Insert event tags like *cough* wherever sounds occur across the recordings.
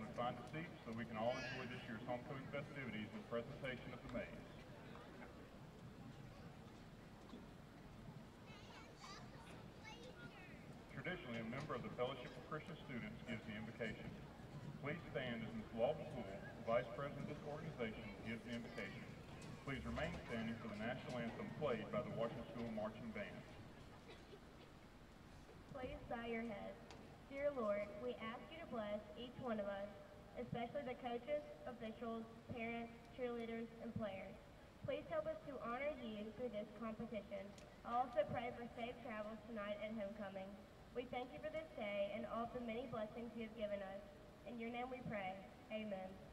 would find a seat so we can all enjoy this year's homecoming festivities and presentation of the maze. Traditionally, a member of the Fellowship of Christian Students gives the invocation. Please stand as Ms. Walton Poole, Vice President of this organization, gives the invocation. Please remain standing for the national anthem played by the Washington School Marching Band. Please bow your heads. Dear Lord, we ask bless each one of us, especially the coaches, officials, parents, cheerleaders, and players. Please help us to honor you through this competition. I also pray for safe travels tonight at homecoming. We thank you for this day and all the many blessings you have given us. In your name we pray. Amen.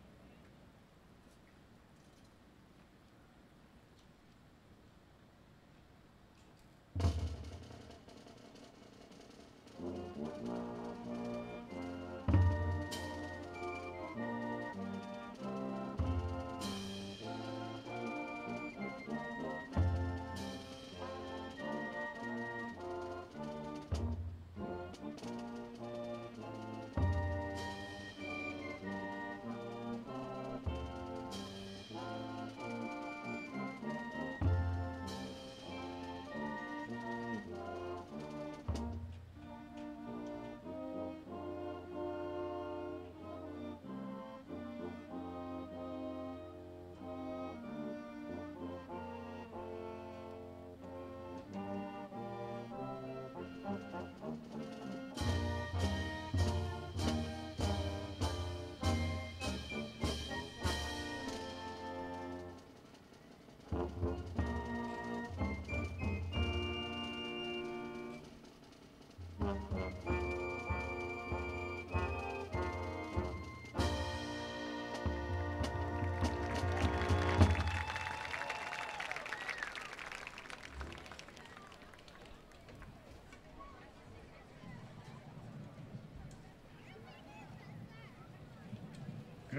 Good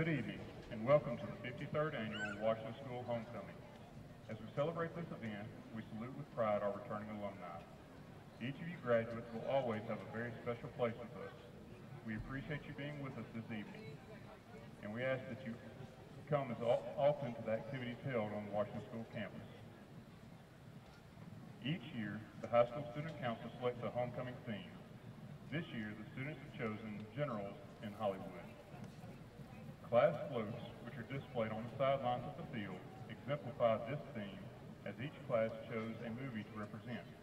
evening, and welcome to the 53rd Annual Washington School Homecoming. As we celebrate this event, we salute with pride our returning alumni. Each of you graduates will always have a very special place with us. We appreciate you being with us this evening, and we ask that you come as often to the activities held on the Washington School campus. Each year, the High School Student Council selects a homecoming theme. This year, the students have chosen Generals in Hollywood. Class floats, which are displayed on the sidelines of the field, exemplify this theme as each class chose a movie to represent.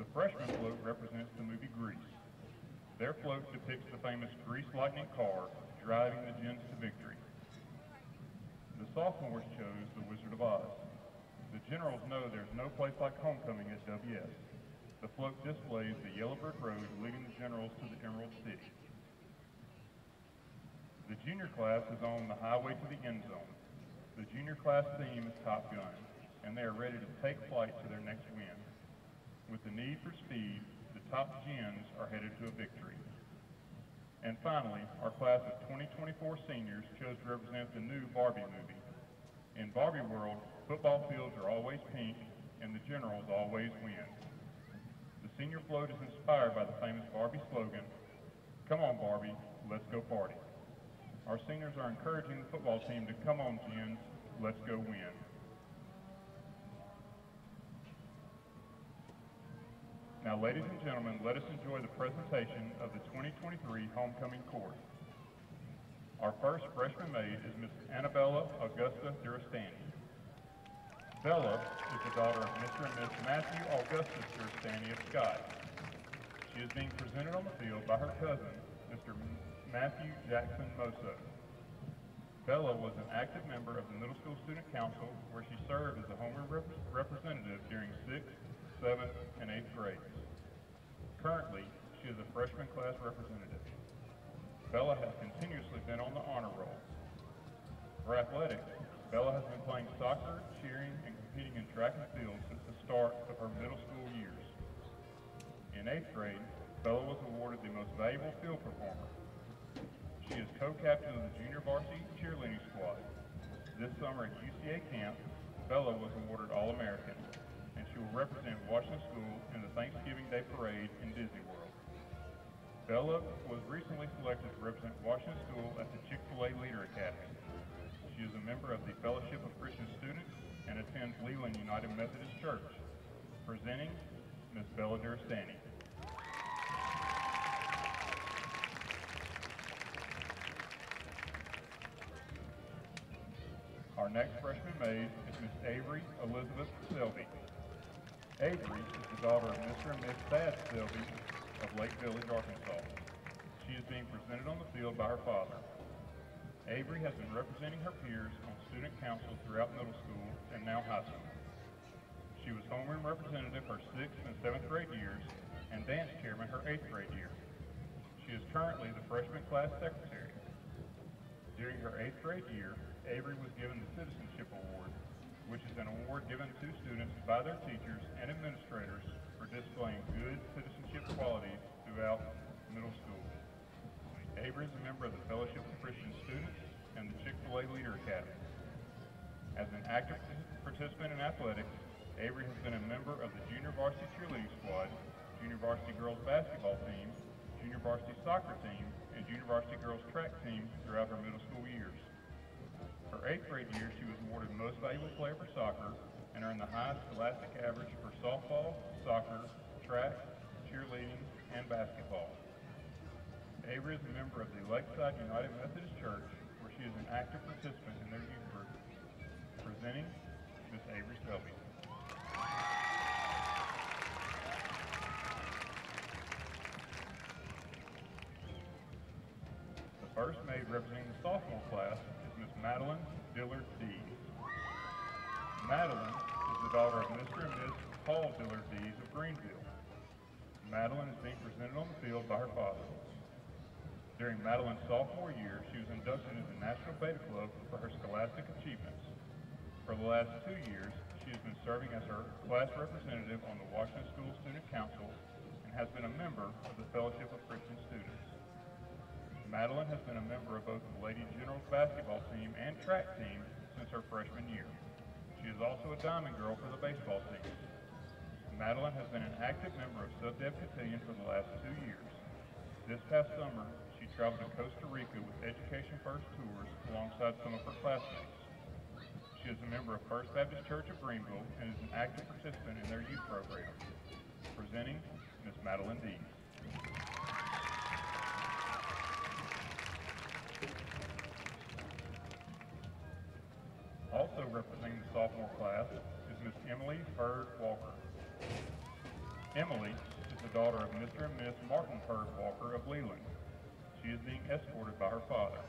The freshman float represents the movie Grease. Their float depicts the famous Grease Lightning car driving the Gens to victory. The sophomores chose The Wizard of Oz. The generals know there's no place like homecoming at WS. The float displays the yellow brick road leading the generals to the Emerald City. The junior class is on the highway to the end zone. The junior class theme is Top Gun, and they are ready to take flight to their next win. With the need for speed, the top gens are headed to a victory. And finally, our class of 2024 seniors chose to represent the new Barbie movie. In Barbie world, football fields are always pink, and the generals always win. The senior float is inspired by the famous Barbie slogan, Come on Barbie, let's go party. Our seniors are encouraging the football team to come on, Gens, let's go win. Now, ladies and gentlemen, let us enjoy the presentation of the 2023 Homecoming Course. Our first freshman maid is Miss Annabella Augusta Durastani. Bella is the daughter of Mr. and Miss Matthew Augustus Durastani of Scott. She is being presented on the field by her cousin, Mr. Matthew Jackson Moso. Bella was an active member of the Middle School Student Council where she served as a homeroom rep- representative during 6th, 7th, and 8th grades. Currently, she is a freshman class representative. Bella has continuously been on the honor roll. For athletics, Bella has been playing soccer, cheering, and competing in track and field since the start of her middle school years. In 8th grade, Bella was awarded the most valuable field performer. She is co-captain of the junior varsity cheerleading squad. This summer at UCA camp, Bella was awarded All-American, she will represent Washington School in the Thanksgiving Day Parade in Disney World. Bella was recently selected to represent Washington School at the Chick-fil-A Leader Academy. She is a member of the Fellowship of Christian Students and attends Leland United Methodist Church. Presenting, Ms. Bella Durastani. Our next freshman maid is Miss Avery Elizabeth Selby. Avery is the daughter of Mr. and Miss Thad Selby of Lake Village, Arkansas. She is being presented on the field by her father. Avery has been representing her peers on student council throughout middle school and now high school. She was homeroom representative her sixth and seventh grade years and dance chairman her eighth grade year. She is currently the freshman class secretary. During her eighth grade year, Avery was given the Citizenship Award, which is an award given to students by their teachers and administrators for displaying good citizenship qualities throughout middle school. Avery is a member of the Fellowship of Christian Students and the Chick-fil-A Leader Academy. As an active participant in athletics, Avery has been a member of the junior varsity cheerleading squad, junior varsity girls basketball team, junior varsity soccer team, and junior varsity girls track team throughout her middle school years. Eighth grade year, she was awarded Most Valuable Player for soccer and earned the highest scholastic average for softball, soccer, track, cheerleading, and basketball. Avery is a member of the Lakeside United Methodist Church, where she is an active participant in their youth group. Presenting, Miss Avery Selby. The first maid representing the sophomore class Miss Madeline Dillard Dees. Madeline is the daughter of Mr. and Miss Paul Dillard Dees of Greenville. Madeline is being presented on the field by her father. During Madeline's sophomore year, she was inducted into the National Beta Club for her scholastic achievements. For the last two years, she has been serving as her class representative on the Washington School Student Council and has been a member of the Fellowship of Christian Students. Madeline has been a member of both the Lady Generals basketball team and track team since her freshman year. She is also a Diamond Girl for the baseball team. Madeline has been an active member of Sub Deb Cotillion for the last two years. This past summer, she traveled to Costa Rica with Education First Tours alongside some of her classmates. She is a member of First Baptist Church of Greenville and is an active participant in their youth program. Presenting, Miss Madeline Dees. Also representing the sophomore class is Miss Emily Hurd Walker. Emily is the daughter of Mr. and Miss Martin Hurd Walker of Leland. She is being escorted by her father.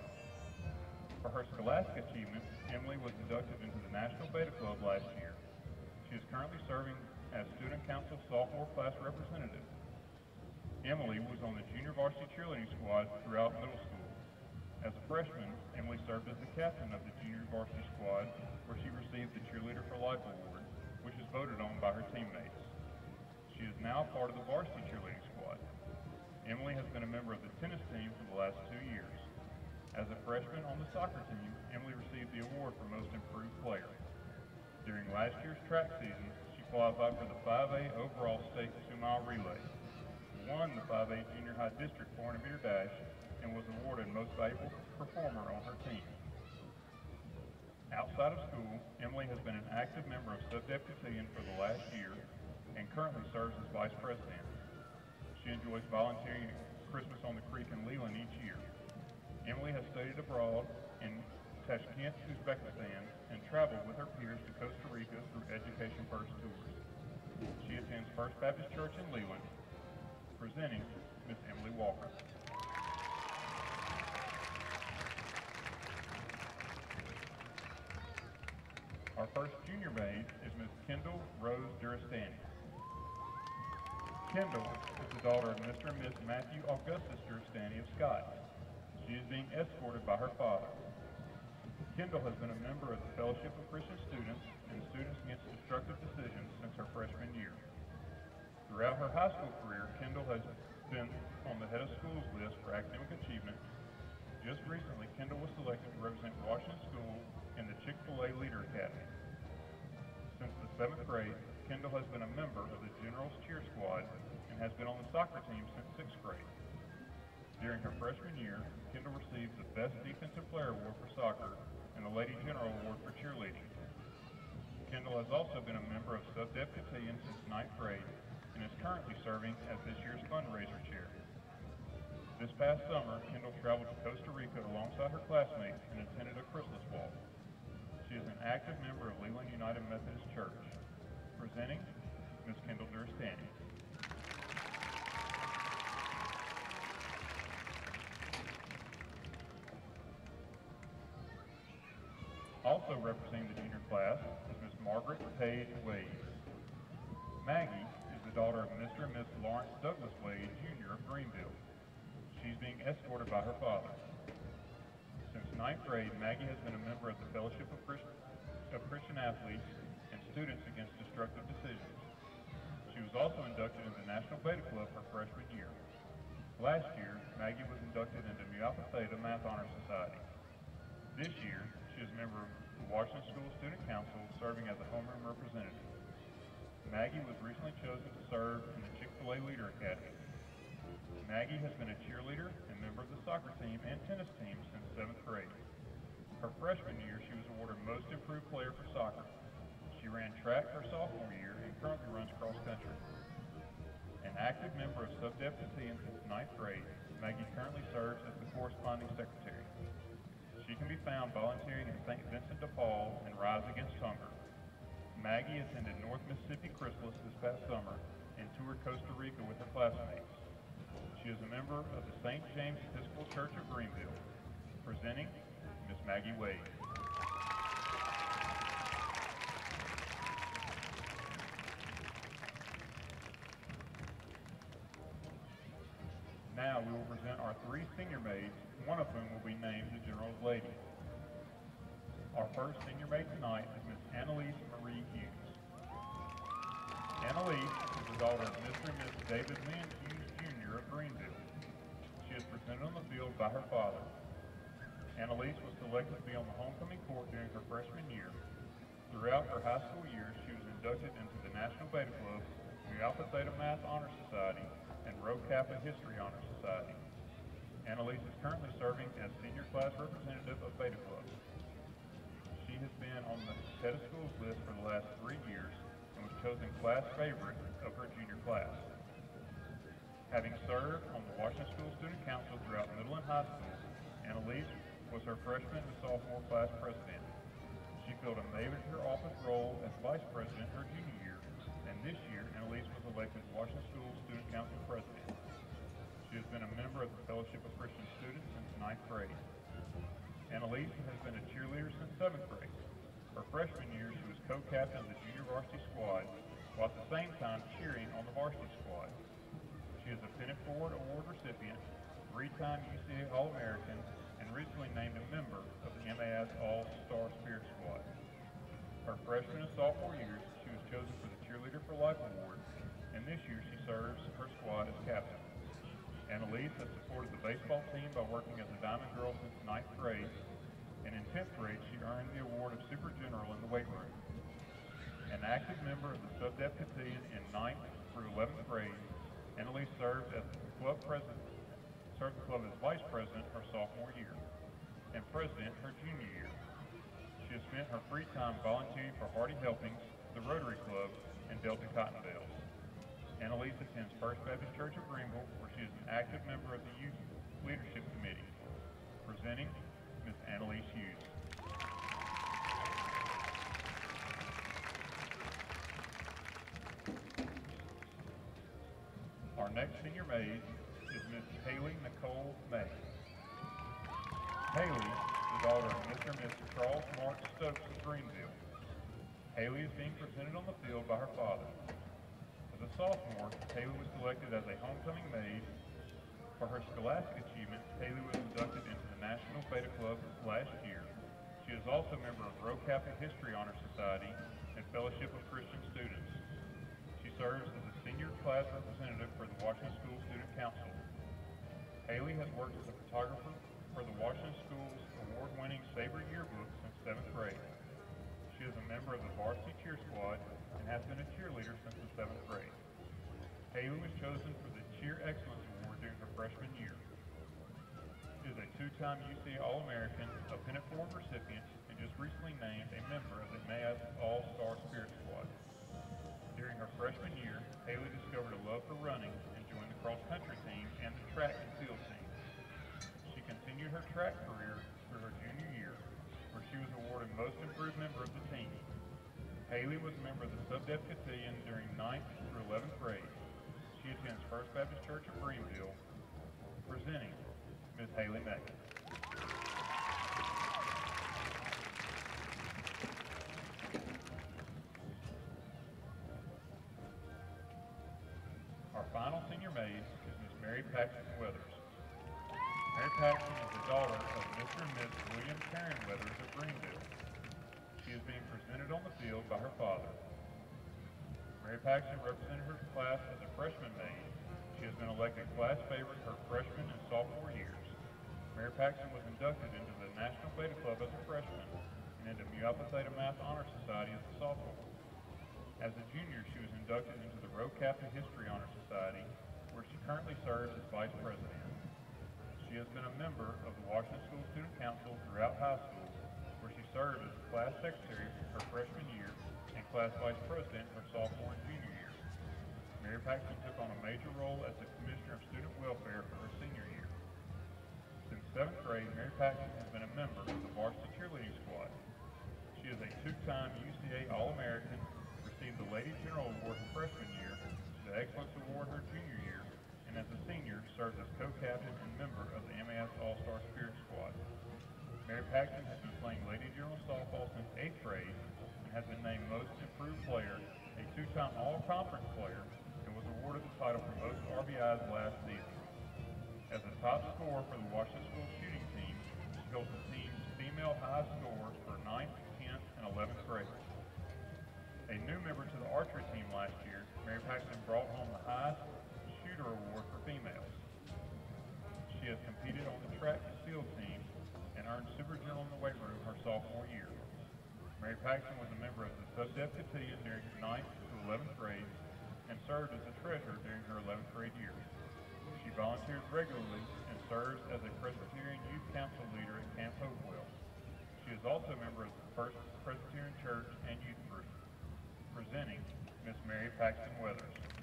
For her scholastic achievements, Emily was inducted into the National Beta Club last year. She is currently serving as Student Council sophomore class representative. Emily was on the junior varsity cheerleading squad throughout middle school. As a freshman, Emily served as the captain of the junior varsity squad, where she received the Cheerleader for Life award, which is voted on by her teammates. She is now part of the varsity cheerleading squad. Emily has been a member of the tennis team for the last two years. As a freshman on the soccer team, Emily received the award for Most Improved Player. During last year's track season, she qualified for the 5A overall state two-mile relay, won the 5A junior high district 400 meter dash, and was awarded Most Valuable Performer on her team. Outside of school, Emily has been an active member of Sub Deb Cotillion for the last year and currently serves as vice president. She enjoys volunteering at Christmas on the Creek in Leland each year. Emily has studied abroad in Tashkent, Uzbekistan, and traveled with her peers to Costa Rica through Education First Tours. She attends First Baptist Church in Leland, presenting Miss Emily Walker. Our first junior maid is Miss Kendall Rose Durastani. Kendall is the daughter of Mr. and Miss Matthew Augustus Durastani of Scott. She is being escorted by her father. Kendall has been a member of the Fellowship of Christian Students and Students Against Destructive Decisions since her freshman year. Throughout her high school career, Kendall has been on the head of schools list for academic achievement. Just recently, Kendall was selected to represent Washington School in the Chick-fil-A Leader Academy. Since the seventh grade, Kendall has been a member of the Generals Cheer Squad and has been on the soccer team since sixth grade. During her freshman year, Kendall received the Best Defensive Player Award for soccer and the Lady General Award for cheerleading. Kendall has also been a member of Sub Deb Cotillion since ninth grade and is currently serving as this year's fundraiser chair. This past summer, Kendall traveled to Costa Rica alongside her classmates and attended a Christmas walk. She is an active member of Leland United Methodist Church. Presenting, Ms. Kendall Durastani. Also representing the junior class is Miss Margaret Page Wade. Maggie is the daughter of Mr. and Miss Lawrence Douglas Wade, Jr. of Greenville. She's being escorted by her father. Since ninth grade, Maggie has been a member of the Fellowship of, Christ- of Christian Athletes and Students Against Destructive Decisions. She was also inducted into the National Beta Club her freshman year. Last year, Maggie was inducted into the Mu Alpha Theta Math Honor Society. This year, she is a member of the Washington School Student Council, serving as a homeroom representative. Maggie was recently chosen to serve in the Chick-fil-A Leader Academy. Maggie has been a cheerleader and member of the soccer team and tennis team since seventh grade. Her freshman year, she was awarded Most Improved Player for soccer. She ran track her sophomore year and currently runs cross country. An active member of Sub Deb Cotillion since ninth grade, Maggie currently serves as the corresponding secretary. She can be found volunteering at St. Vincent de Paul and Rise Against Hunger. Maggie attended North Mississippi Chrysalis this past summer and toured Costa Rica with her classmates. She is a member of the St. James Episcopal Church of Greenville. Presenting, Miss Maggie Wade. Now we will present our three senior maids, one of whom will be named the General's Lady. Our first senior maid tonight is Miss Annalise Marie Hughes. Annalise is the daughter of Mr. and Miss David Lynn Hughes field by her father. Annalise was selected to be on the homecoming court during her freshman year. Throughout her high school years, she was inducted into the National Beta Club, the Alpha Theta Math Honor Society, and Rho Kappa History Honor Society. Annalise is currently serving as senior class representative of Beta Club. She has been on the head of schools list for the last three years and was chosen class favorite of her junior class. Having served on the Washington School Student Council throughout middle and high school, Annalise was her freshman and sophomore class president. She filled a major office role as vice president her junior year, and this year Annalise was elected Washington School Student Council president. She has been a member of the Fellowship of Christian Students since ninth grade. Annalise has been a cheerleader since seventh grade. Her freshman year, she was co-captain of the junior varsity squad, while at the same time cheering on the varsity squad. Is a Pennant Forward Award recipient, three-time UCA All-American, and recently named a member of the MAS All-Star Spirit Squad. Her freshman and sophomore years, she was chosen for the Cheerleader for Life Award, and this year she serves her squad as captain. Annalise has supported the baseball team by working as a Diamond Girl since ninth grade, and in 10th grade she earned the award of Super General in the weight room. An active member of the Sub Deb Cotillion in 9th through 11th grade, Annalise served as club president, served the club as vice president her sophomore year, and president her junior year. She has spent her free time volunteering for Hardy Helpings, the Rotary Club, and Delta Cotton Bells. Annalise attends First Baptist Church of Greenville, where she is an active member of the Youth Leadership Committee. Presenting, Ms. Annalise Hughes. Our next senior maid is Miss Haley Nicole May. Haley is the daughter of Mr. and Miss Charles Mark Stokes of Greenville. Haley is being presented on the field by her father. As a sophomore, Haley was selected as a homecoming maid. For her scholastic achievements, Haley was inducted into the National Beta Club last year. She is also a member of Rho Kappa History Honor Society and Fellowship of Christian Students. She serves as class representative for the Washington School Student Council. Haley has worked as a photographer for the Washington Schools award-winning Sabre yearbook since seventh grade. She is a member of the varsity cheer squad and has been a cheerleader since the seventh grade. Haley was chosen for the Cheer Excellence Award during her freshman year. She is a two-time UC All-American, a Pennant Award recipient, and just recently named a member of the MAS All-Star Spirit Squad. During her freshman year, Haley discovered a love for running and joined the cross-country team and the track and field team. She continued her track career through her junior year, where she was awarded Most Improved Member of the team. Haley was a member of the Sub-Deb Cotillion during 9th through 11th grade. She attends First Baptist Church of Greenville, presenting Ms. Haley Mack. Mary Paxton Weathers. Mary Paxton is the daughter of Mr. and Miss William Karen Weathers of Greenville. She is being presented on the field by her father. Mary Paxton represented her class as a freshman maid. She has been elected class favorite her freshman and sophomore years. Mary Paxton was inducted into the National Beta Club as a freshman and into Mu Alpha Theta Math Honor Society as a sophomore. As a junior, she was inducted into the Rho Kappa History Honor Society, currently serves as vice president. She has been a member of the Washington School Student Council throughout high school, where she served as class secretary her freshman year and class vice president her sophomore and junior year. Mary Paxton took on a major role as the commissioner of student welfare for her senior year. Since seventh grade, Mary Paxton has been a member of the varsity cheerleading squad. She is a two-time UCA All-American, received the Lady General Award her freshman year, the Excellence Award her junior and as a senior, serves as co-captain and member of the MAS All-Star Spirit Squad. Mary Paxton has been playing Lady General softball since eighth grade and has been named Most Improved Player, a two-time All-Conference player, and was awarded the title for Most RBIs last season. As a top scorer for the Washington School shooting team, she holds the team's female high scores for 9th, 10th, and 11th grade. A new member to the archery team last year, Mary Paxton brought home the highest award for females. She has competed on the track and field team and earned super general in the weight room her sophomore year. Mary Paxton was a member of the Sub-Deb Cotillion during her 9th to 11th grade and served as a treasurer during her 11th grade year. She volunteers regularly and serves as a Presbyterian Youth Council leader at Camp Hopewell. She is also a member of the First Presbyterian Church and Youth Group. Presenting Miss Mary Paxton Weathers.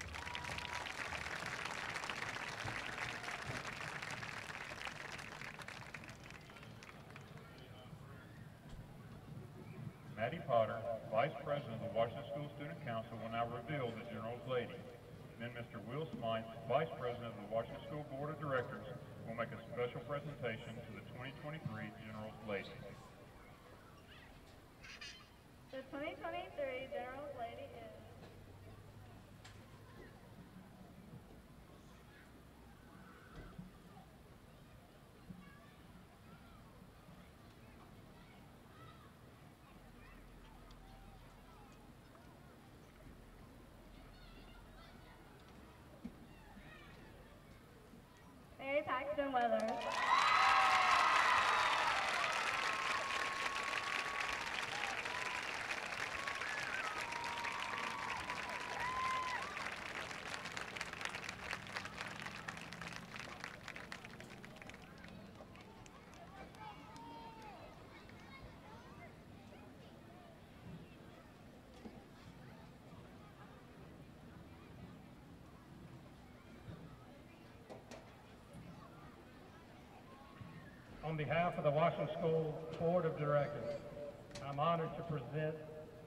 Maddie Potter, Vice President of the Washington School Student Council, will now reveal the General's Lady. Then Mr. Will Smythe, Vice President of the Washington School Board of Directors, will make a special presentation to the 2023 General's Lady. The 2023 General's Lady is Mary Paxton Weathers. On behalf of the Washington School Board of Directors, I'm honored to present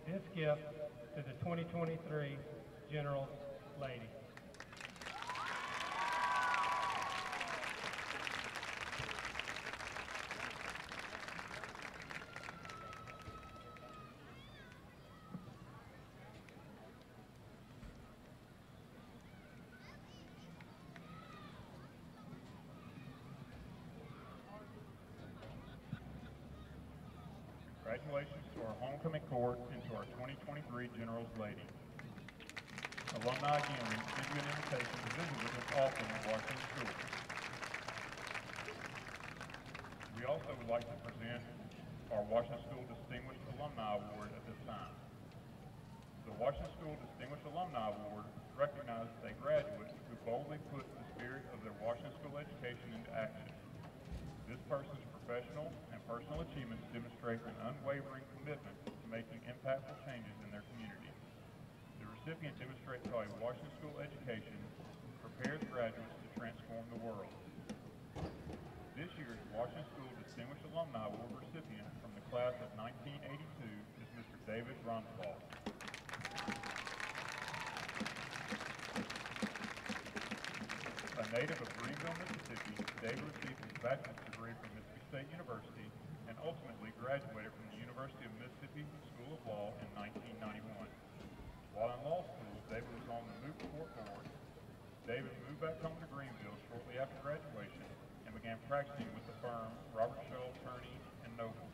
this gift to the 2023 General Lady. Congratulations to our homecoming court and to our 2023 General's Lady. Alumni again, we extend you an invitation to visit with us often at Washington School. We also would like to present our Washington School Distinguished Alumni Award at this time. The Washington School Distinguished Alumni Award recognizes a graduate who boldly put the spirit of their Washington School education into action. This person's professional personal achievements demonstrate an unwavering commitment to making impactful changes in their community. The recipient demonstrates how a Washington School education prepares graduates to transform the world. This year's Washington School Distinguished Alumni Award recipient from the class of 1982 is Mr. David Ronsbach. A native of Greenville, Mississippi, David received his bachelor's State University and ultimately graduated from the University of Mississippi School of Law in 1991. While in law school, David was on the moot court board. David moved back home to Greenville shortly after graduation and began practicing with the firm Robert Shaw Attorney and Noble.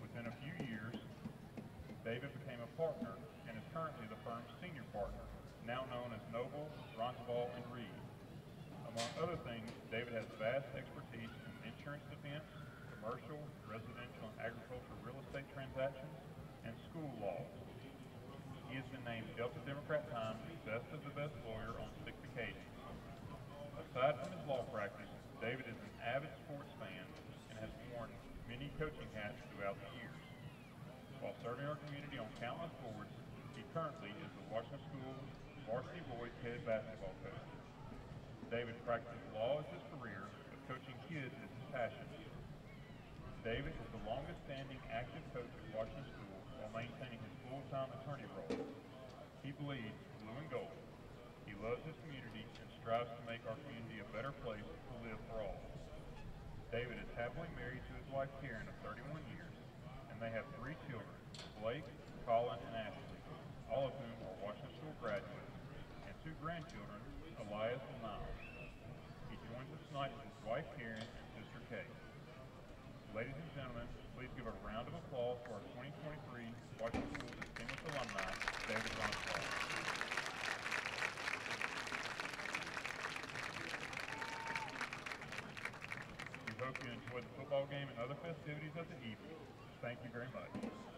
Within a few years, David became a partner and is currently the firm's senior partner, now known as Noble, Ronsball, and Reed. Among other things, David has vast expertise in insurance defense, estate transactions, and school law. He has been named Delta Democrat Times Best of the Best Lawyer on six occasions. Aside from his law practice, David is an avid sports fan and has worn many coaching hats throughout the years. While serving our community on countless boards, he currently is the Washington School varsity boys head basketball coach. David practices law as his career, but coaching kids is his passion. David is the longest standing active coach at Washington School while maintaining his full-time attorney role. He bleeds blue and gold. He loves his community and strives to make our community a better place to live for all. David is happily married to his wife Karen of 31 years, and they have three children, Blake, Colin, and Ashley, all of whom are Washington School graduates, and two grandchildren, Elias and Miles. He joins us tonight with his wife Karen and sister Kay. Ladies and gentlemen, please give a round of applause for our 2023 Washington School Distinguished Alumni, David Ronsbach. We hope you enjoyed the football game and other festivities of the evening. Thank you very much.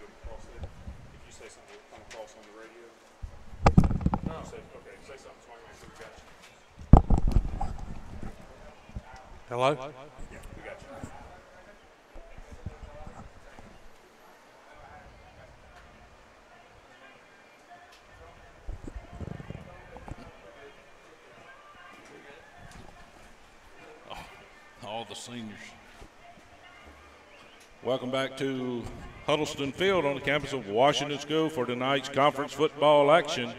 Them, with them across it, if you say something that come across on the radio. Oh. No. Say, okay, say something, so I make sure we got you. Hello? Yeah, we got you. Oh, all the seniors. Welcome back to Huddleston Field on the campus of Washington School for tonight's conference football action.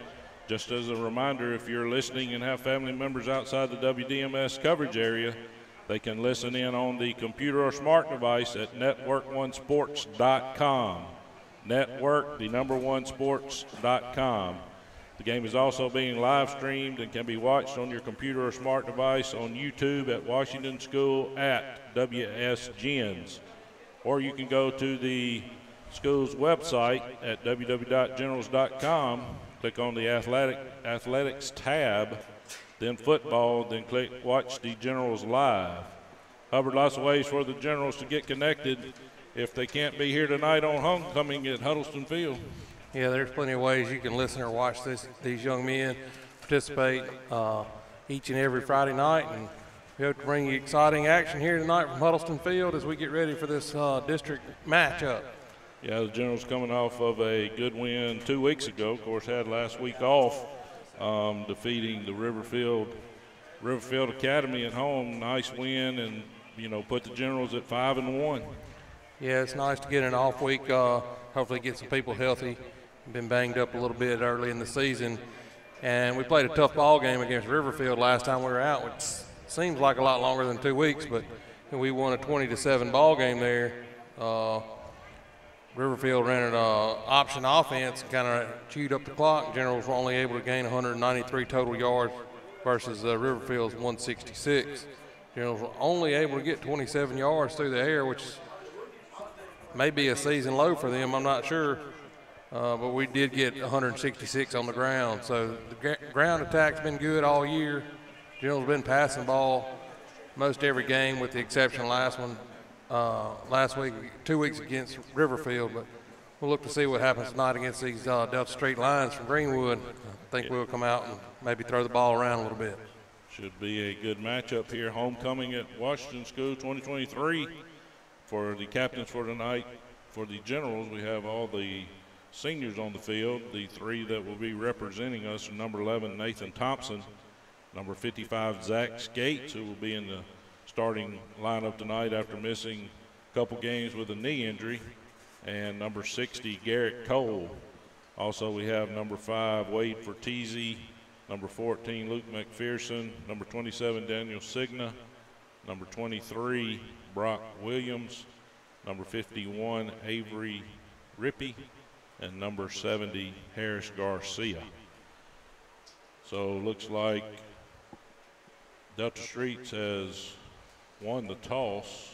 Just as a reminder, if you're listening and have family members outside the WDMS coverage area, They can listen in on the computer or smart device at networkonesports.com. Network, the number one sports.com. The game is also being live streamed and can be watched on your computer or smart device on YouTube at Washington School at WSGens. Or you can go to the school's website at www.generals.com, click on the athletic, athletics tab, then football, then click watch the Generals live. Hubbard, lots of ways for the Generals to get connected if they can't be here tonight on homecoming at Huddleston Field. Yeah, there's plenty of ways you can listen or watch this, these young men participate uh, each and every Friday night. And we hope to bring you exciting action here tonight from Huddleston Field as we get ready for this uh, district matchup. Yeah, the Generals coming off of a good win two weeks ago. Of course, had last week off, um, defeating the Riverfield Riverfield Academy at home. Nice win, and you know put the Generals at five and one. Yeah, it's nice to get an off week. Uh, hopefully, get some people healthy. Been banged up a little bit early in the season, and we played a tough ball game against Riverfield last time we were out, which seems like a lot longer than two weeks, but we won a 20 to seven ball game there. Uh, Riverfield ran an uh, option offense kind of chewed up the clock. Generals were only able to gain 193 total yards versus uh, Riverfield's 166. Generals were only able to get 27 yards through the air, which may be a season low for them. I'm not sure. Uh, but we did get 166 on the ground. So the gr- ground attack's been good all year. Generals been passing ball most every game, with the exception of last one, uh, last week, two weeks against Riverfield. But we'll look to see what happens tonight against these uh, Delta Street Lions from Greenwood. I think we'll come out and maybe throw the ball around a little bit. Should be a good matchup here. Homecoming at Washington School 2023 for the captains for tonight. For the Generals, we have all the seniors on the field. The three that will be representing us are number 11, Nathan Thompson, number 55, Zach Skates, who will be in the starting lineup tonight after missing a couple games with a knee injury, and number 60, Garrett Cole. Also, we have number 5, Wade Fortizzi, number 14, Luke McPherson, number 27, Daniel Signa, number 23, Brock Williams, number 51, Avery Rippey, and number 70, Harris Garcia. So looks like Delta Streets has won the toss.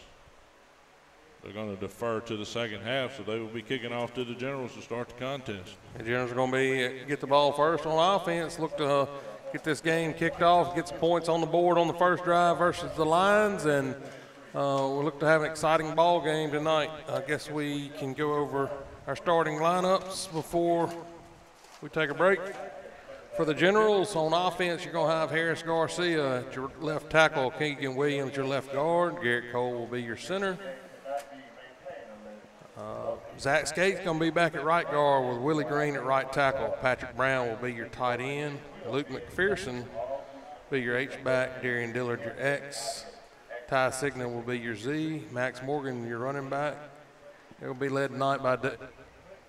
They're going to defer to the second half, so they will be kicking off to the Generals to start the contest. The Generals are going to be uh, get the ball first on offense. Look to uh, get this game kicked off, get some points on the board on the first drive versus the Lions, and uh, we look to have an exciting ball game tonight. I guess we can go over our starting lineups before we take a break. For the Generals on offense, you're going to have Harris Garcia at your left tackle, Keegan Williams your left guard, Garrett Cole will be your center. Uh, Zach Skate's going to be back at right guard with Willie Green at right tackle. Patrick Brown will be your tight end. Luke McPherson will be your H back. Darian Dillard your X. Ty Signa will be your Z. Max Morgan your running back. It will be led tonight by D-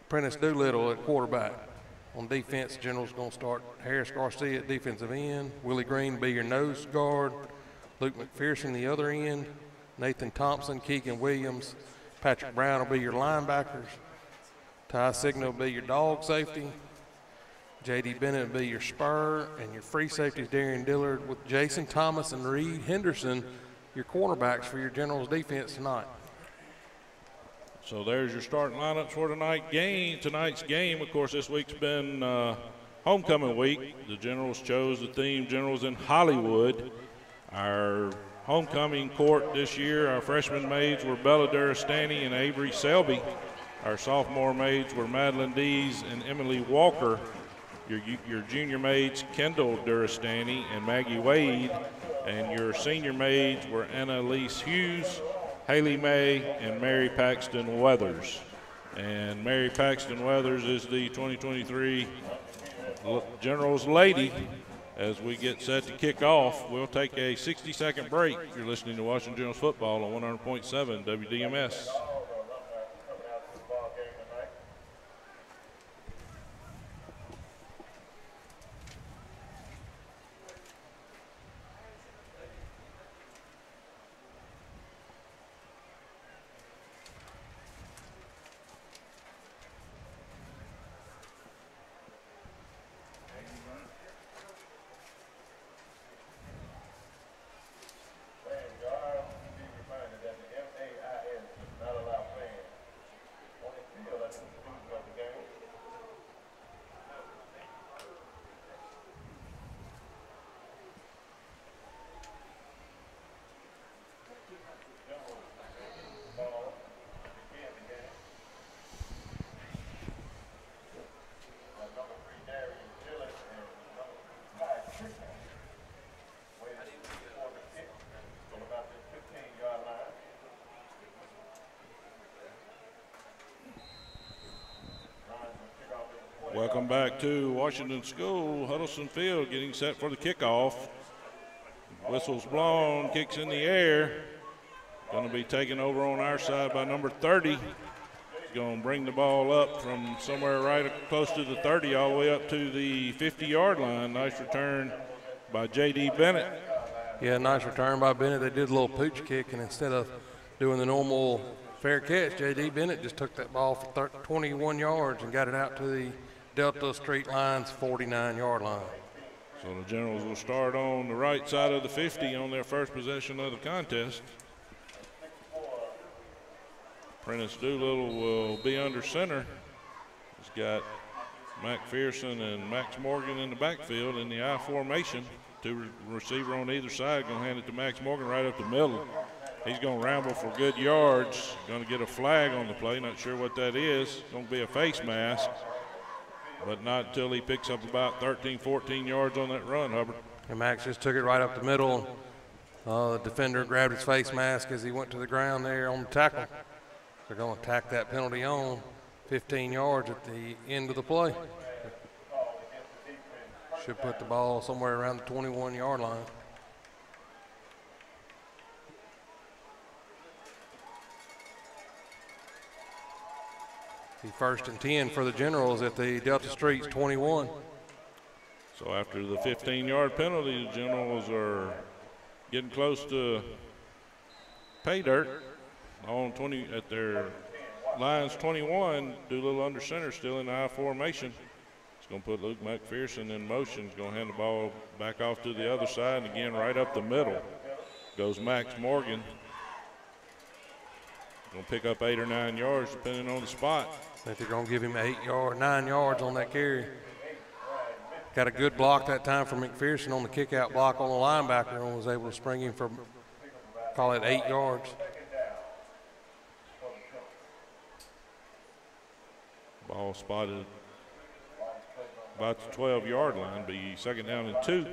Prentice Doolittle at quarterback. On defense, General's going to start Harris Garcia at defensive end. Willie Green be your nose guard. Luke McPherson the other end. Nathan Thompson, Keegan Williams, Patrick Brown will be your linebackers. Ty Signa will be your dog safety. J.D. Bennett will be your spur, and your free safety is Darian Dillard with Jason Thomas and Reed Henderson, your cornerbacks for your Generals defense tonight. So there's your starting lineups for tonight game. Tonight's game, of course, this week's been uh, homecoming week. The Generals chose the theme Generals in Hollywood. Our homecoming court this year, our freshman maids were Bella Durastani and Avery Selby. Our sophomore maids were Madeline Dees and Emily Walker. Your, your junior maids, Kendall Durastani and Maggie Wade. And your senior maids were Anna Annalise Hughes, Haley May, and Mary Paxton Weathers. And Mary Paxton Weathers is the 2023 Generals Lady. As we get set to kick off, we'll take a 60 second break. You're listening to Washington Generals football on 100.7 WDMS. Back to Washington School, Huddleston Field getting set for the kickoff. Whistle's blown, kicks in the air. Going to be taken over on our side by number 30. He's going to bring the ball up from somewhere right close to the 30 all the way up to the 50 yard line. Nice return by J.D. Bennett. Yeah, nice return by Bennett. They did a little pooch kick, and instead of doing the normal fair catch, J.D. Bennett just took that ball for thir- 21 yards and got it out to the Delta Street Lions' 49 yard line. So the Generals will start on the right side of the 50 on their first possession of the contest. Prentice Doolittle will be under center. He's got McPherson and Max Morgan in the backfield in the I formation. Two re- receiver on either side. To hand it to Max Morgan right up the middle. He's going to ramble for good yards. Going to get a flag on the play. Not sure what that is. To be a face mask. But not until he picks up about 13, 14 yards on that run, Hubbard. And Max just took it right up the middle. Uh, the defender grabbed his face mask as he went to the ground there on the tackle. They're going to tack that penalty on 15 yards at the end of the play. Should put the ball somewhere around the 21 yard line. The first and 10 for the Generals at the Delta Streets 21. So after the 15-yard penalty, the Generals are getting close to pay dirt on 20 at their lines 21. Doolittle under center, still in the I formation. It's going to put Luke McPherson in motion. He's going to hand the ball back off to the other side, and again right up the middle goes Max Morgan. Going to pick up eight or nine yards depending on the spot. I think they're going to give him eight yard, nine yards on that carry. Got a good block that time for McPherson on the kickout block on the linebacker and was able to spring him for, call it eight yards. Ball spotted about the 12 yard line, be second down and two.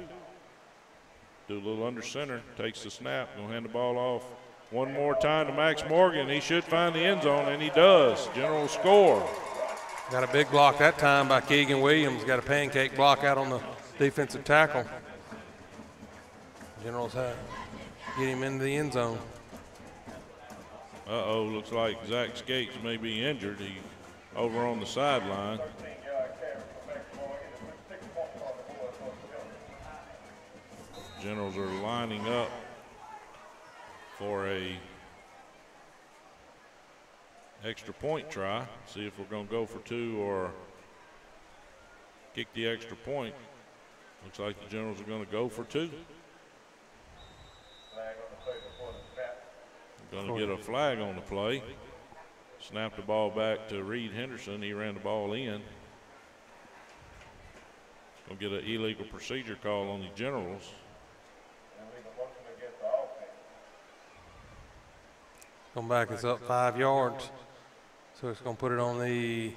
Doolittle under center, takes the snap, gonna hand the ball off one more time to Max Morgan. He should find the end zone, and he does. General score. Got a big block that time by Keegan Williams. Got a pancake block out on the defensive tackle. Generals have get him into the end zone. Uh oh, looks like Zach Skates may be injured. He over on the sideline. Generals are lining up for a extra point try. See if we're going to go for two or kick the extra point. Looks like the Generals are going to go for two. Going to get a flag on the play. Snap the ball back to Reed Henderson. He ran the ball in. Going to get an illegal procedure call on the Generals. Come back, it's up five yards. So it's going to put it on the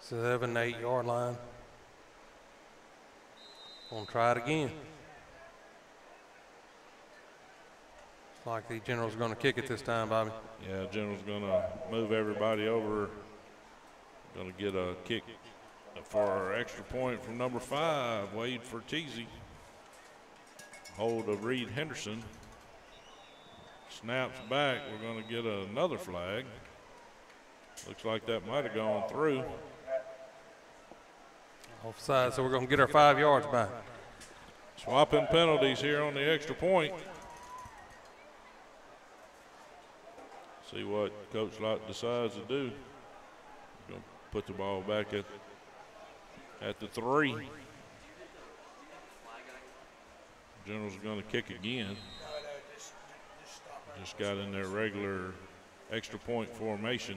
seven, eight yard line. Gonna try it again. Like the general's going to kick it this time, Bobby. Yeah, General's going to move everybody over. Going to get a kick for our extra point from number five, Wade Fertizzi. Hold of Reed Henderson. Snaps back. We're going to get another flag. Looks like that might have gone through. Offside, so we're going to get our five yards back. Swapping penalties here on the extra point. See what Coach Lott decides to do. Going to put the ball back at at the three. Generals are going to kick again. Just got in their regular extra point formation.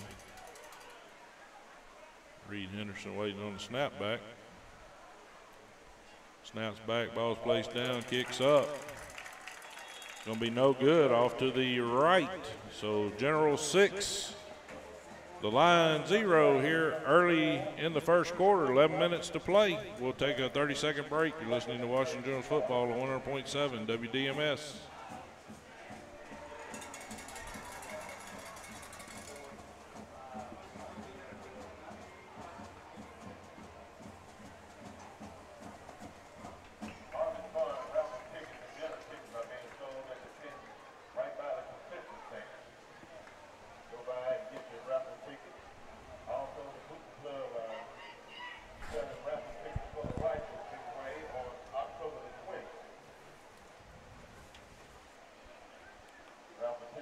Reed Henderson waiting on the snap back. Snaps back, ball's placed down, kicks up. Gonna be no good off to the right. So General six, the line zero here early in the first quarter, 11 minutes to play. We'll take a 30 second break. You're listening to Washington Generals football on 100.7 WDMS.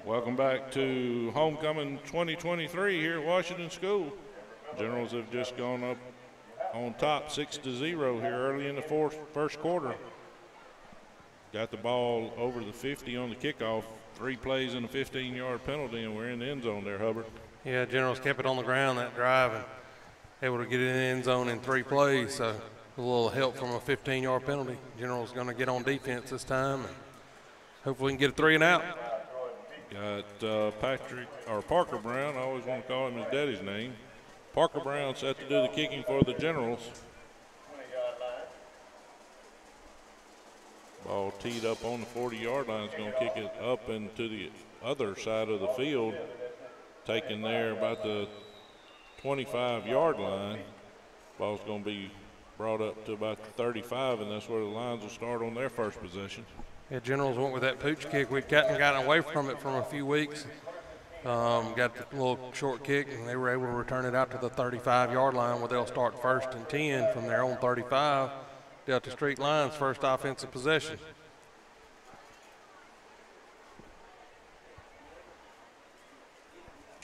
Welcome back to homecoming 2023 here at Washington School. Generals have just gone up on top, six to zero here early in the fourth, first quarter. Got the ball over the 50 on the kickoff. Three plays and a 15-yard penalty, and we're in the end zone there, Hubbard. Yeah, Generals kept it on the ground that drive and able to get it in the end zone in three plays. So a little help from a 15-yard penalty. Generals going to get on defense this time, and hopefully we can get a three and out. Got uh, Patrick or Parker Brown. I always want to call him his daddy's name. Parker Brown set to do the kicking for the Generals. Ball teed up on the 40-yard line. Is going to kick it up into the other side of the field, taken there about the 25-yard line. Ball's going to be brought up to about the 35, and that's where the Lions will start on their first possession. Yeah, Generals went with that pooch kick. We'd gotten gotten away from it from a few weeks. Um, got the little short kick, and they were able to return it out to the 35-yard line where they'll start first and 10 from their own 35. Delta Street Lions first offensive possession.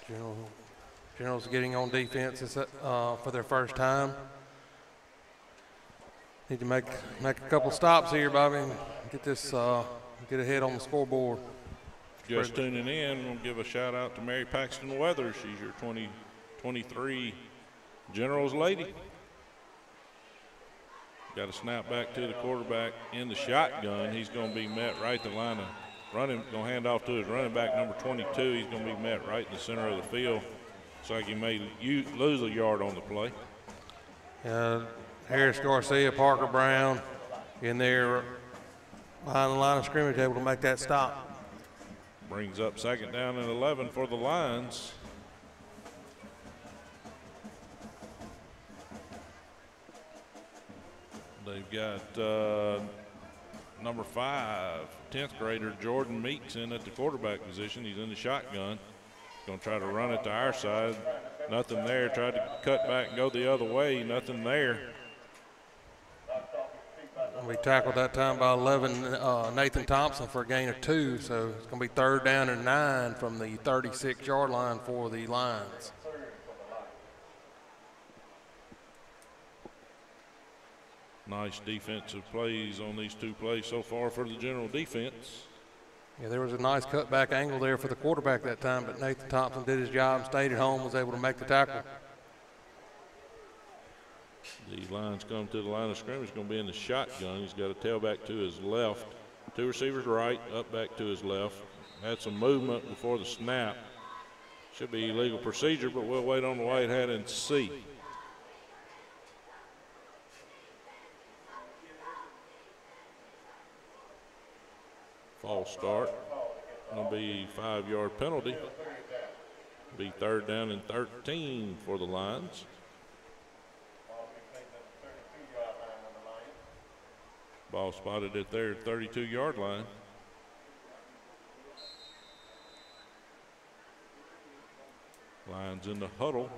General, Generals getting on defense uh, for their first time. Need to make make a couple stops here, Bobby, get this uh, get ahead on the scoreboard. Just tuning in, we'll give a shout out to Mary Paxton Weather. She's your 2023 Generals lady. Got a snap back to the quarterback in the shotgun. He's going to be met right the line of running. Going to hand off to his running back number 22. He's going to be met right in the center of the field. Looks like he may lose a yard on the play. Uh, Harris Garcia, Parker Brown in there behind the line of scrimmage, able to make that stop. Brings up second down and 11 for the Lions. They've got uh, number five, 10th grader Jordan Meeks in at the quarterback position. He's in the shotgun. Going to try to run it to our side. Nothing there. Tried to cut back and go the other way. Nothing there. We tackled that time by 11, uh, Nathan Thompson for a gain of two. So it's going to be third down and nine from the 36 yard line for the Lions. Nice defensive plays on these two plays so far for the general defense. Yeah, there was a nice cutback angle there for the quarterback that time, but Nathan Thompson did his job, stayed at home, was able to make the tackle. The Lions come to the line of scrimmage, going to be in the shotgun. He's got a tailback to his left, two receivers right, up back to his left. Had some movement before the snap. Should be legal procedure, but we'll wait on the white hat and see. False start. Going to be five yard penalty. Be third down and 13 for the Lions. Ball spotted at their 32 yard line. Lions in the huddle.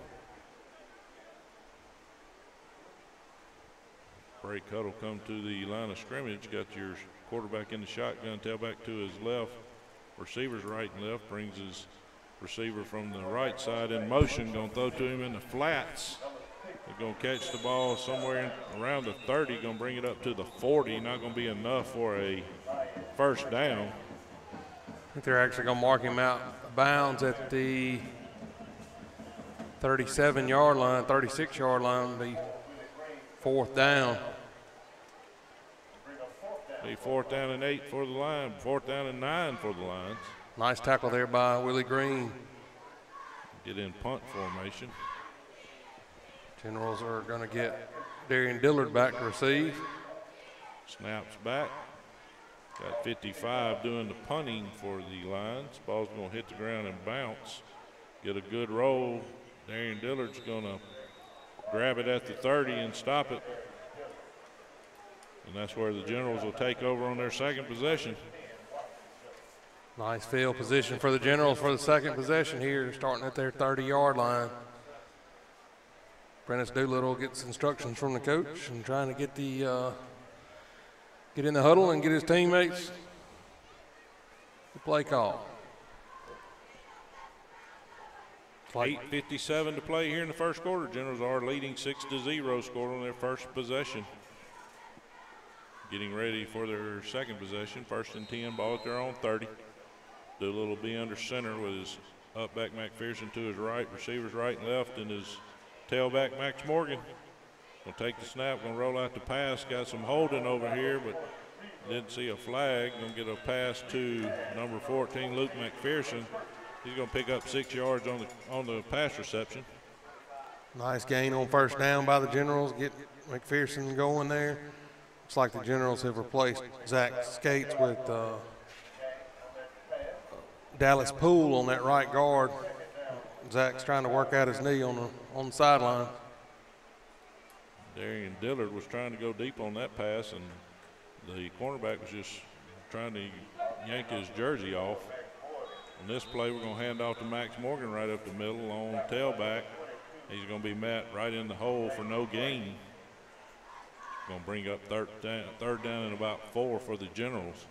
Break huddle come to the line of scrimmage. Got your quarterback in the shotgun, tailback to his left, receivers right and left. Brings his receiver from the right side in motion. To throw to him in the flats. They're going to catch the ball somewhere around the 30, going to bring it up to the 40. Not going to be enough for a first down. I think they're actually going to mark him out bounds at the 37 yard line, 36 yard line, be fourth down. Be fourth down and eight for the line, fourth down and nine for the Lions. Nice tackle there by Willie Green. Get in punt formation. Generals are going to get Darian Dillard back to receive. Snaps back. Got 55 doing the punting for the Lions. Ball's going to hit the ground and bounce. Get a good roll. Darian Dillard's going to grab it at the 30 and stop it. And that's where the Generals will take over on their second possession. Nice field position for the Generals for the second possession here, starting at their 30 yard line. Prentice Doolittle gets instructions from the coach and trying to get the uh, get in the huddle and get his teammates the play call. 8.57 to play here in the first quarter. Generals are leading 6 to 0, scored on their first possession. Getting ready for their second possession. First and 10, ball at their own 30. Doolittle B under center with his up back McPherson to his right, receivers right and left, and his tailback Max Morgan. Gonna take the snap, gonna roll out the pass. Got some holding over here, but didn't see a flag. Gonna get a pass to number 14, Luke McPherson. He's gonna pick up six yards on the on the pass reception. Nice gain on first down by the Generals, get McPherson going there. Looks like the Generals have replaced Zach Skates with uh, Dallas Poole on that right guard. Zach's trying to work out his knee on the on the sideline. Darian Dillard was trying to go deep on that pass, and the cornerback was just trying to yank his jersey off. On this play, we're going to hand off to Max Morgan right up the middle on tailback. He's going to be met right in the hole for no gain. Going to bring up third down, third down and about four for the Generals.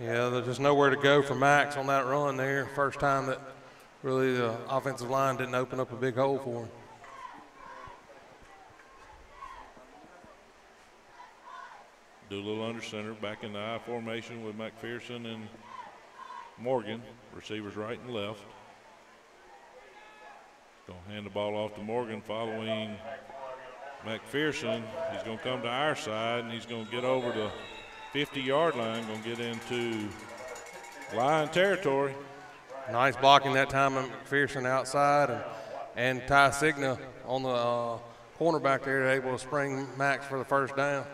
Yeah, there's just nowhere to go for Max on that run there. First time that really the offensive line didn't open up a big hole for him. Doolittle under center, back in the I formation with McPherson and Morgan, receivers right and left. Gonna hand the ball off to Morgan following McPherson. He's gonna come to our side and he's gonna get over the 50 yard line, gonna get into line territory. Nice blocking that time McPherson outside and, and Ty Signa on the uh, cornerback there able to spring Max for the first down.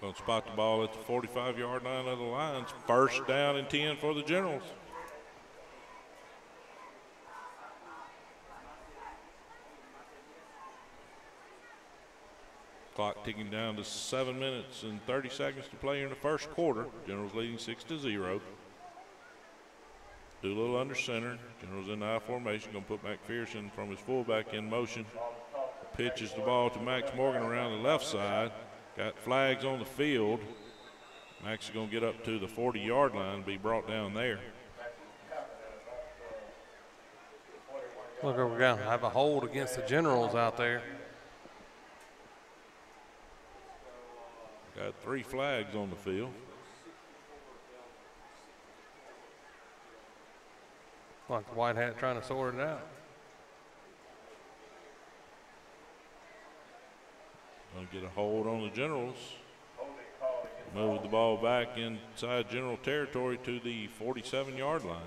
Gonna spot the ball at the 45 yard line of the Lions. First down and 10 for the Generals. Clock ticking down to seven minutes and 30 seconds to play in the first quarter. Generals leading six to zero. Doolittle under center. Generals in the I formation. Gonna put McPherson from his fullback in motion. Pitches the ball to Max Morgan around the left side. Got flags on the field. Max is going to get up to the 40 yard line, be brought down there. Look, we're going to have a hold against the Generals out there. Got three flags on the field. Like the white hat trying to sort it out. To get a hold on the Generals. Move the ball back inside general territory to the 47 yard line.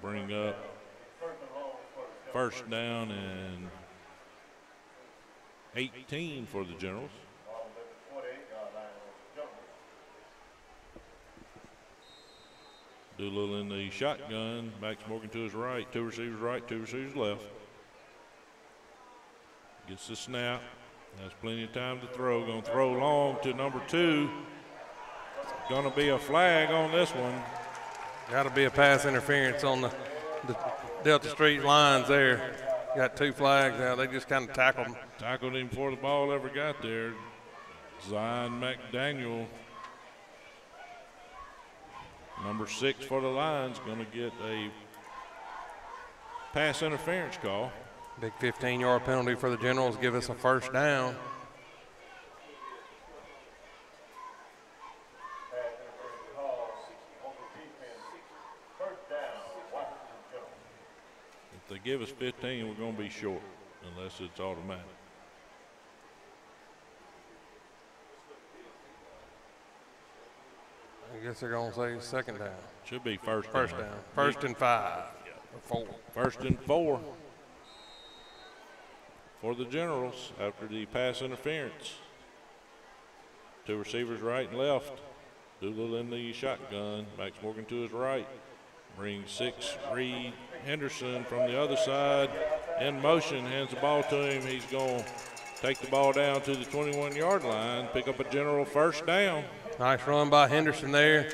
Bring up first down and 18 for the Generals. Doolittle in the shotgun. Max Morgan to his right, two receivers right, two receivers left. Gets the snap. Has plenty of time to throw. Going to throw long to number two. Going to be a flag on this one. Got to be a pass interference on the, the Delta Street Lions there. Got two flags now. They just kind of tackled him. Tackled him before the ball ever got there. Zion McDaniel, number six for the Lions, going to get a pass interference call. Big 15 yard penalty for the Generals. Give us a first down. If they give us 15, we're going to be short unless it's automatic. I guess they're going to say second down. Should be first First down. First and five. Four. First and four for the Generals after the pass interference. Two receivers right and left. Doolittle in the shotgun. Max Morgan to his right. Brings six. Reed Henderson from the other side in motion. Hands the ball to him. He's going to take the ball down to the 21 yard line. Pick up a general first down. Nice run by Henderson there.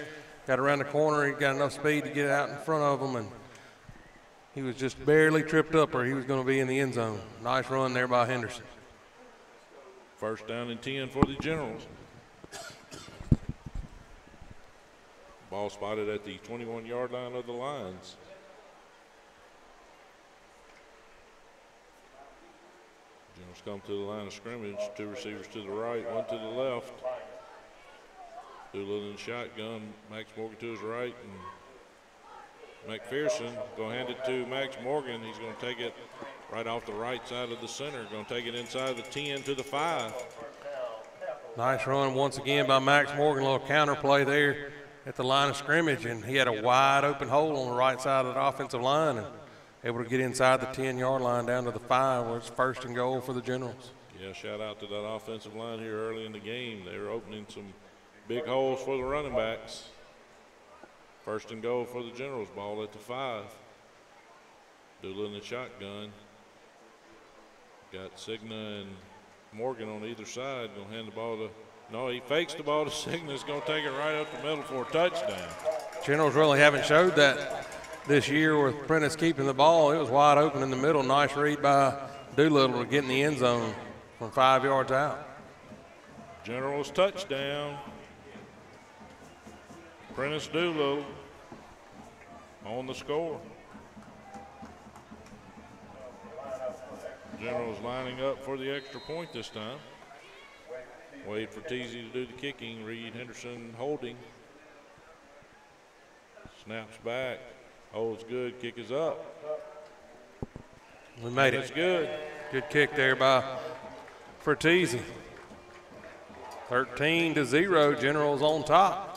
Got around the corner. He got enough speed to get out in front of him, and he was just barely tripped up, or he was going to be in the end zone. Nice run there by Henderson. First down and 10 for the Generals. Ball spotted at the 21 yard line of the Lions. Generals come to the line of scrimmage. Two receivers to the right, one to the left. Doolittle in shotgun. Max Morgan to his right, and McPherson going to hand it to Max Morgan. He's going to take it right off the right side of the center. Going to take it inside the 10 to the 5. Nice run once again by Max Morgan. A little counter play there at the line of scrimmage, and he had a wide open hole on the right side of the offensive line and able to get inside the 10 yard line down to the 5 where it's first and goal for the Generals. Yeah, shout out to that offensive line here early in the game. They were opening some big holes for the running backs. First and goal for the Generals. Ball at the five. Doolin in the shotgun. Got Signa and Morgan on either side. Gonna hand the ball to. No, he fakes the ball to *laughs* Signa. He's gonna take it right up the middle for a touchdown. Generals really haven't showed that this year with Prentice keeping the ball. It was wide open in the middle. Nice read by Doolittle to get in the end zone from five yards out. Generals touchdown. Prentice Doolittle on the score. Generals lining up for the extra point this time. Wade Fertizzi to do the kicking. Reed Henderson holding. Snaps back. Holds good. Kick is up. We made It's it. good. Good kick there by Fertizzi. 13 to 0. Generals on top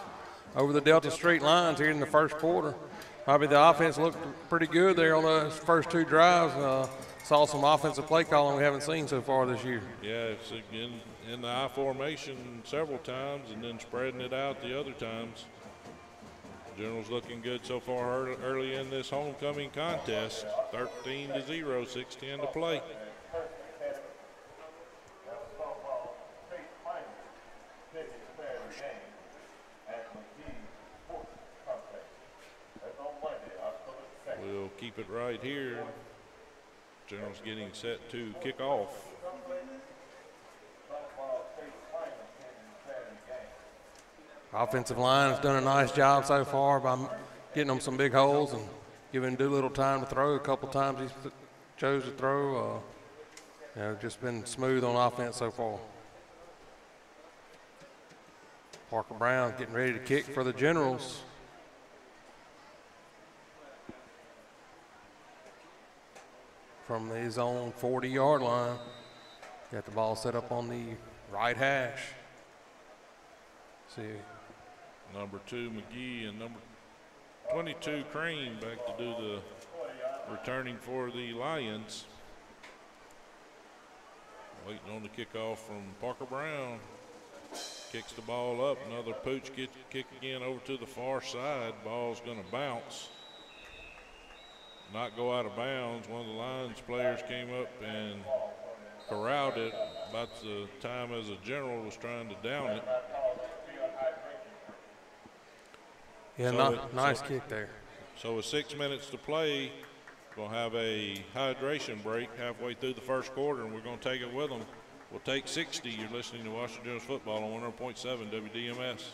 over the Delta Street Lions here in the first quarter. Probably the offense looked pretty good there on those first two drives. Uh, saw some offensive play calling we haven't seen so far this year. Yeah, it's again in the I formation several times and then spreading it out the other times. General's looking good so far early in this homecoming contest. 13 to 0, 6-10 to play. We'll keep it right here. General's getting set to kick off. Offensive line has done a nice job so far by getting them some big holes and giving Doolittle time to throw. A couple times he chose to throw. Uh, you know, just been smooth on offense so far. Parker Brown getting ready to kick for the Generals. From his own 40 yard line. Got the ball set up on the right hash. See, Number two, McGee, and number 22, Crane, back to do the returning for the Lions. Waiting on the kickoff from Parker Brown. Kicks the ball up. Another pooch kick, kick again over to the far side. Ball's going to bounce. Not go out of bounds. One of the Lions players came up and corralled it about the time as a general was trying to down it. Yeah, So ni- it- nice so- kick there. So with six minutes to play, we'll have a hydration break halfway through the first quarter, and we're going to take it with them. We'll take 60. You're listening to Washington Generals football on 100.7 WDMS.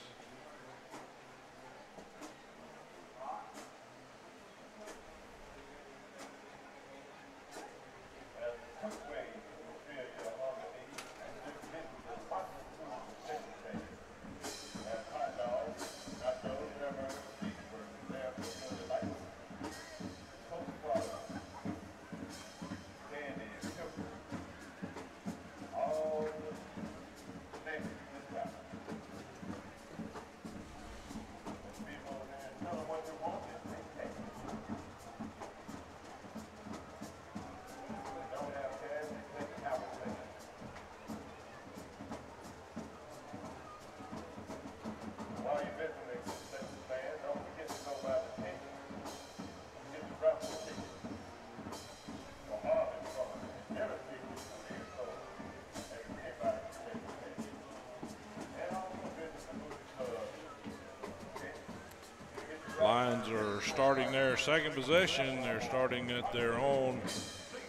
Lions are starting their second possession. They're starting at their own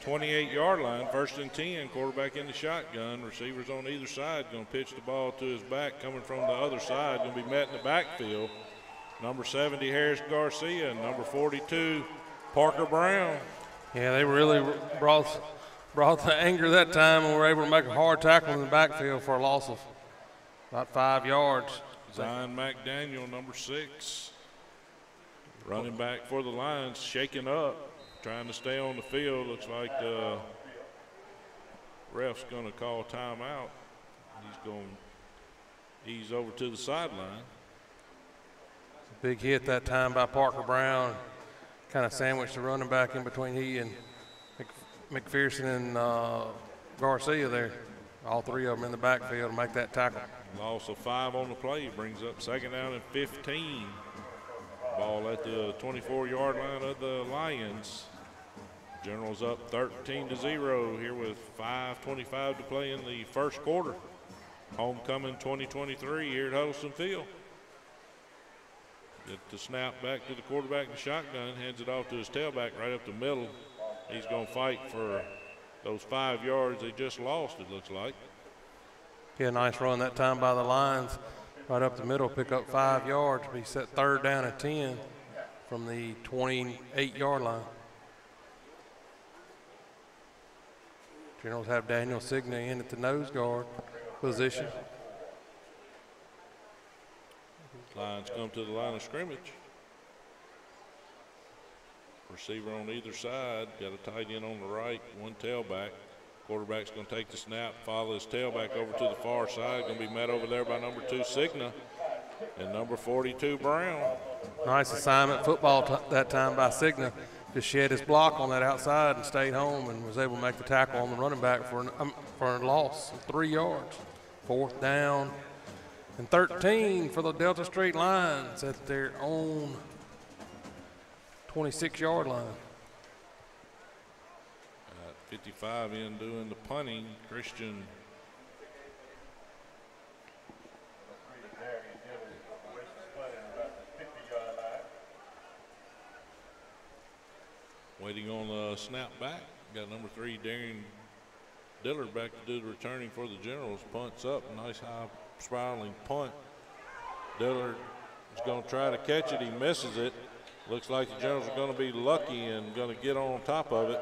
28 yard line, first and 10. Quarterback in the shotgun. Receivers on either side going to pitch the ball to his back, coming from the other side. Going to be met in the backfield. number 70 Harris Garcia, and number 42 Parker Brown. Yeah, they really brought brought the anger that time and were able to make a hard tackle in the backfield for a loss of about five yards. Zion McDaniel, number six. Running back for the Lions, shaking up, trying to stay on the field. Looks like the ref's going to call timeout. He's going to ease over to the sideline. Big hit that time by Parker Brown. Kind of sandwiched the running back in between he and McPherson and uh, Garcia there. All three of them in the backfield to make that tackle. Loss of five on the play brings up second down and 15. Ball at the 24 yard line of the Lions. Generals up 13 to 0 here with 5.25 to play in the first quarter. Homecoming 2023 here at Huddleston Field. Get the snap back to the quarterback in the shotgun, hands it off to his tailback right up the middle. He's going to fight for those five yards they just lost, it looks like. Yeah, nice run that time by the Lions. Right up the middle, pick up five yards. Be set third down at 10 from the 28 yard line. Generals have Daniel Signa in at the nose guard position. Lions come to the line of scrimmage. Receiver on either side, got a tight end on the right, one tailback. Quarterback's going to take the snap, follow his tailback over to the far side. Going to be met over there by number two, Signa, and number 42, Brown. Nice assignment football that time by Signa. Just shed his block on that outside and stayed home and was able to make the tackle on the running back for, an, um, for a loss of three yards. Fourth down and 13 for the Delta Street Lions at their own 26 yard line. Got 55 in doing the punting. Christian waiting on the snap back. Got number three, Darian Dillard back to do the returning for the Generals. Punts up, nice high spiraling punt. Dillard is going to try to catch it. He misses it. Looks like the Generals are going to be lucky and going to get on top of it.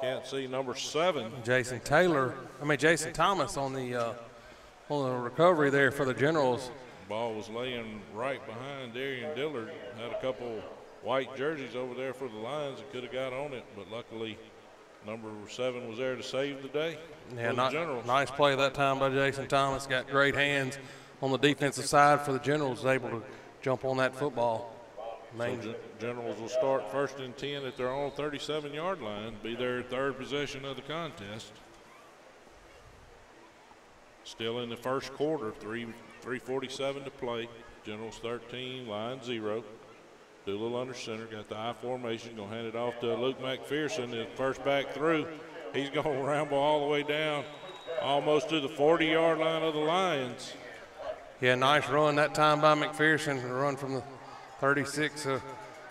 Can't see number seven. Jason Taylor, I mean Jason Thomas on the uh, on the recovery there for the Generals. Ball was laying right behind Darian Dillard. Had a couple white jerseys over there for the Lions that could have got on it, but luckily number seven was there to save the day Yeah, not, the nice play that time by Jason Thomas. Got great hands on the defensive side for the Generals. Able to jump on that football. So Main, Gen- Generals will start first and 10 at their own 37 yard line, be their third possession of the contest. Still in the first quarter, three 347 to play. Generals 13, line zero. Doolittle under center, got the I formation, gonna hand it off to Luke McPherson, the first back through. He's gonna *laughs* ramble all the way down, almost to the 40 yard line of the Lions. yeah, nice run that time by McPherson. Run from the 36 of,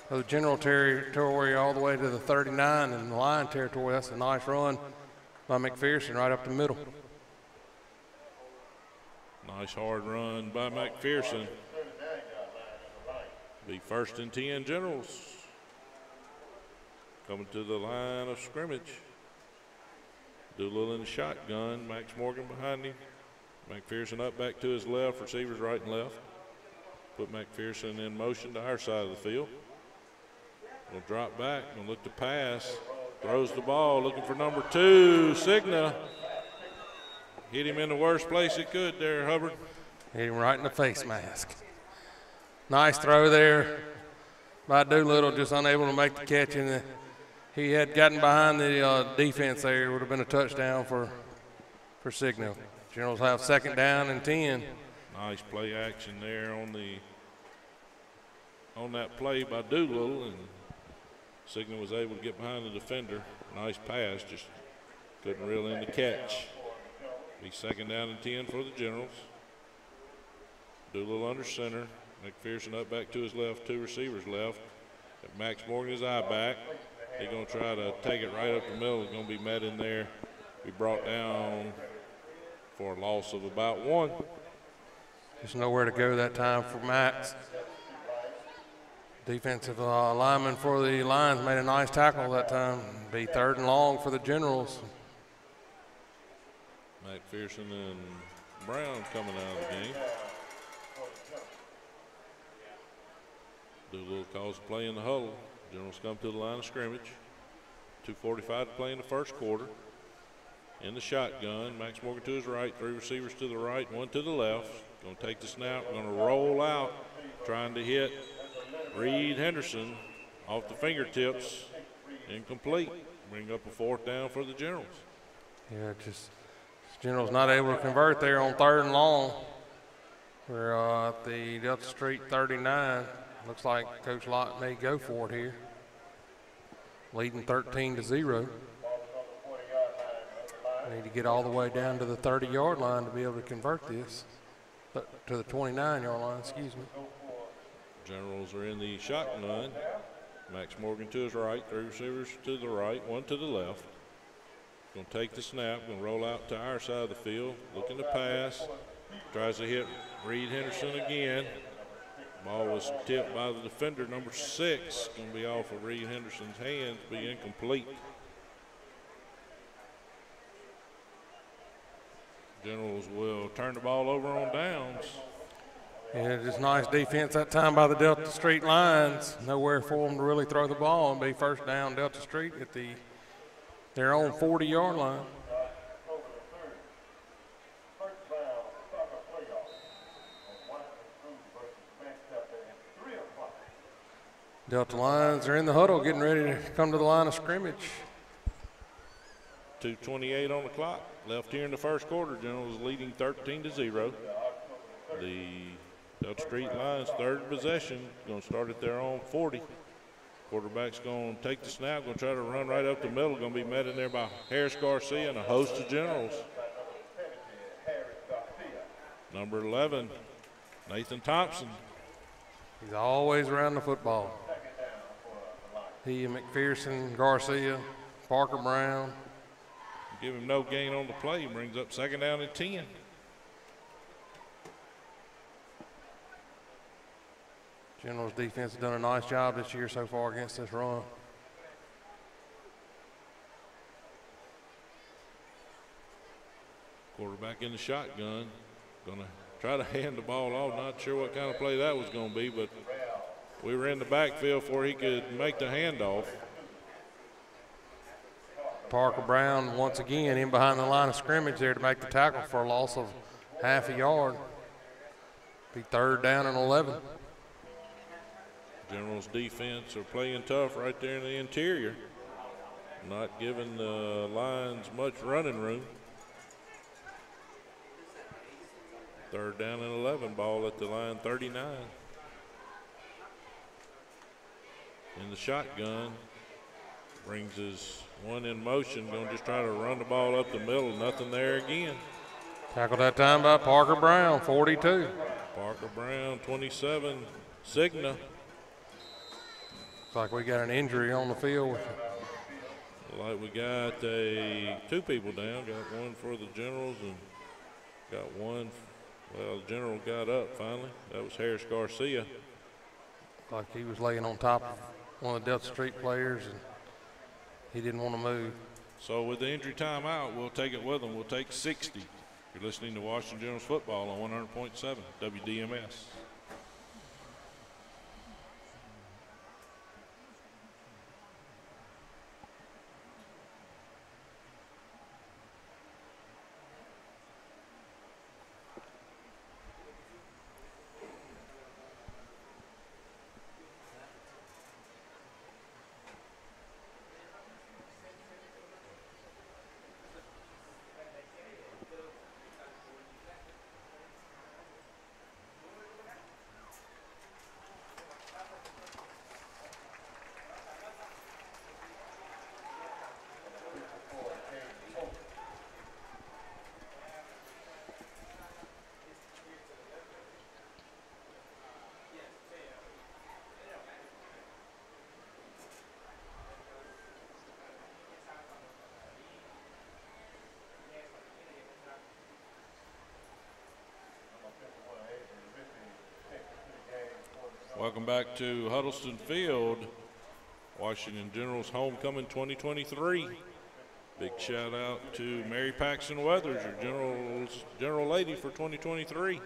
of the General territory all the way to the 39 in the line territory. That's a nice run by McPherson right up the middle. Nice hard run by McPherson. Be first and 10 Generals. Coming to the line of scrimmage. Doolittle in the shotgun. Max Morgan behind him. McPherson up back to his left. Receivers right and left. Put McPherson in motion to our side of the field. Will drop back and look to pass. Throws the ball looking for number two, Signa. Hit him in the worst place he could there, Hubbard. Hit him right in the face mask. Nice throw there by Doolittle, just unable to make the catch. And the, he had gotten behind the uh, defense there. It would have been a touchdown for for Signa. Generals have second down and 10. Nice play action there on the on that play by Doolittle, and Signa was able to get behind the defender. Nice pass, just couldn't reel in the catch. Be second down and ten for the Generals. Doolittle under center. McPherson up back to his left, two receivers left. Max Morgan is eye back. He's going to try to take it right up the middle. He's going to be met in there. Be brought down for a loss of about one. Just nowhere to go that time for Max. Defensive uh, lineman for the Lions made a nice tackle that time. Be third and long for the Generals. McPherson and Brown coming out of the game. Doolittle cause of play in the huddle. Generals come to the line of scrimmage. 2.45 to play in the first quarter. In the shotgun, Max Morgan to his right, three receivers to the right, one to the left. Going to take the snap, going to roll out, trying to hit Reed Henderson off the fingertips. Incomplete. Bring up a fourth down for the Generals. Yeah, just Generals not able to convert there on third and long. We're uh, at the Delta Street 39. Looks like Coach Lott may go for it here. Leading 13 to 0. Need to get all the way down to the 30 yard line to be able to convert this. To the 29 yard line, excuse me. Generals are in the shotgun. Max Morgan to his right, three receivers to the right, one to the left. Going to take the snap, going to roll out to our side of the field, looking to pass. Tries to hit Reed Henderson again. Ball was tipped by the defender, number six. Going to be off of Reed Henderson's hands, be incomplete. Generals will turn the ball over on downs. Yeah, just nice defense that time by the Delta Street Lions. Nowhere for them to really throw the ball and be first down Delta Street at the their own 40 yard line. Delta Lions are in the huddle getting ready to come to the line of scrimmage. 2.28 on the clock. Left here in the first quarter. Generals leading 13 to 0. The Delta Street Lions third possession. Going to start at their own 40. Quarterback's going to take the snap, going to try to run right up the middle. Going to be met in there by Harris Garcia and a host of Generals. Number 11, Nathan Thompson. He's always around the football. He and McPherson, Garcia, Parker Brown. Give him no gain on the play. Brings up second down and 10. Generals defense has done a nice job this year so far against this run. Quarterback in the shotgun. Going to try to *laughs* hand the ball off. Not sure what kind of play that was going to be, but we were in the backfield before he could make the handoff. Parker Brown once again in behind the line of scrimmage there to make the tackle for a loss of half a yard. Be third down and 11. Generals defense are playing tough right there in the interior, not giving the Lions much running room. Third down and 11, ball at the line 39. In the shotgun, brings his one in motion, going to just try to run the ball up the middle, nothing there again. Tackle that time by Parker Brown, 42. Parker Brown, 27, Signa. Looks like we got an injury on the field. Like we got a two people down. Got one for the Generals and got one. Well, the General got up finally. That was Harris Garcia. Like he was laying on top of one of the Delta Street players and he didn't want to move. So with the injury timeout, we'll take it with them. We'll take 60. You're listening to Washington Generals football on 100.7 WDMS. Welcome back to Huddleston Field, Washington Generals homecoming 2023. Big shout out to Mary Paxton Weathers, your general's general lady for 2023.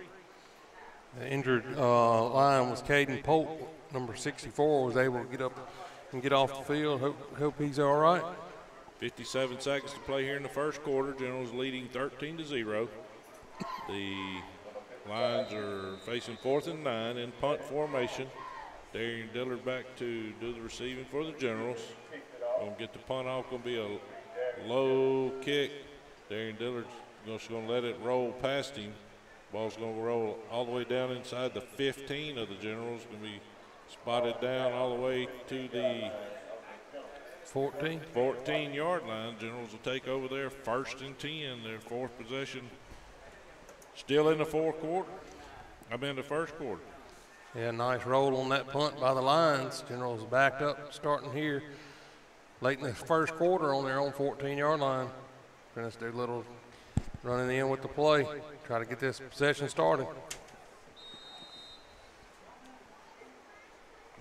The injured uh, line was Caden Polk, number 64, was able to get up and get off the field. Hope, hope he's all right. 57 seconds to play here in the first quarter. Generals leading 13 to 0. The Lions are facing fourth and nine in punt formation. Darian Dillard back to do the receiving for the Generals. Gonna get the punt off. Gonna be a low kick. Darian Dillard's just gonna let it roll past him. Ball's gonna roll all the way down inside the 15 of the Generals. Gonna be spotted down all the way to the 14. 14 yard line. Generals will take over there first and 10, their fourth possession. Still in the fourth quarter. I'm in the first quarter. Yeah, nice roll on that punt by the Lions. Generals backed up starting here late in the first quarter on their own 14 yard line. Gonna do a little running in with the play, try to get this possession started.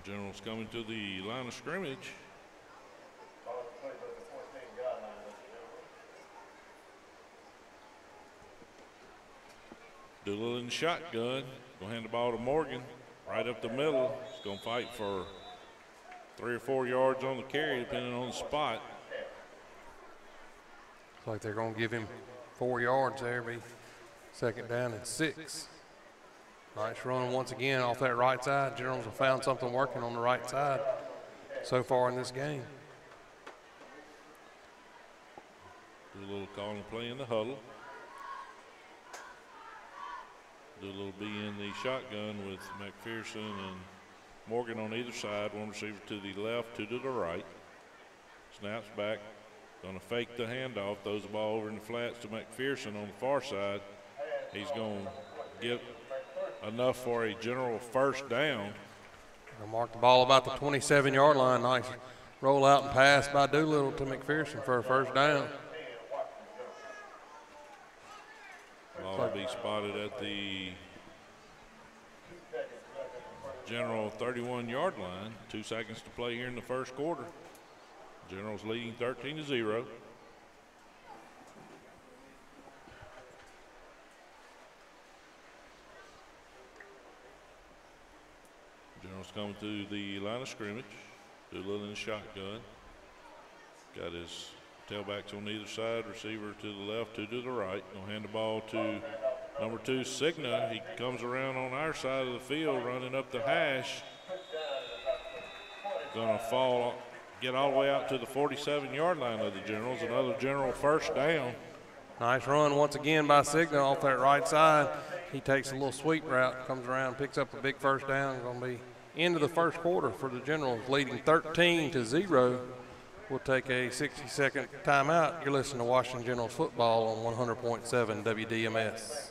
Generals coming to the line of scrimmage. Doolittle in the shotgun. Gonna hand the ball to Morgan. Right up the middle. He's gonna fight for three or four yards on the carry, depending on the spot. Looks like they're gonna give him four yards there, be second down and six. Nice run once again off that right side. Generals have found something working on the right side so far in this game. Doolittle call and play in the huddle. Doolittle B in the shotgun with McPherson and Morgan on either side. One receiver to the left, two to the right. Snaps back. Going to fake the handoff. Throws the ball over in the flats to McPherson on the far side. He's going to get enough for a general first down. Mark the ball about the 27 yard line. Nice roll out and pass by Doolittle to McPherson for a first down. Will be spotted at the general 31 yard line. Two seconds to play here in the first quarter. Generals leading 13 to 0. Generals coming to the line of scrimmage. Doolittle in the shotgun. Got his tailbacks on either side, receiver to the left, two to the right. Gonna hand the ball to number two, Signa. He comes around on our side of the field, running up the hash. Gonna fall, get all the way out to the 47 yard line of the Generals. Another General first down. Nice run once again by Signa off that right side. He takes a little sweep route, comes around, picks up a big first down. To be into the first quarter for the Generals, leading 13 to zero. We'll take a 60 second timeout. You're listening to Washington Generals football on 100.7 WDMS.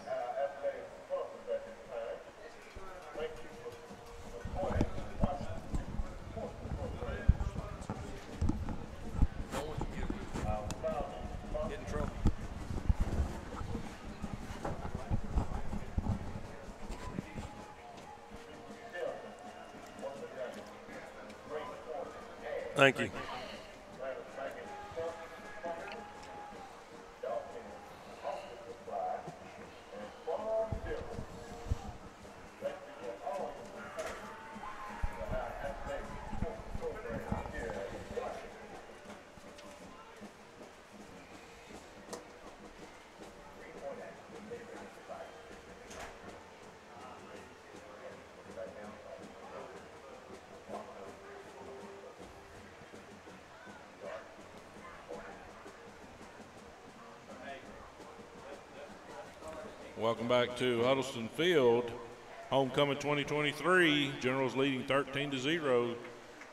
Thank you. Welcome back to Huddleston Field. Homecoming 2023. Generals leading 13 to 0.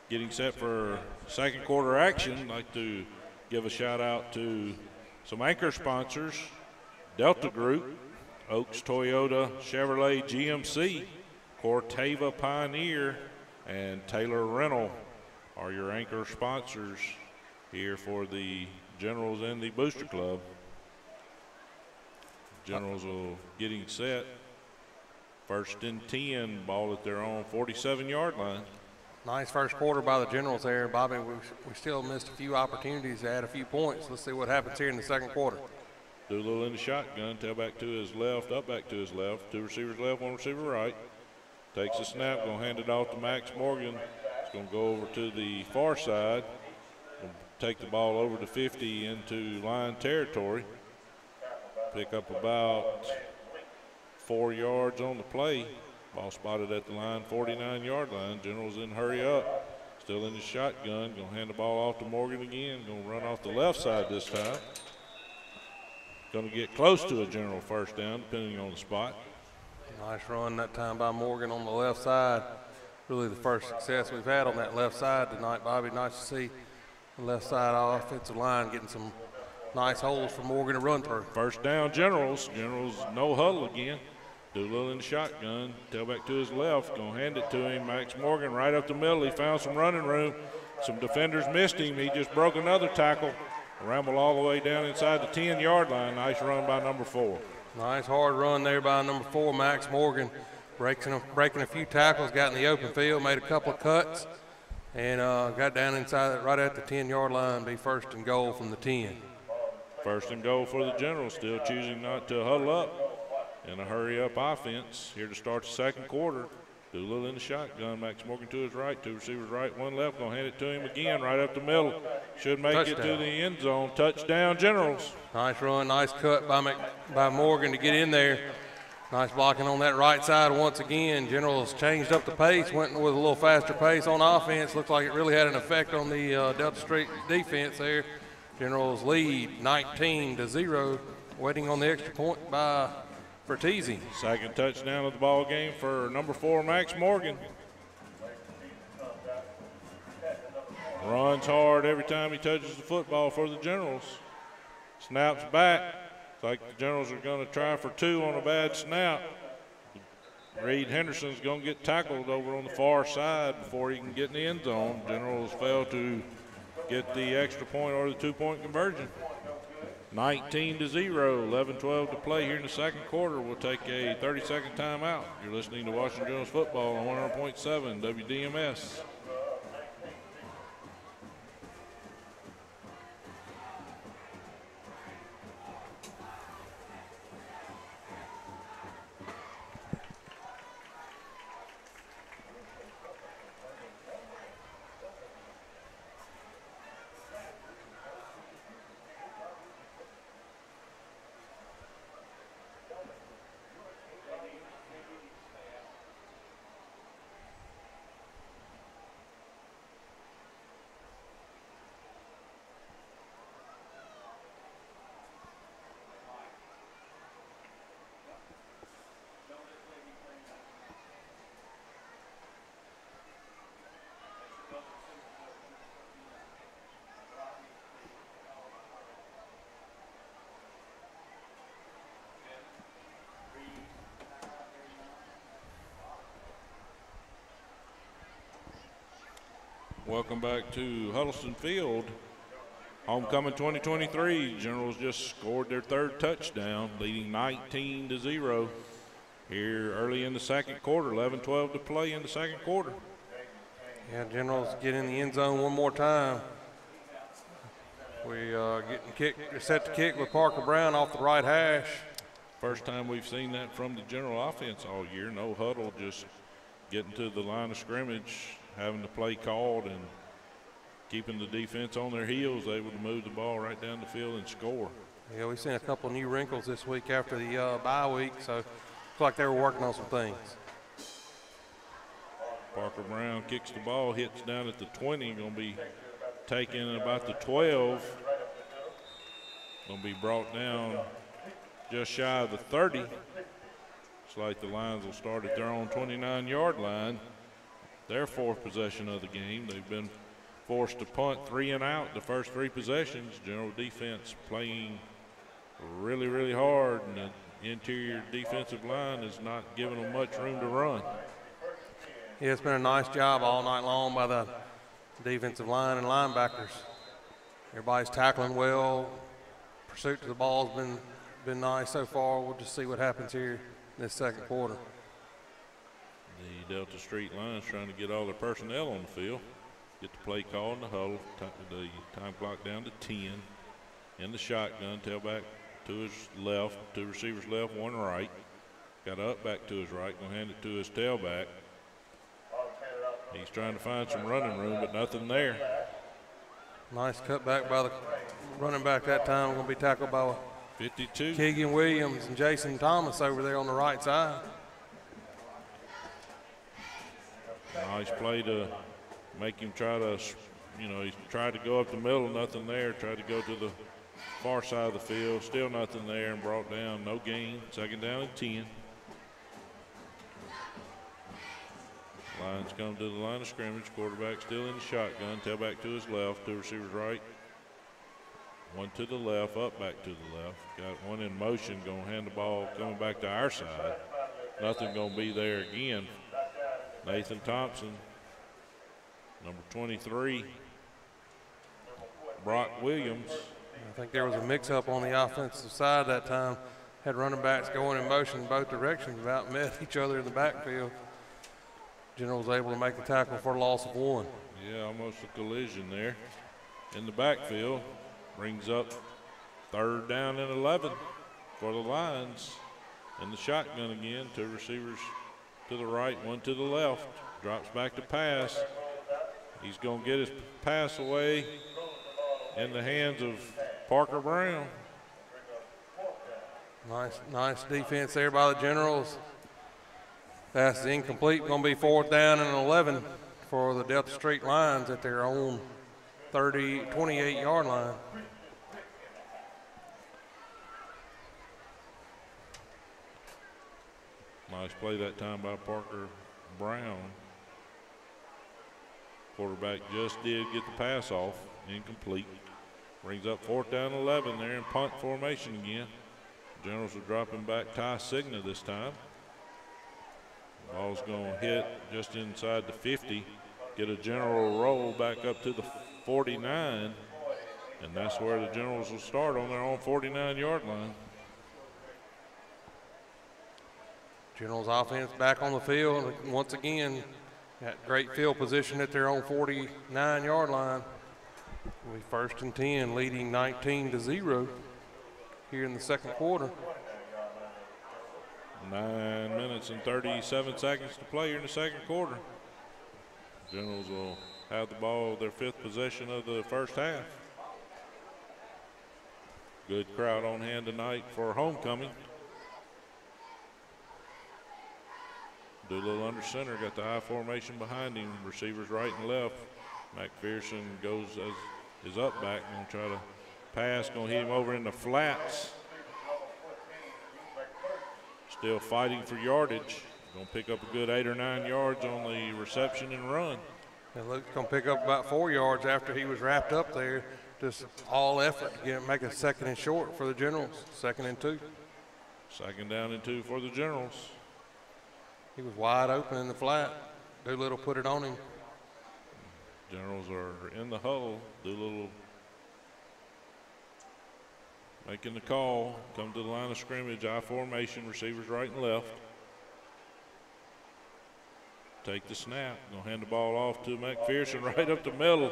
Getting set for second quarter action. I'd like to give a shout out to some anchor sponsors Delta Group, Oaks Toyota Chevrolet GMC, Corteva Pioneer, and Taylor Rental are your anchor sponsors here for the Generals and the Booster Club. Generals are getting set. First and 10, ball at their own 47 yard line. Nice first quarter by the Generals there. Bobby, we, we still missed a few opportunities to add a few points. Let's see what happens here in the second quarter. Doolittle in the shotgun, tailback to his left, up back to his left. Two receivers left, one receiver right. Takes a snap, gonna hand it off to Max Morgan. It's gonna go over to the far side. Take the ball over to 50 into line territory. Pick up about four yards on the play. Ball spotted at the line, 49 yard line. Generals in hurry up. Still in the shotgun. Gonna hand the ball off to Morgan again. Gonna run off the left side this time. Gonna get close to a general first down, depending on the spot. Nice run that time by Morgan on the left side. Really the first success we've had on that left side tonight, Bobby. Nice to see the left side offensive line getting some nice holes for Morgan to run through. First down, Generals. Generals no huddle again. Doolittle in the shotgun. Tailback to his left. Gonna hand it to him. Max Morgan right up the middle. He found some running room. Some defenders missed him. He just broke another tackle. Rambled all the way down inside the 10 yard line. Nice run by number four. Nice hard run there by number four, Max Morgan. Breaking a, breaking a few tackles, got in the open field, made a couple of cuts, and uh, got down inside right at the 10 yard line. Be first and goal from the 10. First and goal for the Generals. Still choosing not to huddle up in a hurry up offense. Here to start the second quarter. Doolittle in the shotgun. Max Morgan to his right. Two receivers right, one left. Gonna hand it to him again right up the middle. Should make it to the end zone. Touchdown, Generals. Nice run, nice cut by Mc, by Morgan to get in there. Nice blocking on that right side once again. Generals changed up the pace, went with a little faster pace on offense. Looks like it really had an effect on the uh, Delta Street defense there. Generals lead 19 to zero, waiting on the extra point by Fertizzi. Second touchdown of the ball game for number four, Max Morgan. Runs hard every time he touches the football for the Generals. Snaps back. It's like the Generals are going to try for two on a bad snap. Reed Henderson's going to get tackled over on the far side before he can get in the end zone. Generals fail to get the extra point or the two point conversion. 19 to 0, 11 12 to play here in the second quarter. We'll take a 30 second timeout. You're listening to Washington Generals football on 100.7 WDMS. Welcome back to Huddleston Field. Homecoming 2023. Generals just scored their third touchdown, leading 19 to 0 here early in the second quarter. 11 12 to play in the second quarter. Yeah, Generals get in the end zone one more time. We uh, getting kick, set to kick with Parker Brown off the right hash. First time we've seen that from the general offense all year. No huddle, just getting to the line of scrimmage, having the play called, and keeping the defense on their heels, able to move the ball right down the field and score. Yeah, we've seen a couple new wrinkles this week after the uh, bye week, so looks like they were working on some things. Parker Brown kicks the ball, hits down at the 20, going to be taken at about the 12. Going to be brought down just shy of the 30. Looks like the Lions will start at their own 29 yard line. Their fourth possession of the game. They've been forced to punt three and out the first three possessions. General defense playing really, really hard, and the interior defensive line is not giving them much room to run. Yeah, it's been a nice job all night long by the defensive line and linebackers. Everybody's tackling well. Pursuit to the ball's been been nice so far. We'll just see what happens here in this second quarter. The Delta Street Lions trying to get all their personnel on the field, get the play call in the huddle, the time clock down to 10. In the shotgun, tailback to his left, two receivers left, one right. Got up back to his right, gonna hand it to his tailback. He's trying to find some running room, but nothing there. Nice cutback by the running back that time. Going to be tackled by 52. Keegan Williams and Jason Thomas over there on the right side. Nice play to make him try to, you know, he tried to go up the middle, nothing there. Tried to go to the far side of the field, still nothing there, and brought down, no gain. Second down and 10. Lions come to the line of scrimmage. Quarterback still in the shotgun. Tailback to his left, two receivers right. One to the left, up back to the left. Got one in motion, gonna hand the ball coming back to our side. Nothing gonna be there again. Nathan Thompson, number 23. Brock Williams. I think there was a mix-up on the offensive side that time. Had running backs going in motion in both directions, about *laughs* met each other in the backfield. General was able to make the tackle for a loss of one. Yeah, almost a collision there. In the backfield, brings up third down and 11 for the Lions. In the shotgun again, two receivers to the right, one to the left. Drops back to pass. He's going to get his pass away in the hands of Parker Brown. Nice, nice defense there by the Generals. That's incomplete. Going to be fourth down and 11 for the Delta Street Lions at their own 30, 28 yard line. Nice play that time by Parker Brown. Quarterback just did get the pass off, incomplete. Brings up fourth down 11 there in punt formation again. Generals are dropping back Ty Signa this time. Ball's going to hit just inside the 50, get a general roll back up to the 49, and that's where the Generals will start on their own 49 yard line. Generals offense back on the field once again. Got great field position at their own 49 yard line. Be first and 10, leading 19 to 0 here in the second quarter. Nine minutes and 37 seconds to play here in the second quarter. Generals will have the ball, their fifth possession of the first half. Good crowd on hand tonight for homecoming. Doolittle under center, got the high formation behind him. Receivers right and left. McPherson goes as is up back and try to pass. Gonna hit him over in the flats. Still fighting for yardage. Gonna pick up a good eight or nine yards on the reception and run. Looks going to pick up about four yards after he was wrapped up there. Just all effort to get make a second and short for the Generals. Second and two. Second down and two for the Generals. He was wide open in the flat. Doolittle put it on him. Generals are in the hole. Doolittle making the call. Come to the line of scrimmage. I formation. Receivers right and left. Take the snap. Gonna hand the ball off to McPherson *laughs* right up the middle.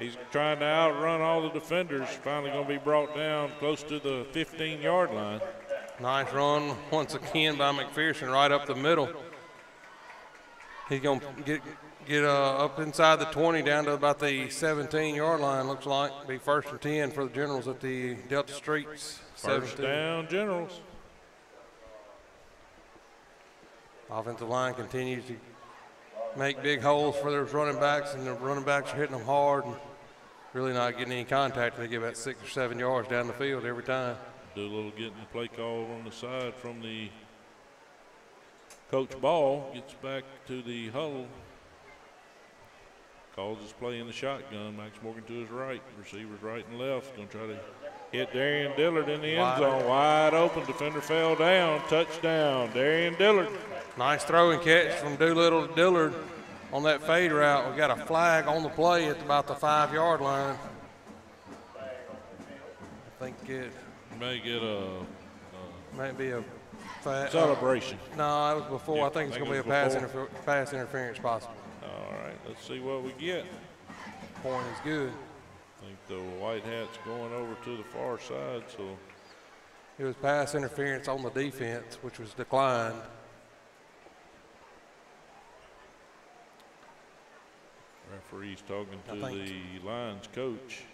He's trying to outrun all the defenders. Finally gonna be brought down close to the 15 yard line. Nice run once again by McPherson right up the middle. He's going to get get uh, up inside the 20 down to about the 17 yard line, looks like. Be first and 10 for the Generals at the Delta Streets. First 17. down, Generals. Offensive line continues to make big holes for their running backs, and the running backs are hitting them hard and really not getting any contact. They get about six or seven yards down the field every time. Doolittle getting the play call on the side from the coach Ball. Gets back to the huddle. Calls his play in the shotgun. Max Morgan to his right. Receivers right and left. Gonna try to hit Darian Dillard in the end Wide zone. Wide open. Defender fell down. Touchdown. Darian Dillard. Nice throw and catch from Doolittle to Dillard on that fade route. We got a flag on the play at about the five yard line. I think it May get a might be a Fa- uh, Celebration. no, it was before. Yeah, I think it's going to be a it pass, interfer- pass interference possible. All right, let's see what we get. Point is good. I think the white hat's going over to the far side, so It was pass interference on the defense, which was declined. referee's talking to the Lions coach.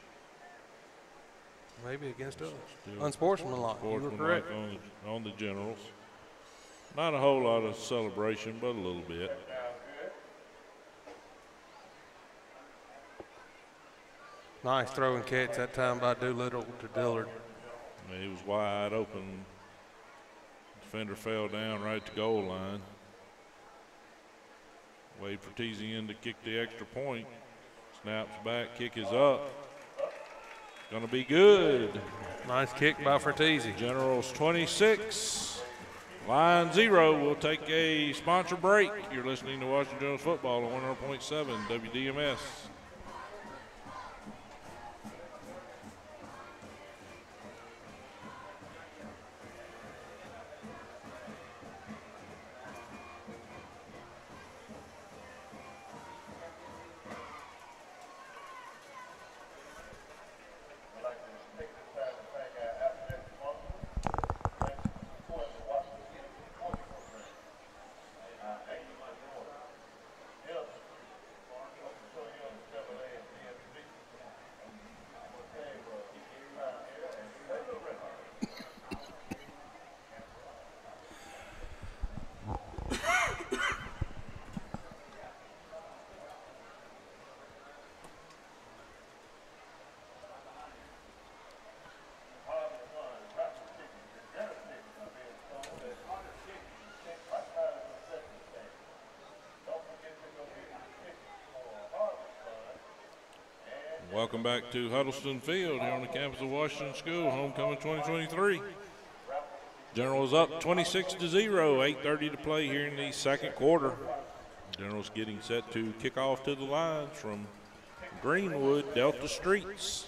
Maybe against us. Still Unsportsmanlike. You were correct. on the, on the Generals. Not a whole lot of celebration, but a little bit. Nice throw and catch that time by Doolittle to Dillard. He was wide open. Defender fell down right the goal line. Wait for TZN to kick the extra point. Snaps back, kick is up. Gonna be good. Nice kick by Fertizzi. Generals 26, Line 0. We'll take a sponsor break. You're listening to Washington Generals Football on 100.7 WDMS. Welcome back to Huddleston Field here on the campus of Washington School, homecoming 2023. Generals up 26 to 0, 8.30 to play here in the second quarter. Generals getting set to kick off to the Lions from Greenwood, Delta Streets.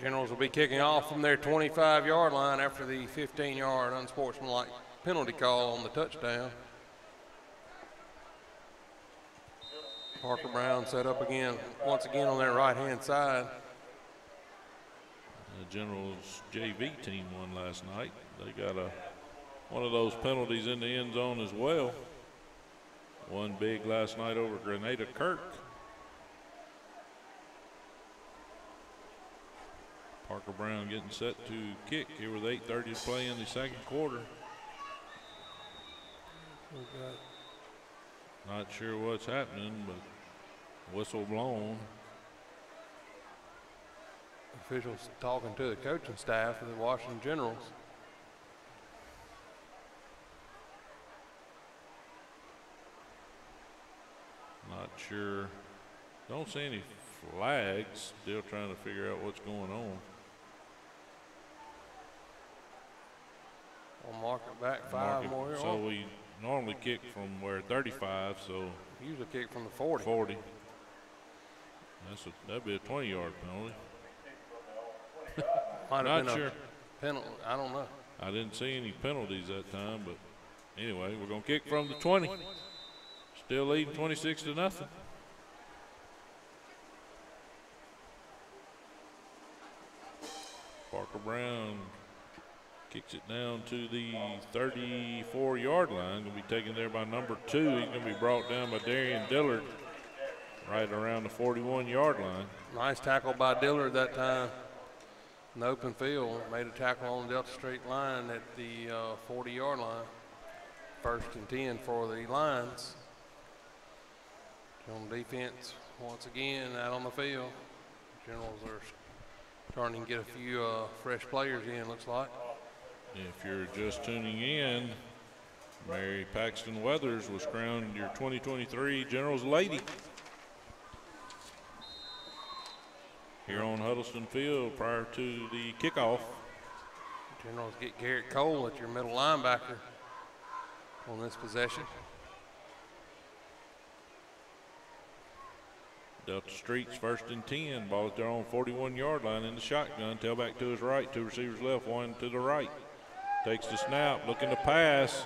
Generals will be kicking off from their 25 yard line after the 15 yard unsportsmanlike penalty call on the touchdown. Parker Brown set up again, once again on their right hand side. The Generals JV team won last night. They got a one of those penalties in the end zone as well. Won big last night over Grenada Kirk. Parker Brown getting set to kick here with 8:30 to play in the second quarter. Not sure what's happening, but whistle blown. Officials talking to the coaching staff of the Washington Generals. Not sure. Don't see any flags. Still trying to figure out what's going on. We'll mark it back Mark five it- more. So we normally kick from where 35, so Usually kick from the 40. 40. That's a, that'd be a 20 yard penalty. Might have Not been sure. a penalty. I don't know. I didn't see any penalties that time, but anyway, we're gonna kick from the 20. Still leading 26 to nothing. Parker Brown kicks it down to the 34 yard line. Gonna be taken there by number two. He's gonna be brought down by Darian Dillard right around the 41 yard line. Nice tackle by Dillard that time in the open field. Made a tackle on the Delta Street line at the uh, 40 yard line. First and 10 for the Lions. On defense, once again, out on the field. Generals are starting to get a few uh, fresh players in, looks like. If you're just tuning in, Mary Paxton Weathers was crowned your 2023 General's Lady. Here on Huddleston Field prior to the kickoff. Generals get Garrett Cole at your middle linebacker on this possession. Delta Streets first and 10. Ball at their own 41 yard line in the shotgun. Tailback to his right, two receivers left, one to the right. Takes the snap, looking to pass.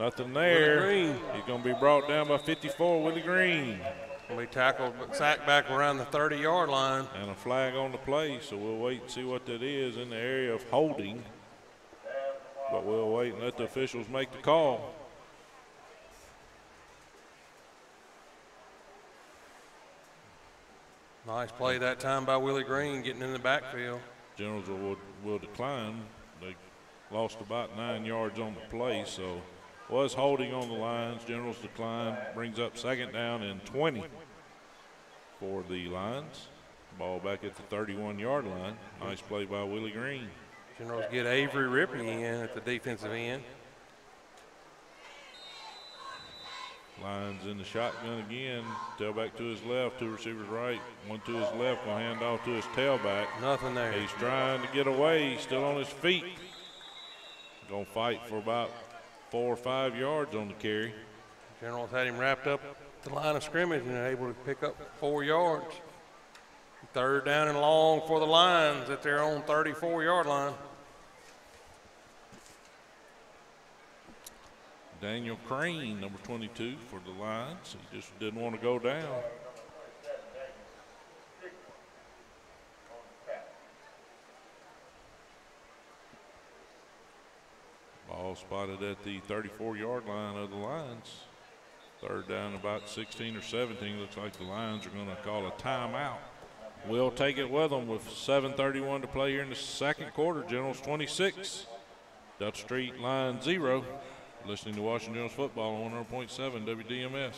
Nothing there. Green. He's going to be brought down by 54, Willie Green. We tackled, sacked back around the 30-yard line. And a flag on the play, so we'll wait and see what that is in the area of holding. But we'll wait and let the officials make the call. Nice play that time by Willie Green getting in the backfield. Generals will, will decline. They lost about nine yards on the play, so was holding on the Lions. Generals decline, brings up second down and 20 for the Lions. Ball back at the 31 yard line. Nice play by Willie Green. Generals get Avery Rippey in at the defensive end. Lions in the shotgun again. Tailback to his left, two receivers right, one to his left, gonna hand off to his tailback. Nothing there. He's trying to get away, He's still on his feet. Gonna fight for about four or five yards on the carry. Generals had him wrapped up the line of scrimmage and able to pick up four yards. Third down and long for the Lions at their own 34-yard line. Daniel Crane, number 22 for the Lions. He just didn't want to go down. Ball spotted at the 34 yard line of the Lions. Third down, about 16 or 17. Looks like the Lions are going to call a timeout. We'll take it with them with 7.31 to play here in the second quarter. Generals 26, Dutch Street line 0. Listening to Washington Generals football on 100.7 WDMS.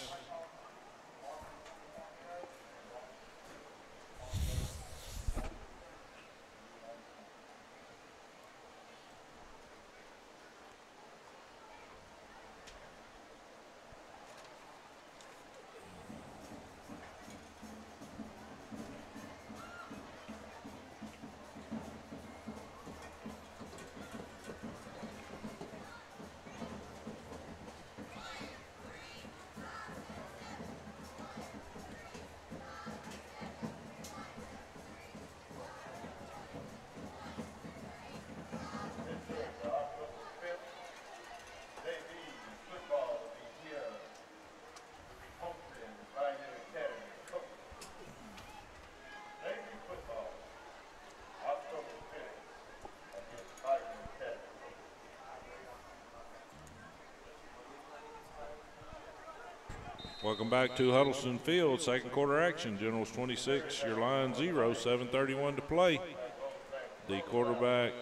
Welcome back to Huddleston Field, second quarter action. Generals 26, your line 0, 7.31 to play. The quarterback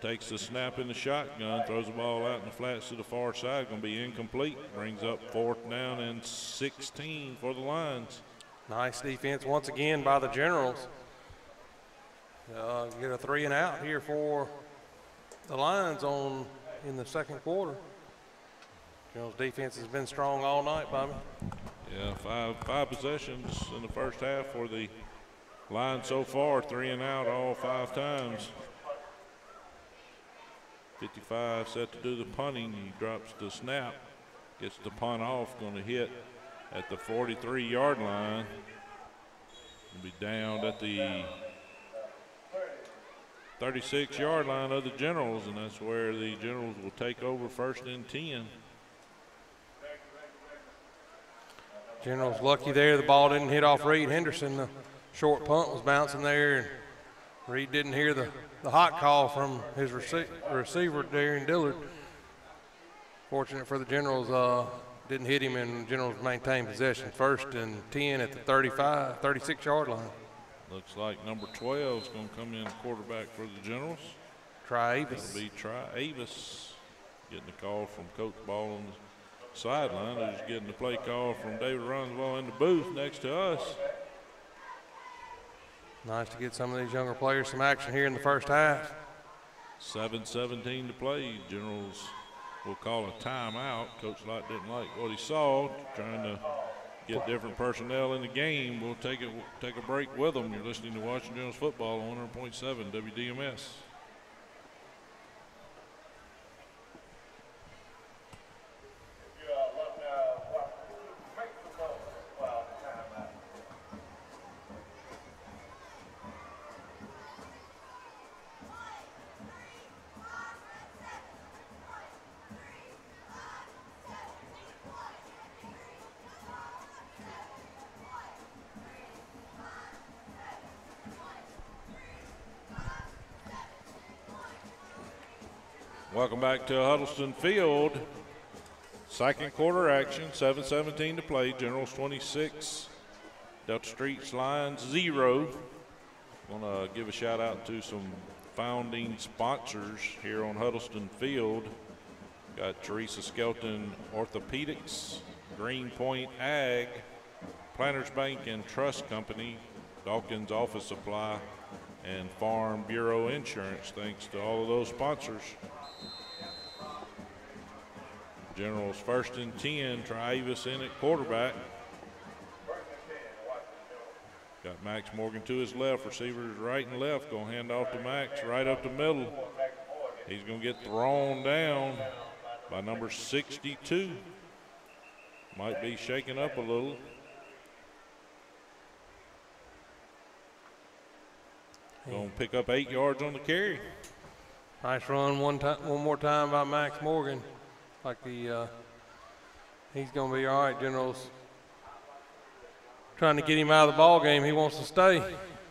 takes the snap in the shotgun, throws the ball out in the flats to the far side, going to be incomplete. Brings up fourth down and 16 for the Lions. Nice defense once again by the Generals. Uh, get a three and out here for the Lions on in the second quarter. Defense has been strong all night, Bobby. Yeah, five five possessions in the first half for the Lions so far, three and out all five times. 55 set to do the punting. He drops the snap, gets the punt off, going to hit at the 43 yard line. Be down at the 36 yard line of the Generals, and that's where the Generals will take over first and 10. Generals lucky there. The ball didn't hit off Reed Henderson. The short punt was bouncing there, and Reed didn't hear the, the hot call from his rece- receiver, Darian Dillard. Fortunate for the Generals, uh, didn't hit him, and Generals maintained possession. First and 10 at the 35, 36 yard line. Looks like number 12 is going to come in quarterback for the Generals. Try Avis. That'll be Try Avis getting the call from Coach Ball on the sideline. Who's getting the play call from David Runswell in the booth next to us. Nice to get some of these younger players some action here in the first half. 7-17 to play. Generals will call a timeout. Coach Lott didn't like what he saw, trying to get different personnel in the game. We'll take it take a break with them. You're listening to Washington Generals football on 100.7 WDMS. Welcome back to Huddleston Field. Second quarter action, 7-17 to play. Generals 26, Delta Streets Lions 0. Want to give a shout out to some founding sponsors here on Huddleston Field. Got Teresa Skelton Orthopedics, Greenpoint Ag, Planters Bank and Trust Company, Dawkins Office Supply, and Farm Bureau Insurance. Thanks to all of those sponsors. Generals first and 10, Travis in at quarterback. Got Max Morgan to his left, receivers right and left. Gonna hand off to Max right up the middle. He's gonna get thrown down by number 62. Might be shaken up a little. Gonna pick up eight yards on the carry. Nice run one time, one more time by Max Morgan. Like the, uh, he's gonna be all right. Generals trying to get him out of the ball game. He wants to stay,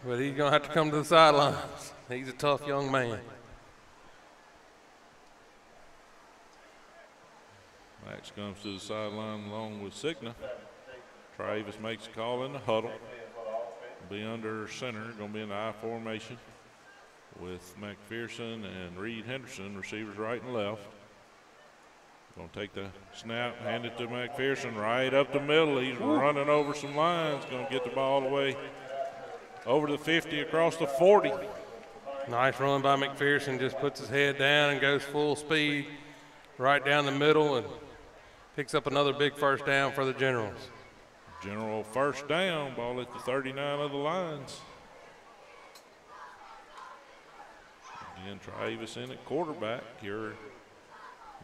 but he's gonna have to come to the sidelines. He's a tough young man. Max comes to the sideline along with Signa. Travis makes a call in the huddle. Be under center, going to be in the I formation with McPherson and Reed Henderson, receivers right and left. Going to take the snap, hand it to McPherson right up the middle. He's running over some lines, going to get the ball away over the 50 across the 40. Nice run by McPherson. Just puts his head down and goes full speed right down the middle and picks up another big first down for the Generals. General first down, ball at the 39 of the Lions. Again, Travis in at quarterback here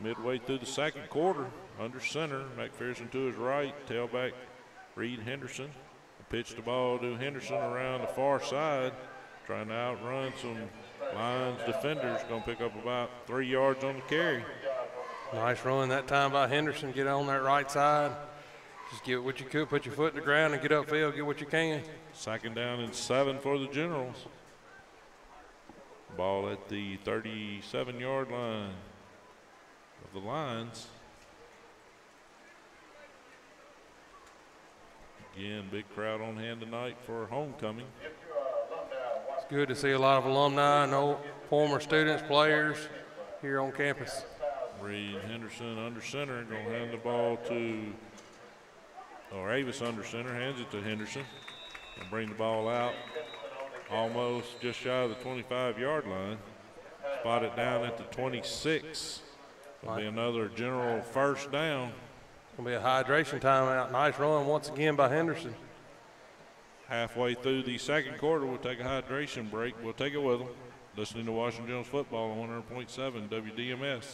midway through the second quarter. Under center, McPherson to his right, tailback Reed Henderson. Pitch the ball to Henderson around the far side, trying to outrun some Lions defenders. Going to pick up about three yards on the carry. Nice run that time by Henderson. Get on that right side. Just get what you could, put your foot in the ground and get upfield, get what you can. Second down and seven for the Generals. Ball at the 37 yard line the Lions. Again, big crowd on hand tonight for homecoming. It's good to see a lot of alumni and old former students, players here on campus. Reed Henderson under center, gonna hand the ball to, or Avis under center, hands it to Henderson. And bring the ball out almost just shy of the 25 yard line. Spot it down at the 26. It'll be another general first down. Gonna be a hydration timeout. Nice run once again by Henderson. Halfway through the second quarter, we'll take a hydration break. We'll take it with them. Listening to Washington Jones football on 100.7 WDMS.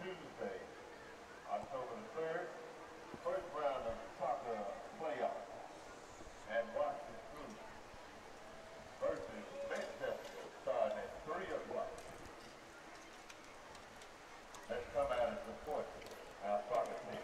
Tuesday, October the third, first round of soccer playoffs at Washington School versus Manchester starting at three o'clock. Let's come out and support our soccer team.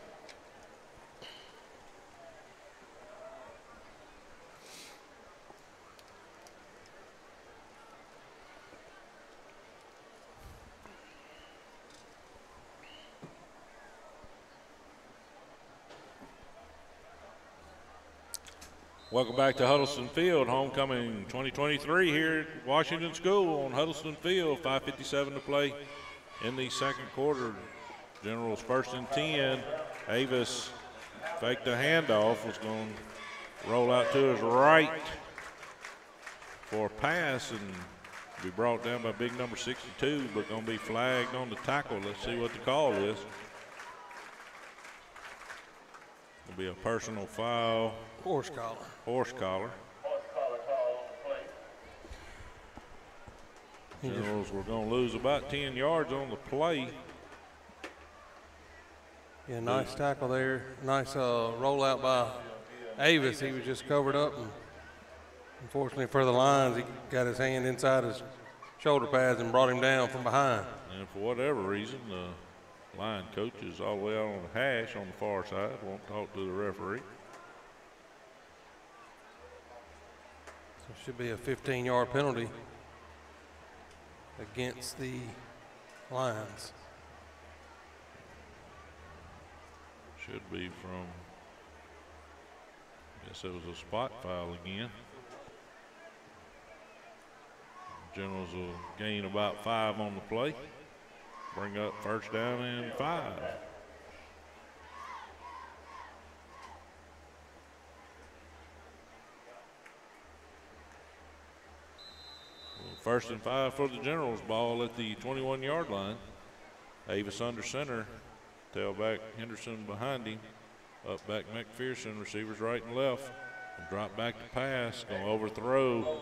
Welcome back to Huddleston Field, homecoming 2023 here at Washington School on Huddleston Field. 5:57 to play in the second quarter. Generals first and 10. Avis faked the handoff, was going to roll out to his right for a pass and be brought down by big number 62, but going to be flagged on the tackle. Let's see what the call is. It'll be a personal foul, Horse collar. horse collar. Horse collar call on the play. He just- Generals were going to lose about 10 yards on the play. Yeah, nice tackle there. Nice uh, rollout by Avis. He was just covered up, and unfortunately for the Lions, he got his hand inside his shoulder pads and brought him down from behind. And for whatever reason, the line coach is all the way out on the hash on the far side, won't talk to the referee. So it should be a 15-yard penalty against the Lions. Should be from, I guess it was a spot foul again. Generals will gain about five on the play. Bring up first down and five. First and five for the Generals. Ball at the 21 yard line. Avis under center. Tailback Henderson behind him. Up back McPherson. Receivers right and left. Drop back to pass. Going to overthrow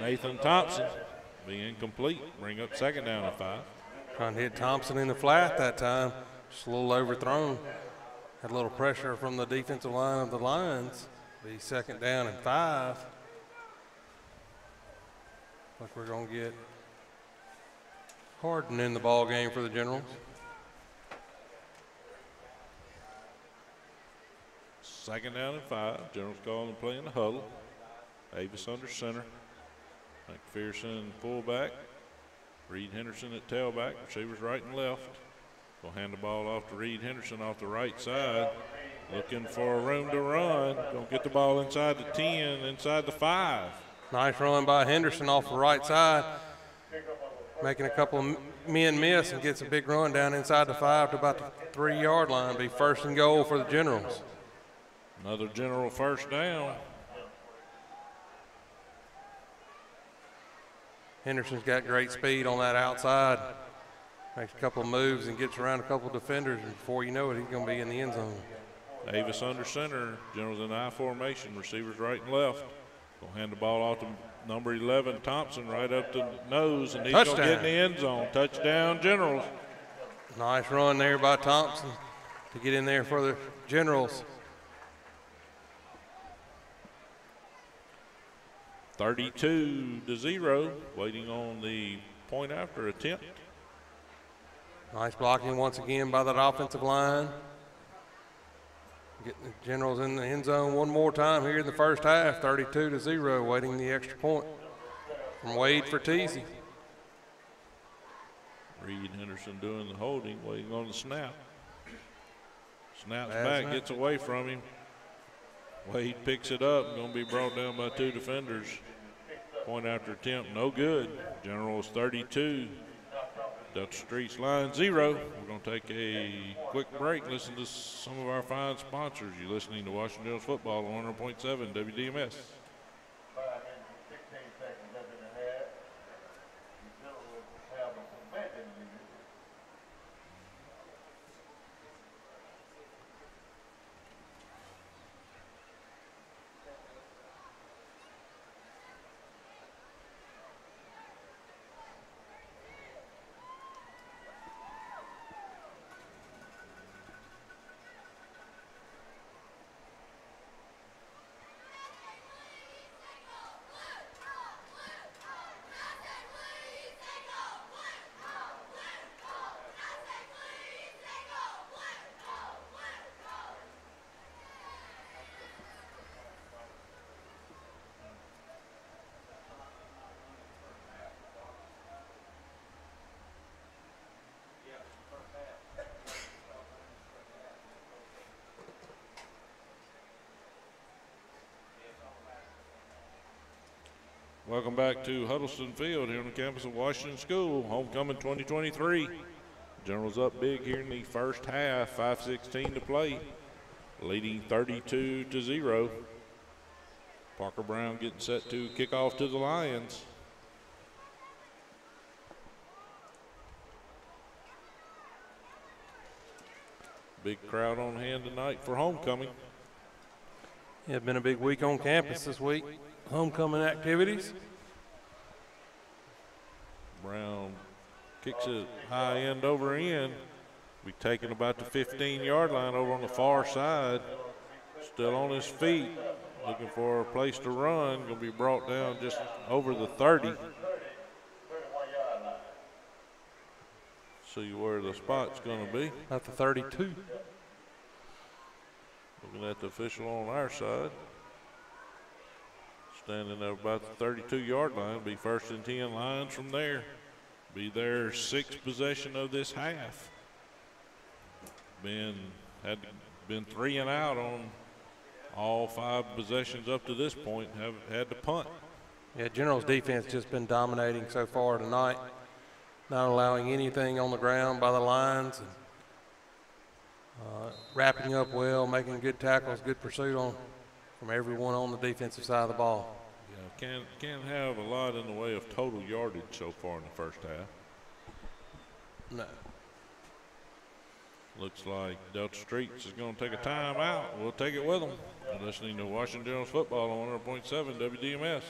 Nathan Thompson. Be incomplete. Bring up second down and five. Trying to hit Thompson in the flat that time. Just a little overthrown. Had a little pressure from the defensive line of the Lions. Be second down and five. Like we're going to get Harden in the ball game for the Generals. Second down and five. Generals calling play in the huddle. Avis under center. McPherson fullback. Reed Henderson at tailback. Receivers right and left. Will hand the ball off to Reed Henderson off the right side. Looking for a room to run. Don't get the ball inside the 10, inside the 5. Nice run by Henderson off the right side. Making a couple of men miss and gets a big run down inside the five to about the three yard line. Be first and goal for the Generals. Another general first down. Henderson's got great speed on that outside. Makes a couple of moves and gets around a couple of defenders, and before you know it, he's going to be in the end zone. Davis under center. Generals in I formation. Receivers right and left. Gonna hand the ball off to number 11 Thompson right up the nose, and he's gonna get in the end zone. Touchdown, Generals. Nice run there by Thompson to get in there for the Generals. 32 to zero, waiting on the point after attempt. Nice blocking once again by that offensive line. Getting the Generals in the end zone one more time here in the first half, 32 to 0, waiting the extra point from Wade Fertizzi. Reed Henderson doing the holding, waiting on the snap. Snaps Bad back, snap. gets away from him. Wade picks it up, going to be brought down by two defenders. Point after attempt, no good. Generals 32, Delta Streets line zero. We're going to take a quick break, listen to some of our fine sponsors. You're listening to Washington football on 100.7 WDMS. Welcome back to Huddleston Field here on the campus of Washington School. Homecoming 2023. Generals up big here in the first half, 5:16 to play, leading 32 to zero. Parker Brown getting set to kick off to the Lions. Big crowd on hand tonight for homecoming. Yeah, been a big week on campus this week. Homecoming activities. Brown kicks it high end over end. Be taking about the 15 yard line over on the far side. Still on his feet, looking for a place to run. Gonna be brought down just over the 30. Thirty-one yard line. See where the spot's gonna be. At the 32. Looking at the official on our side. Standing there about the 32 yard line. Be first and 10 Lions from there. Be their sixth possession of this half. Been had been three and out on all five possessions up to this point. Have had to punt. Yeah, General's defense just been dominating so far tonight, not allowing anything on the ground by the Lions, and uh, wrapping up well, making good tackles, good pursuit on from everyone on the defensive side of the ball. Yeah, can't can't have a lot in the way of total yardage so far in the first half. No. Looks like Delta Streets is going to take a timeout. We'll take it with them. You're listening to Washington Generals football on 100.7 WDMS.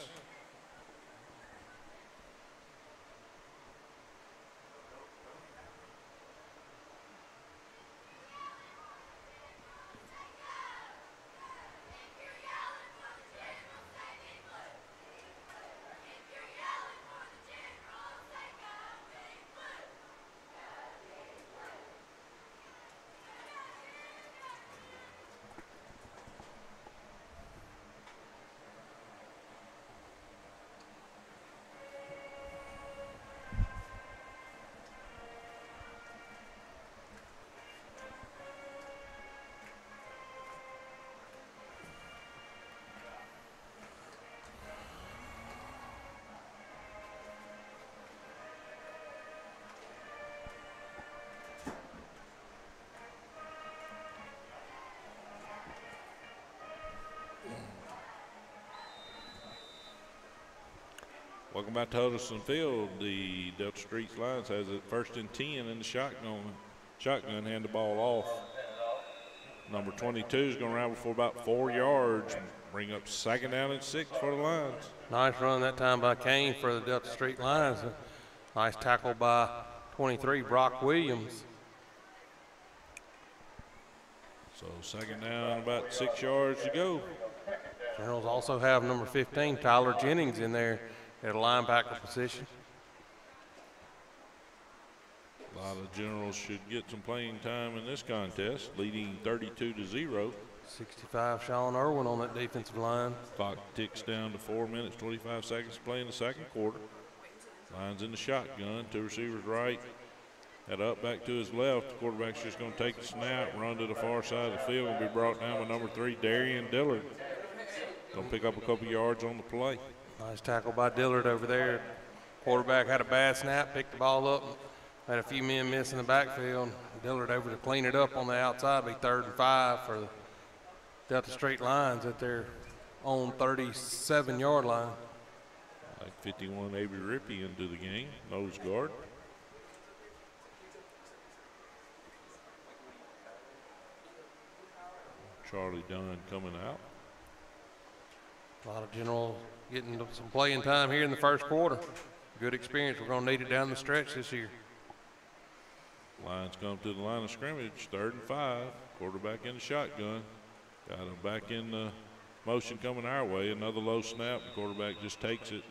Back to Huddleston Field. The Delta Streets Lions has it first and 10 in the shotgun. Shotgun, hand the ball off. Number 22 is going to ramble for about four yards. Bring up second down and six for the Lions. Nice run that time by Kane for the Delta Street Lions. Nice tackle by 23 Brock Williams. So second down, about six yards to go. Generals also have number 15 Tyler Jennings in there at a linebacker position. A lot of generals should get some playing time in this contest, leading 32 to 0. 65 Sean Irwin on that defensive line. Clock ticks down to four minutes, 25 seconds to play in the second quarter. Lions in the shotgun, two receivers right. Head up back to his left. The quarterback's just going to take the snap, run to the far side of the field, and be brought down by number three, Darian Dillard. Going to pick up a couple yards on the play. Nice tackle by Dillard over there. Quarterback had a bad snap, picked the ball up, had a few men miss in the backfield. Dillard over to clean it up on the outside, be third and five for the Delta Street Lions at their own 37 yard line. Like 51, Avery Rippey into the game, nose guard. Charlie Dunn coming out. A lot of general getting some playing time here in the first quarter. Good experience. We're going to need it down the stretch this year. Lions come to the line of scrimmage, third and five. Quarterback in the shotgun. Got him back in the motion coming our way. Another low snap. The quarterback just takes it,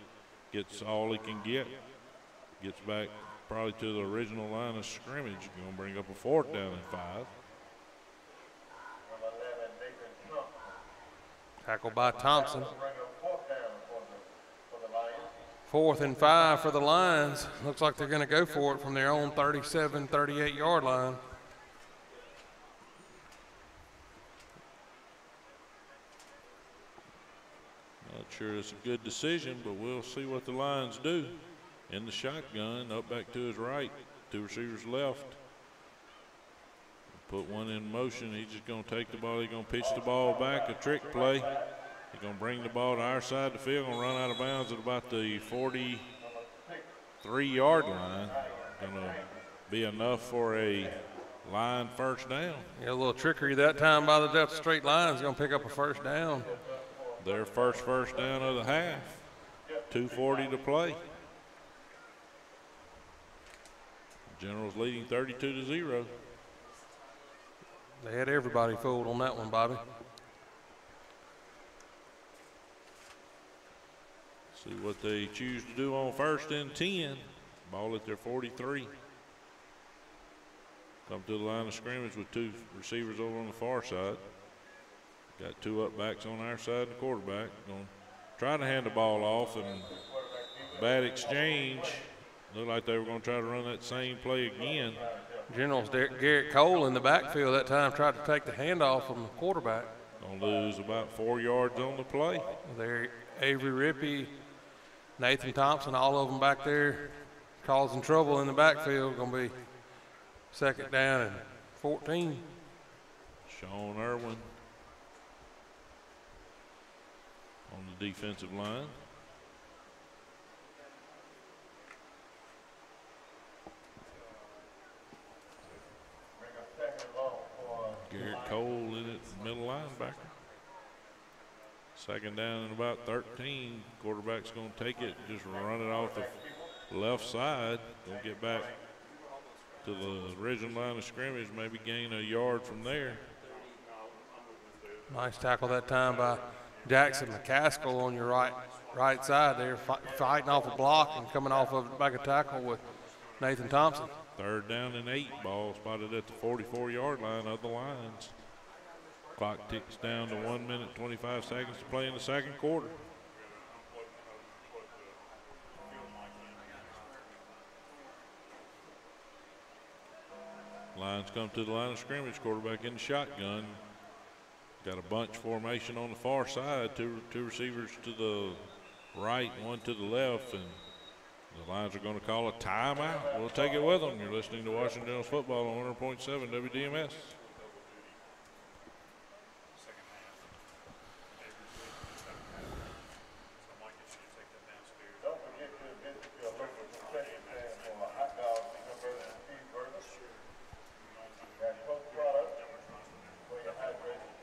gets all he can get. Gets back probably to the original line of scrimmage. Going to bring up a fourth down and five. Number eleven, Nathan Trump. Tackle by Thompson. Bring up fourth down for the, for the Lions. Fourth and five for the Lions. Looks like they're going to go for it from their own 37, 38 yard line. Not sure it's a good decision, but we'll see what the Lions do. In the shotgun, up back to his right, two receivers left. Put one in motion. He's just going to take the ball. He's going to pitch the ball back, a trick play. He's going to bring the ball to our side of the field. and run out of bounds at about the 43 yard line. Going to be enough for a line first down. Yeah, a little trickery that time by the Delta Street Lions. Going to pick up a first down. Their first first down of the half. 240 to play. Generals leading 32 to 0. They had everybody fooled on that one, Bobby. See what they choose to do on first and 10. Ball at their 43. Come to the line of scrimmage with two receivers over on the far side. Got two up backs on our side and the quarterback. Going trying to hand the ball off and bad exchange. Looked like they were going to try to run that same play again. Generals Derek Garrett Cole in the backfield that time tried to take the handoff from the quarterback. Gonna lose about four yards on the play. There, Avery Rippey, Nathan Thompson, all of them back there causing trouble in the backfield. Going to be second down and 14. Sean Irwin on the defensive line. Garrett Cole in it, middle linebacker. Second down and about 13. Quarterback's going to take it, just run it off the left side. Going to get back to the original line of scrimmage, maybe gain a yard from there. Nice tackle that time by Jackson McCaskill on your right right side there, fi- fighting off a block and coming off of back a tackle with Nathan Thompson. Third down and eight. Ball spotted at the 44 yard line of the Lions. Clock ticks down to one minute, 25 seconds to play in the second quarter. Lions come to the line of scrimmage, quarterback in the shotgun. Got a bunch formation on the far side, two, two receivers to the right, one to the left, and the Lions are going to call a timeout. We'll take it with them. You're listening to Washington football on 100.7 WDMS. second half. Avery Lee, second half. So Mike, if you take that downstairs. Don't forget to visit your local concession stand for a hot dog, hamburger, and cheeseburger. That Coke product for your hydration.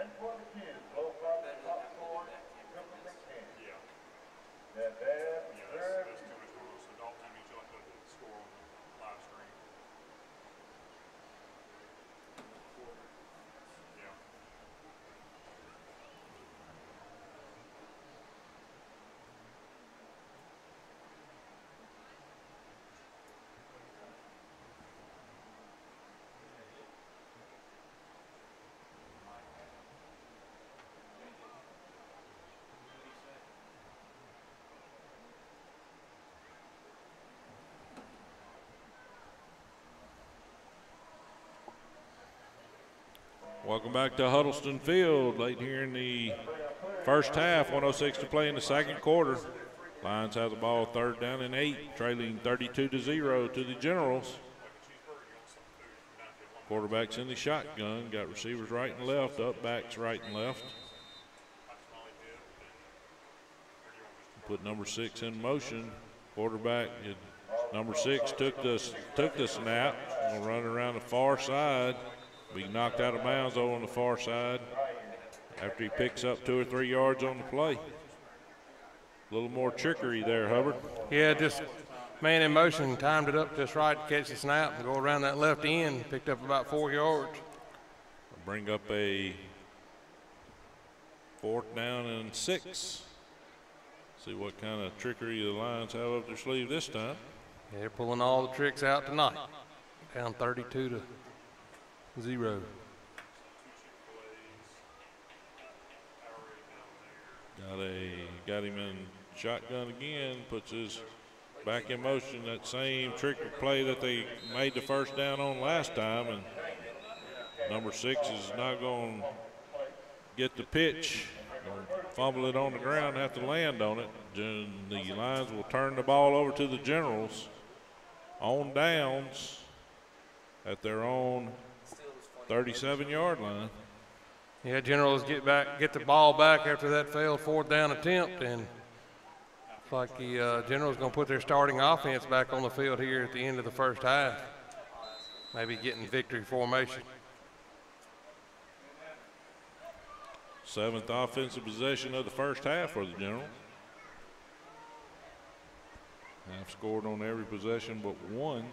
And for the kids, low profit popcorn, peppermint candy. Yeah, They're there, yeah, served, that's, that's too much going on. So Dalton, you still have to score on the live stream. Yeah. Welcome back to Huddleston Field. Late here in the first half, 106 to play in the second quarter. Lions have the ball third down and eight, trailing 32 to 0 to the Generals. Quarterback's in the shotgun, got receivers right and left, up backs right and left. Put number six in motion. Quarterback, number six took the took the snap. Gonna run around the far side. Be knocked out of bounds over on the far side after he picks up two or three yards on the play. A little more trickery there, Hubbard. Yeah, just man in motion, timed it up just right to catch the snap and go around that left end. Picked up about four yards. Bring up a fourth down and six. See what kind of trickery the Lions have up their sleeve this time. Yeah, they're pulling all the tricks out tonight. Down 32 to zero. Got a got him in shotgun again. Puts his back in motion. That same trick play that they made the first down on last time, and number six is not going to get the pitch. Fumble it on the ground, have to land on it. Then the Lions will turn the ball over to the Generals on downs at their own 37 yard line. Yeah, Generals get back, get the ball back after that failed fourth down attempt, and looks like the uh, Generals going to put their starting offense back on the field here at the end of the first half. Maybe getting victory formation. Seventh offensive possession of the first half for the Generals. Have scored on every possession but one.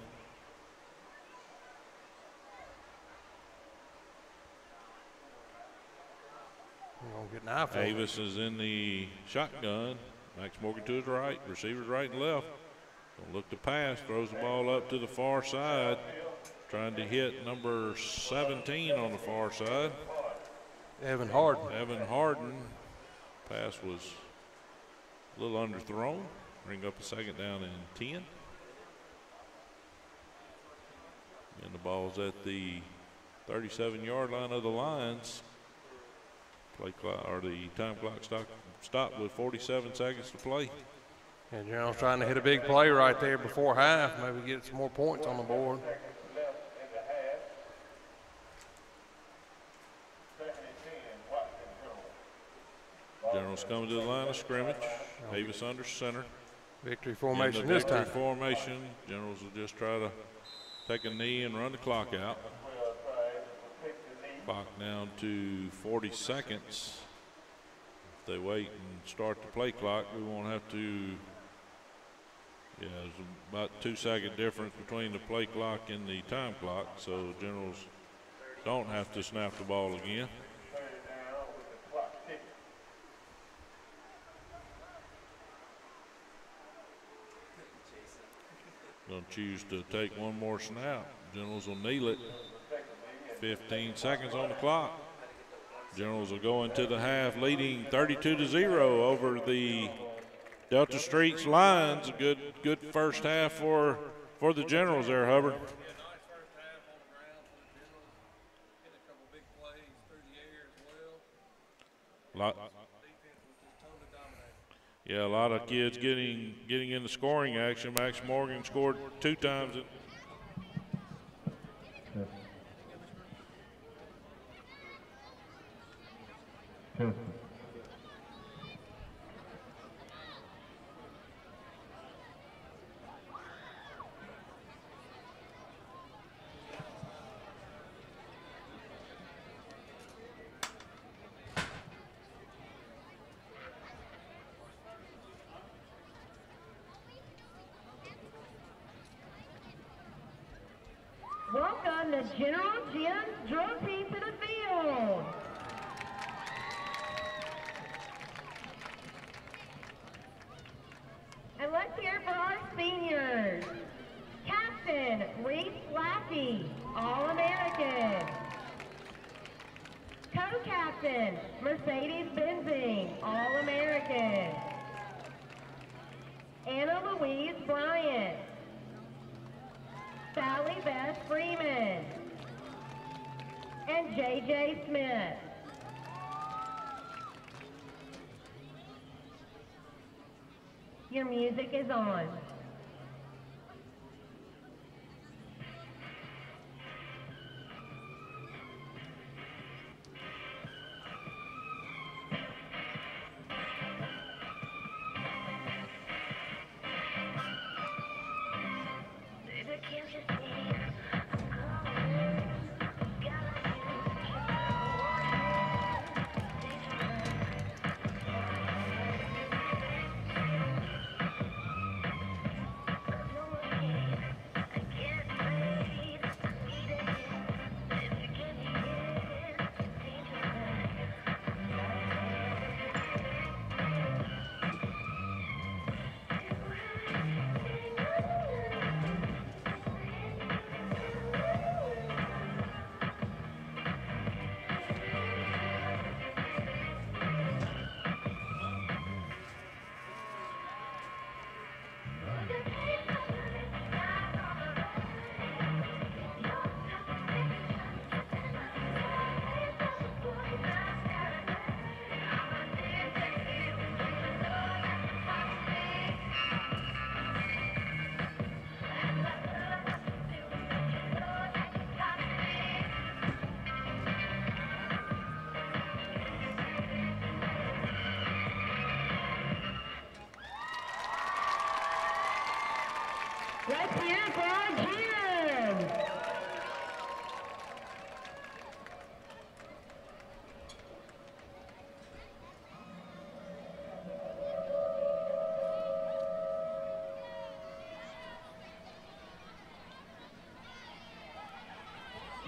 Gonna get an eye for it. Avis is in the shotgun. Max Morgan to his right, receivers right and left. Gonna look to pass, throws the ball up to the far side, trying to hit number 17 on the far side. Evan Harden. Evan Harden. Pass was a little underthrown. Bring up a second down and 10. And the ball's at the 37 yard line of the Lions. Play clock, or the time clock stop, stopped with 47 seconds to play. And General's trying to hit a big play right there before half, maybe get some more points on the board. left in the half. Second and ten, Watson General. Generals coming to the line of scrimmage. Davis under center. Victory formation the this victory time. Formation. Generals will just try to take a knee and run the clock out. Twelve tries, will take the knee. Clock down to 40 seconds. If they wait and start the play clock, we won't have to. Yeah, there's about two second difference between the play clock and the time clock, so Generals don't have to snap the ball again. Gonna choose to take one more snap. Generals will kneel it. 15 seconds on the clock. Generals will go into the half leading 32 to 0 over the Delta Streets Lions. A good good first half for for the Generals there, Hubbard. Lot, yeah, a lot of kids getting getting in the scoring action. Max Morgan scored two times. At, Your music is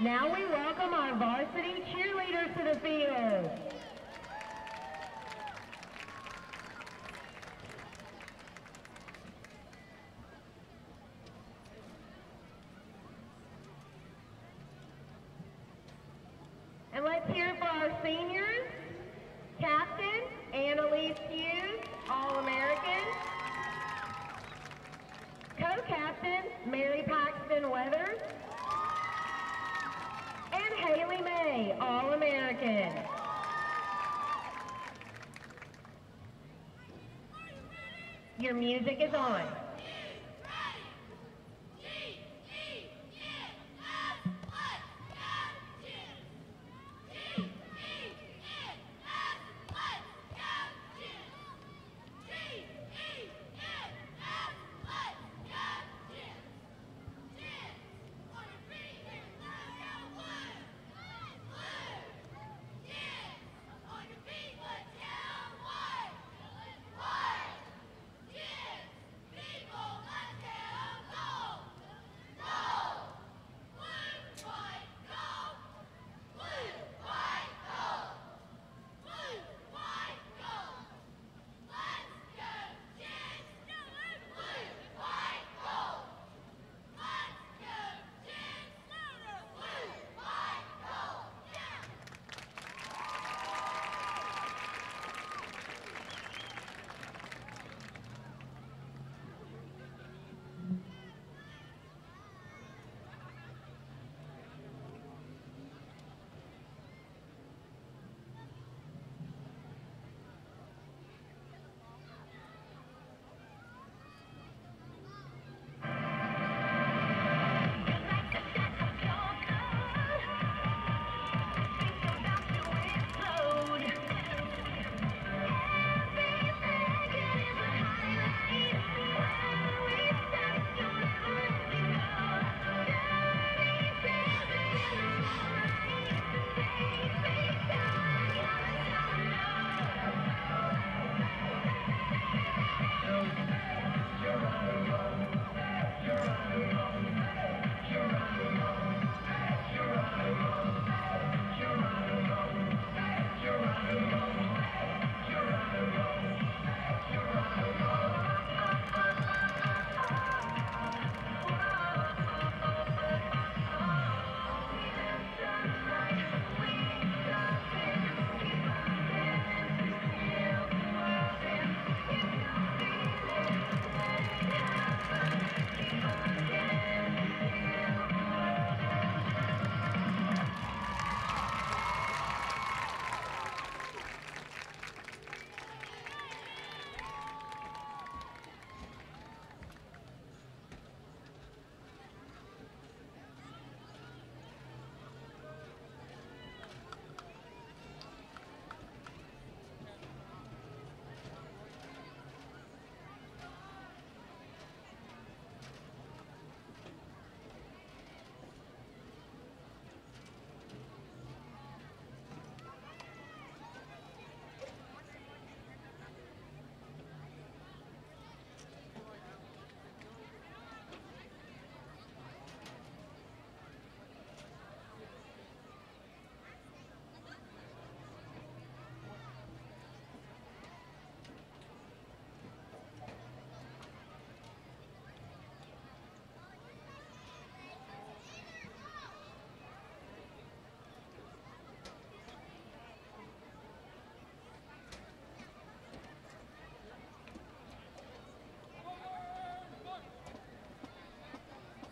Now we welcome our varsity cheerleaders to the field. And let's hear it for our seniors. Captain Annalise Hughes, All-American. Co-captain Mary Paxton Weathers. And Haley May, All-American. Your music is on.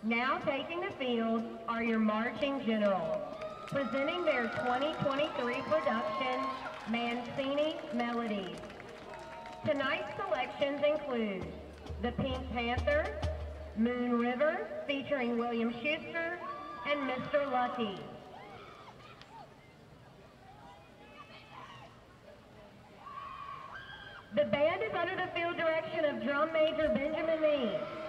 Now taking the field are your marching generals, presenting their 2023 production, Mancini Melodies. Tonight's selections include The Pink Panther, Moon River featuring William Schuster, and Mr. Lucky. The band is under the field direction of Drum Major Benjamin Means.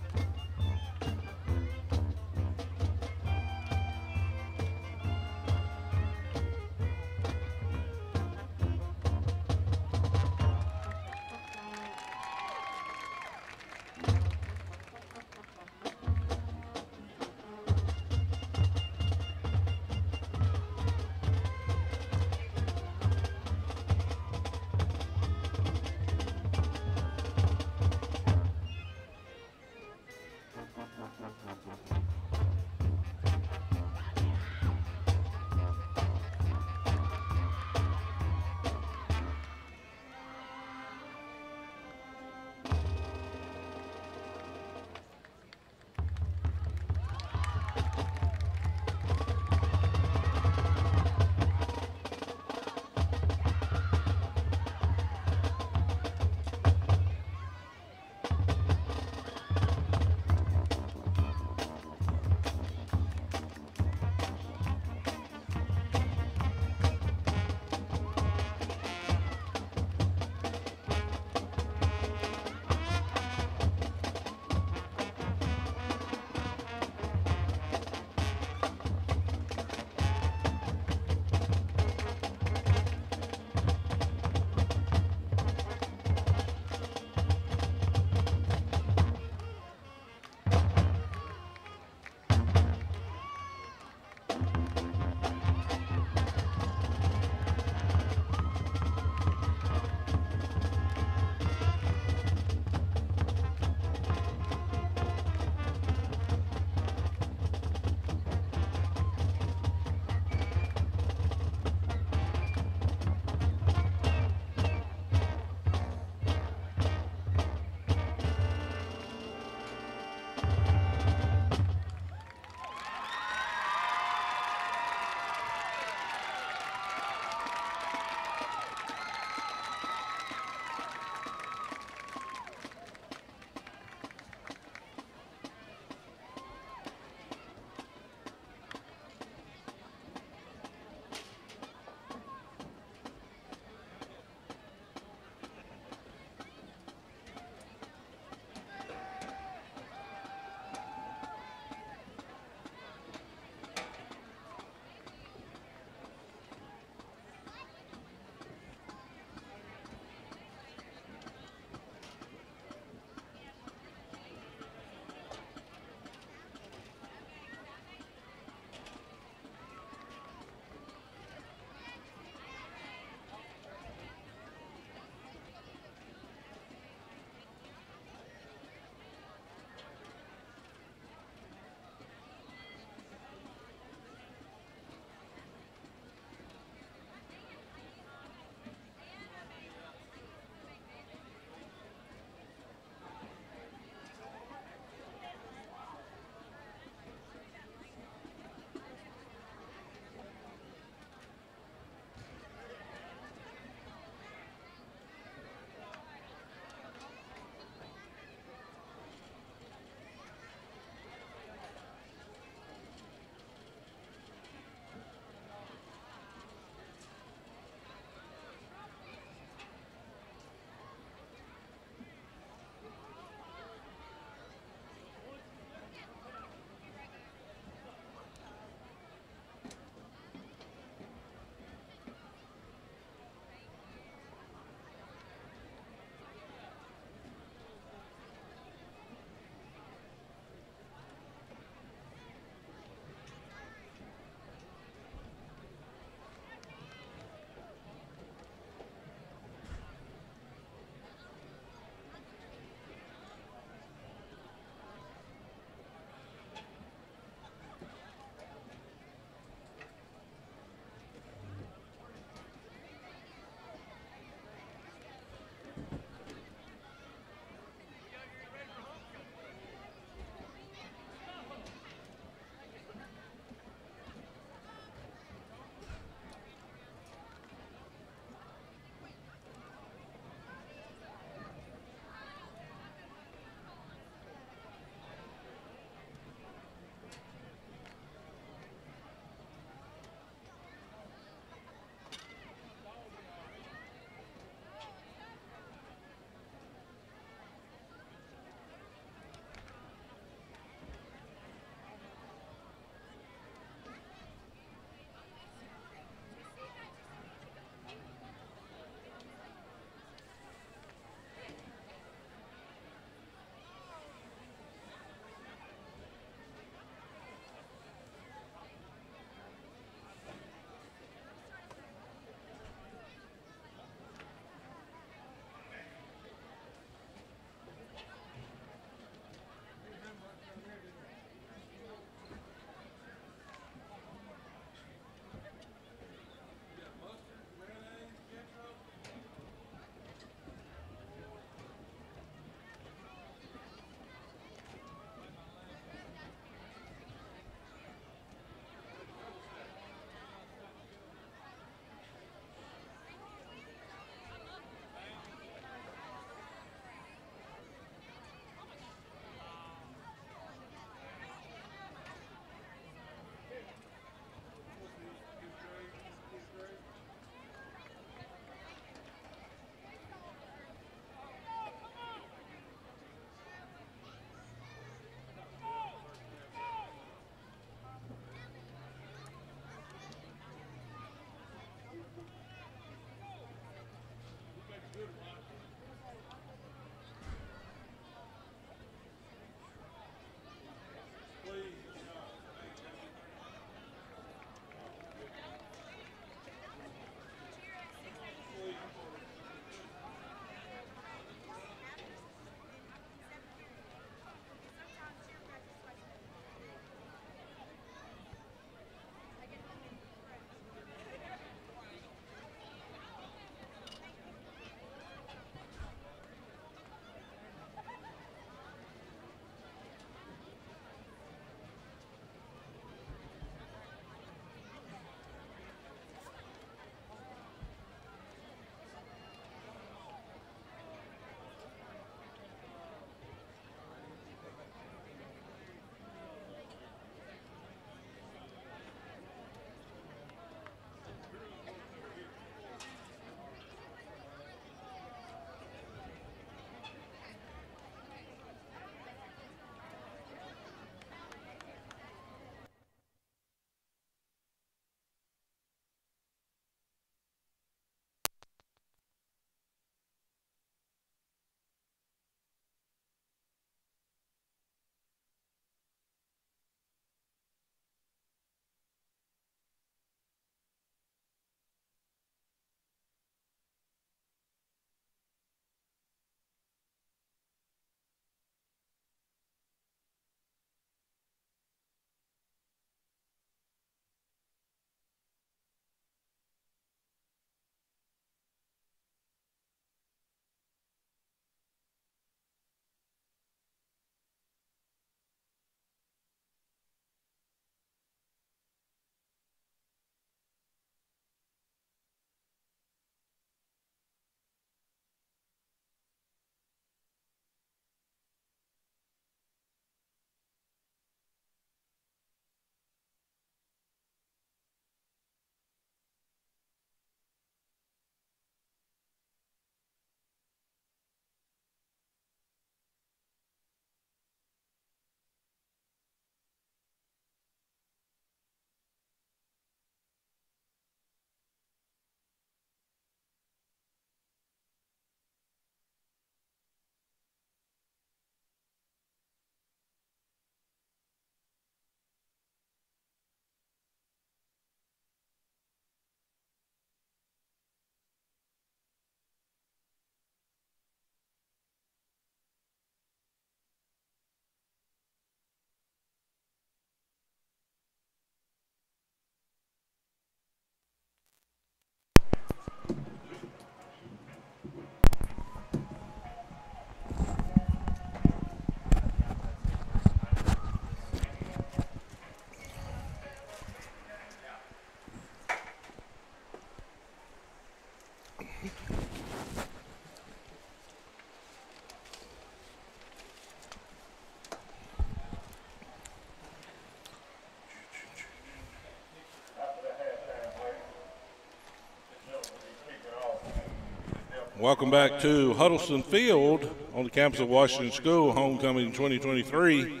Welcome back to Huddleston Field on the campus of Washington School, homecoming 2023.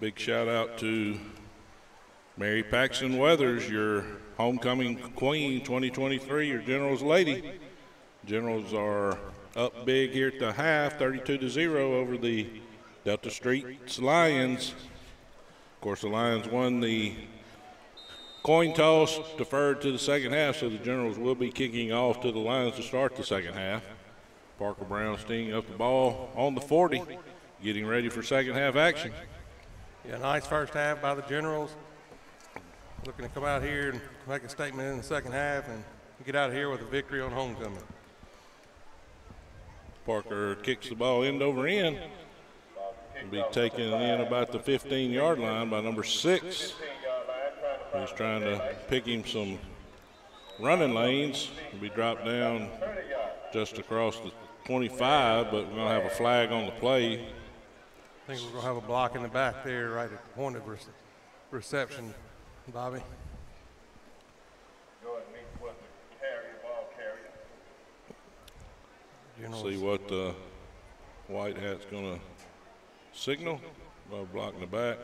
Big shout out to Mary Paxton Weathers, your homecoming queen 2023, your Generals lady. Generals are up big here at the half, 32 to 0 over the Delta Streets Lions. Of course, the Lions won the coin toss, deferred to the second half, so the Generals will be kicking off to the Lions to start the second half. Parker Brown Brownstein up the ball on the 40, getting ready for second half action. Yeah, nice first half by the Generals. Looking to come out here and make a statement in the second half and get out of here with a victory on homecoming. Parker kicks the ball end over end. Will be taken in about the 15 yard line by number six. He's trying to pick him some running lanes. Will be dropped down just across the 25, but we're going to have a flag on the play. I think we're going to have a block in the back there right at the point of rec- reception, Bobby. Go ahead and meet with the carrier, ball carrier. Generals. See what the white hat's going to signal. Ball block in the back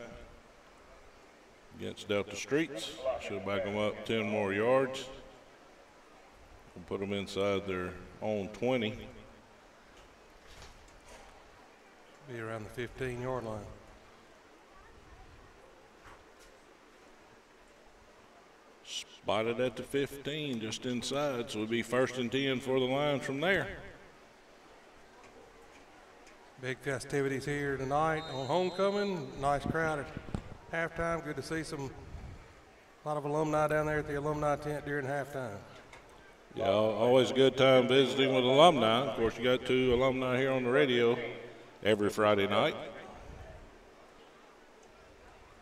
against Delta Streets. Should back them up 10 more yards. And put them inside their own 20. Be around the 15 yard line. Spotted at the 15, just inside, so it'll be first and 10 for the Lions from there. Big festivities here tonight on homecoming. Nice crowd at halftime. Good to see some, a lot of alumni down there at the alumni tent during halftime. Yeah, always a good time visiting with alumni. Of course, you got two alumni here on the radio every Friday night.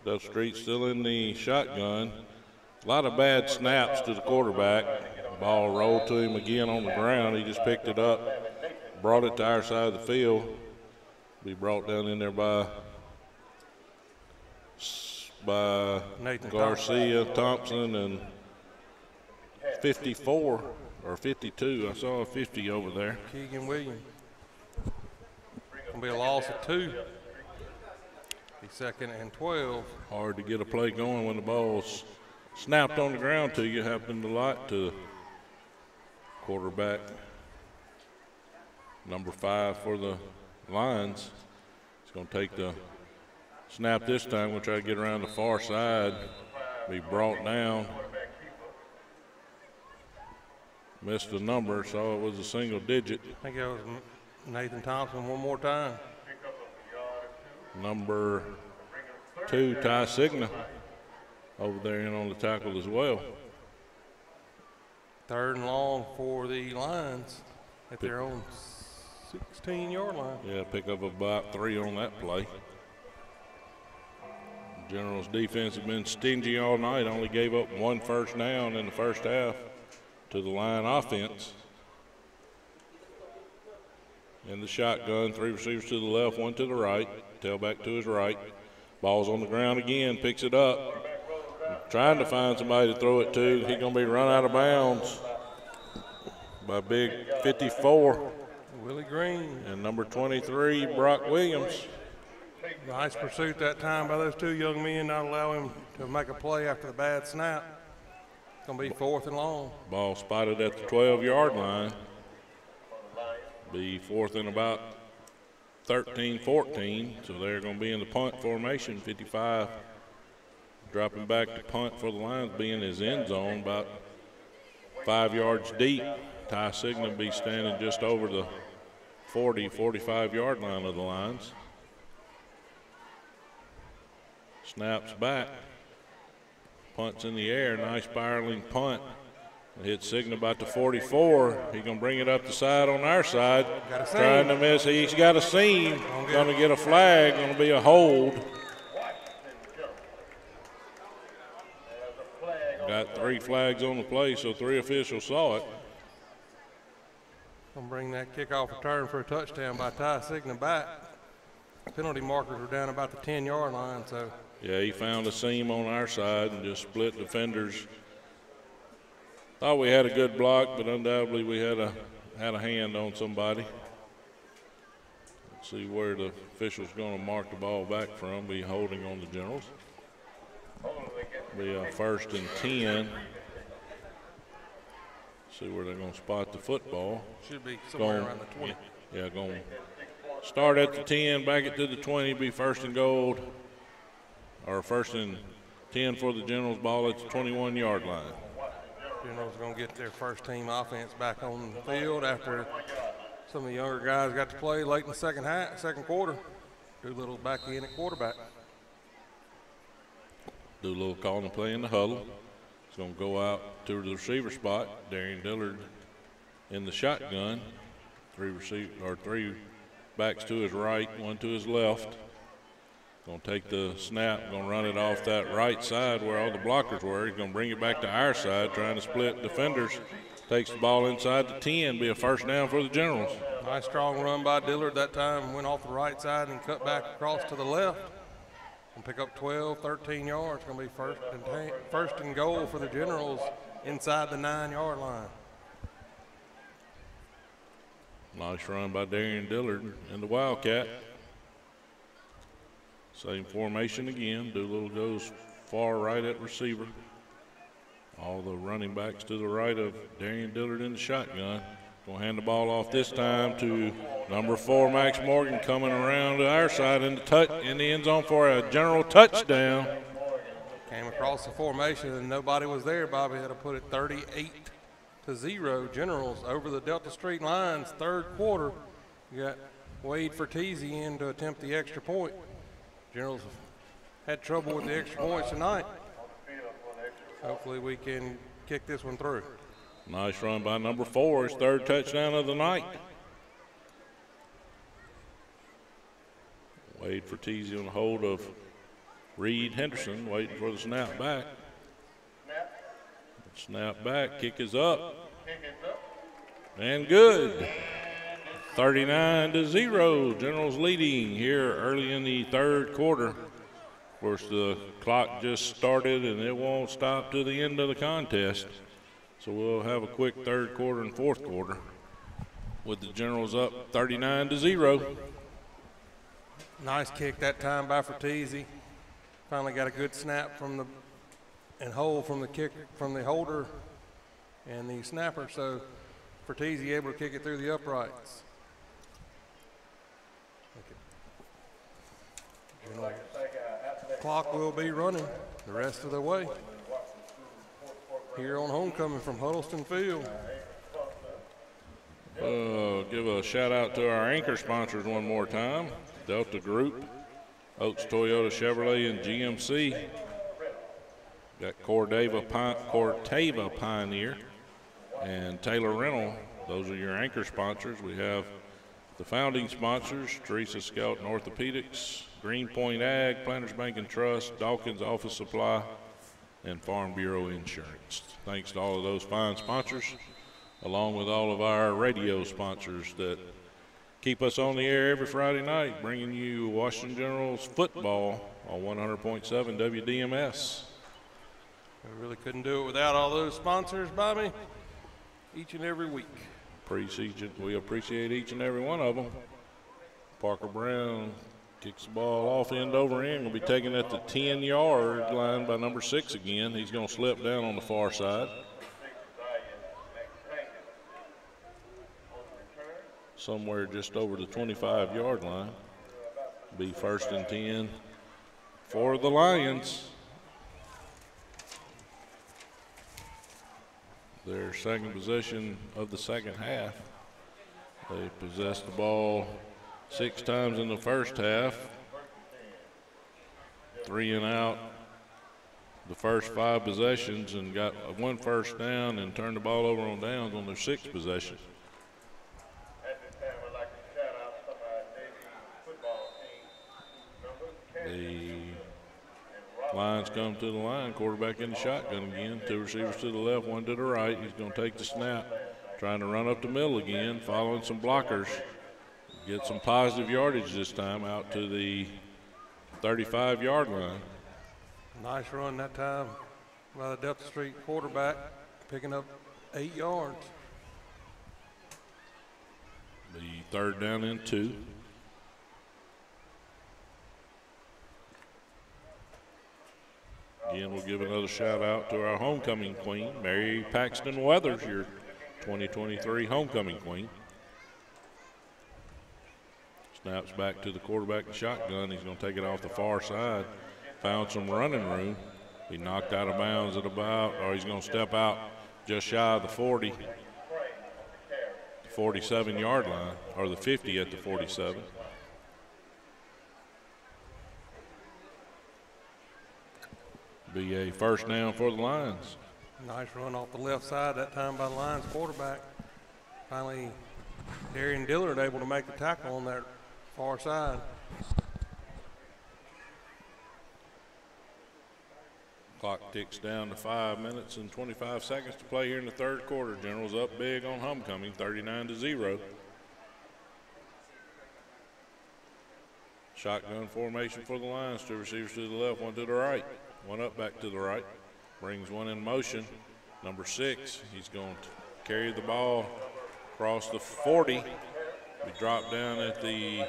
Delta Street still in the shotgun. A lot of bad snaps to the quarterback. Ball rolled to him again on the ground. He just picked it up, brought it to our side of the field. Be brought down in there by by Nathan Garcia, Thompson, and 54 or 52. I saw a 50 over there. Keegan Williams. Gonna be a loss of two. Be second and 12. Hard to get a play going when the ball's snapped on the ground to you. Happened a lot to quarterback number five for the Lions. It's going to take the snap this time. We'll try to get around the far side. Be brought down. Missed the number, saw it was a single digit. I think that was Nathan Thompson one more time. Number two, Ty Signa, over there in on the tackle as well. Third and long for the Lions at their own 16 yard line. Yeah, pick up about three on that play. General's defense has been stingy all night. Only gave up one first down in the first half to the Lion offense. In the shotgun, three receivers to the left, one to the right. Tailback to his right. Ball's on the ground again, picks it up. Trying to find somebody to throw it to. He's going to be run out of bounds by big 54 Willie Green. and number 23, Brock Williams. Nice pursuit that time by those two young men, not allow him to make a play after the bad snap. It's going to be fourth and long. Ball spotted at the 12 yard line. Be fourth and about 13 14. So they're going to be in the punt formation. 55 dropping back to punt for the Lions, being his end zone about five yards deep. Ty Signa be standing just over the 40 45 yard line of the Lions. Snaps back. Punts in the air. Nice spiraling punt. Hit Signa about the 44. He gonna bring it up the side on our side. Got a seam. Trying to miss. He's got a seam. Gonna get a flag. Gonna be a hold. Got three flags on the play, so three officials saw it. Gonna bring that kickoff return for a touchdown by Ty Signa back. Penalty markers are down about the 10 yard line, so Yeah, he found a seam on our side and just split defenders. Thought we had a good block, but undoubtedly we had a, had a hand on somebody. Let's see where the official's going to mark the ball back from. Be holding on the Generals. Be a first and 10. See where they're going to spot the football. Should be somewhere Going, around the 20. yeah, going to start at the 10, back it to the 20, be first and gold, or first and 10 for the Generals. Ball at the 21 yard line. Generals are going to get their first team offense back on the field after some of the younger guys got to play late in the second half, second quarter. Doolittle back in at quarterback. Doolittle call and play in the huddle. It's going to go out to the receiver spot. Darian Dillard in the shotgun. Three receive or three backs to his right, one to his left. Going to take the snap, going to run it off that right side where all the blockers were. He's going to bring it back to our side, trying to split defenders. Takes the ball inside the 10, be a first down for the Generals. Nice strong run by Dillard that time. Went off the right side and cut back across to the left. And pick up 12, 13 yards. Going to be first and, ten, first and goal for the Generals inside the nine yard line. Nice run by Darian Dillard and the Wildcat. Same formation again. Doolittle goes far right at receiver. All the running backs to the right of Darian Dillard in the shotgun. Gonna hand the ball off this time to number four, Max Morgan, coming around to our side in the touch in the end zone for a general touchdown. Came across the formation and nobody was there. Bobby had to put it 38 to 0. Generals over the Delta Street Lions, third quarter. You got Wade Fertizzi in to attempt the extra point. Generals had trouble with the extra points tonight. Hopefully, we can kick this one through. Nice run by number four, his third touchdown of the night. Wade Fertizzi on hold of Reed Henderson, waiting for the snap back. Snap back, kick is up. And good. 39 to 0. Generals leading here early in the third quarter. Of course, the clock just started and it won't stop to the end of the contest. So we'll have a quick third quarter and fourth quarter with the Generals up 39 to 0. Nice kick that time by Fertizzi. Finally got a good snap from the and hold from the kick from the holder and the snapper. So Fertizzi able to kick it through the uprights. General Clock will be running the rest of the way. Here on homecoming from Huddleston Field. Uh, give a shout out to our anchor sponsors one more time Delta Group, Oaks Toyota Chevrolet, and GMC. Got Cordova, Pi- Corteva Pioneer and Taylor Rental. Those are your anchor sponsors. We have the founding sponsors Teresa Skelton Orthopedics, Greenpoint Ag, Planters Bank and Trust, Dawkins Office Supply, and Farm Bureau Insurance. Thanks to all of those fine sponsors, along with all of our radio sponsors that keep us on the air every Friday night, bringing you Washington Generals football on 100.7 WDMS. We really couldn't do it without all those sponsors, Bobby. Each and every week. Appreciate. We appreciate each and every one of them. Parker Brown kicks the ball off end over end. Will be taken at the 10 yard line by number six again. He's going to slip down on the far side. Somewhere just over the 25 yard line. Be first and 10 for the Lions. Their second possession of the second half. They possess the ball six times in the first half, three and out the first five possessions, and got one first down and turned the ball over on downs on their sixth possession. The Lions come to the line, quarterback in the shotgun again, two receivers to the left, one to the right. He's going to take the snap, trying to run up the middle again, following some blockers. Get some positive yardage this time out to the 35 yard line. Nice run that time by the Delta Street quarterback, picking up eight yards. The third down and two. Again, we'll give another shout out to our homecoming queen, Mary Paxton Weathers, your 2023 homecoming queen. Snaps back to the quarterback in shotgun. He's going to take it off the far side. Found some running room. He knocked out of bounds at about, or he's going to step out just shy of the 40, 47 yard line, or the 50 at the 47. Be a first down for the Lions. Nice run off the left side that time by the Lions quarterback. Finally, Darian Dillard able to make the tackle on that far side. Clock ticks down to five minutes and 25 seconds to play here in the third quarter. Generals up big on homecoming, 39 to zero. Shotgun formation for the Lions. Two receivers to the left, one to the right. One up back to the right. Brings one in motion. Number six, he's going to carry the ball across the 40. We drop down at the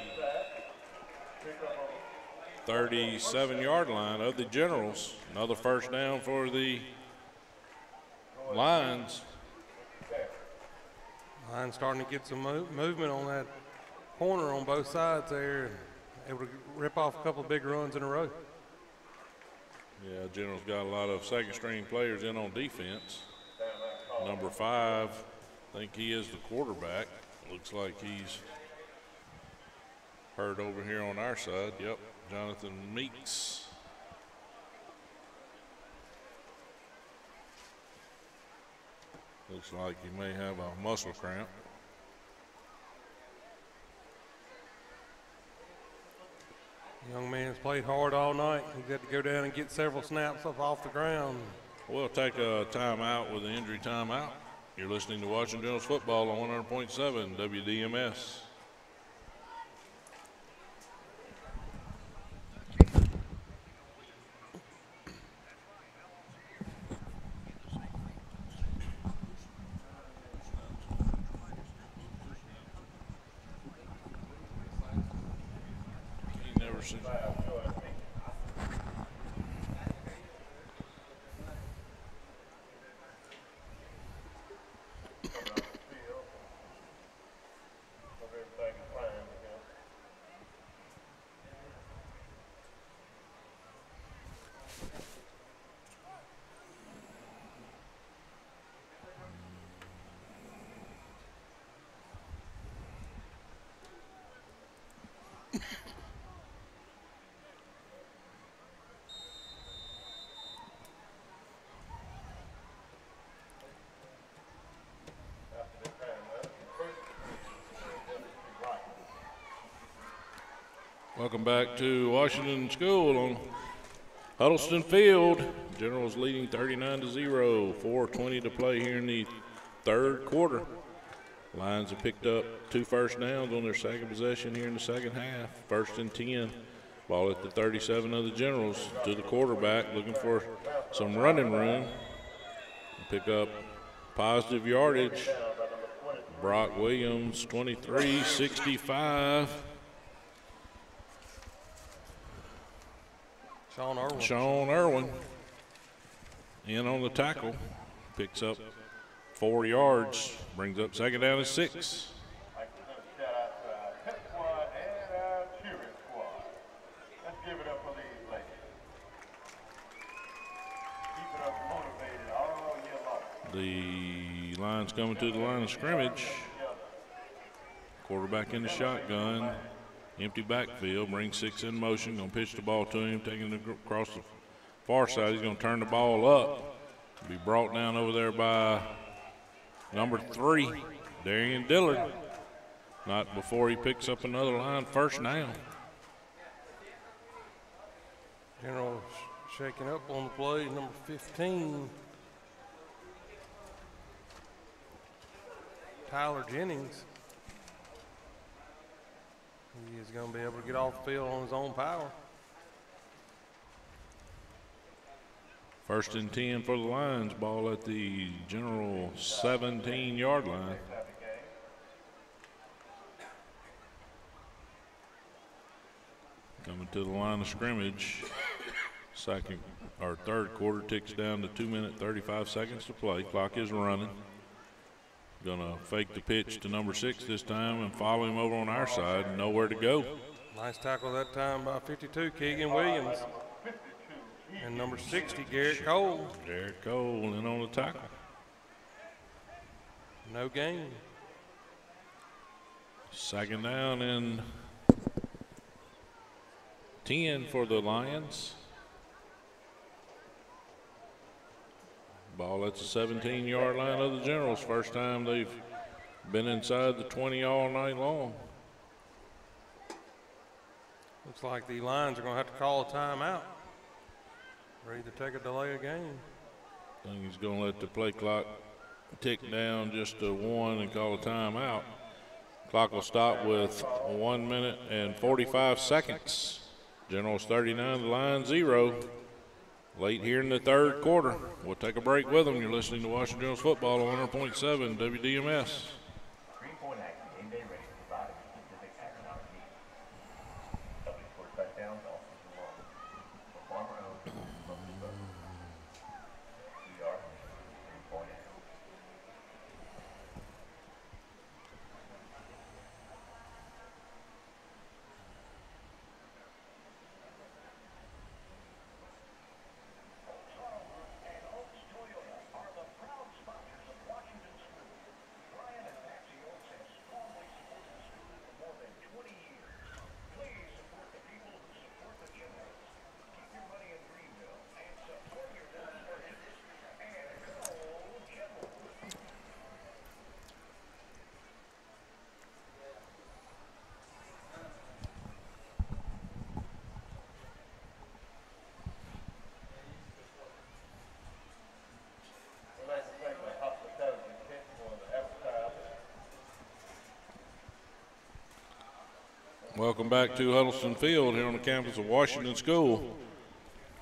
37 yard line of the Generals. Another first down for the Lions. Lions starting to get some mo- movement on that corner on both sides there. Able to rip off a couple of big runs in a row. Yeah, General's got a lot of second string players in on defense. Number five, I think he is the quarterback. Looks like he's hurt over here on our side. Yep, Jonathan Meeks. Looks like he may have a muscle cramp. Young man's played hard all night. He's had to go down and get several snaps up off the ground. We'll take a timeout with an injury timeout. You're listening to Washington Generals football on 100.7 WDMS. Welcome back to Washington School on Huddleston Field. Generals leading 39 to 0. 4:20 to play here in the third quarter. Lions have picked up two first downs on their second possession here in the second half. First and 10. Ball at the 37 of the Generals to the quarterback, looking for some running room. Pick up positive yardage. Brock Williams, 23 65. Sean Irwin. In on the tackle, picks up four yards, brings up second down and six. The Lions coming to the line of scrimmage. Quarterback in the shotgun, empty backfield, bring six in motion, gonna pitch the ball to him, taking it across the far side. He's gonna turn the ball up, be brought down over there by number three, Darian Dillard. Not before he picks up another line first down. General shaking up on the play, number 15. Tyler Jennings. He's going to be able to get off the field on his own power. First and 10 for the Lions. Ball at the general 17 yard line. Coming to the line of scrimmage. Second or third quarter ticks down to 2 minute 35 seconds to play. Clock is running. Gonna fake the pitch to number six this time and follow him over on our side. Nowhere to go. Nice tackle that time by 52, Keegan Williams. And number 60, Garrett Cole. Garrett Cole in on the tackle. No gain. Second down and 10 for the Lions. Ball at the 17 yard line of the Generals. First time they've been inside the 20 all night long. Looks like the Lions are going to have to call a timeout or either take a delay of game. I think he's going to let the play clock tick down just to one and call a timeout. Clock will stop with one minute and 45 seconds. Generals 39, the line zero. Late here in the third quarter. We'll take a break with them. You're listening to Washington Generals football on 100.7 WDMS. Greenpoint Acme, game day ready to provide specific economic needs. Subject for touchdowns, offensive line. For farmer owned, mostly both. We are Greenpoint Acme. We'd like to thank the hospitality tent for the advertising. Welcome back to Huddleston Field here on the campus of Washington School.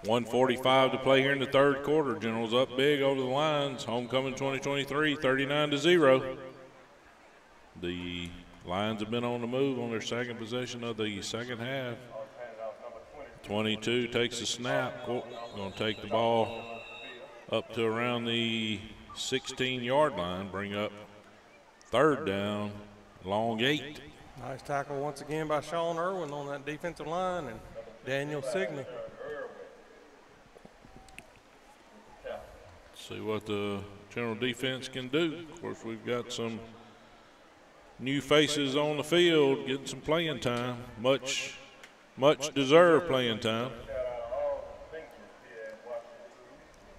145 to play here in the third quarter. Generals up big over the Lions. Homecoming 2023, 39 to 0. The Lions have been on the move on their second possession of the second half. 22 takes the snap. Going to take the ball up to around the 16 yard line. Bring up third down, long eight. Nice tackle once again by Sean Irwin on that defensive line and Daniel Signa. See what the general defense can do. Of course, we've got some new faces on the field getting some playing time. Much, much deserved playing time. Shout out all the seniors here at Washington School.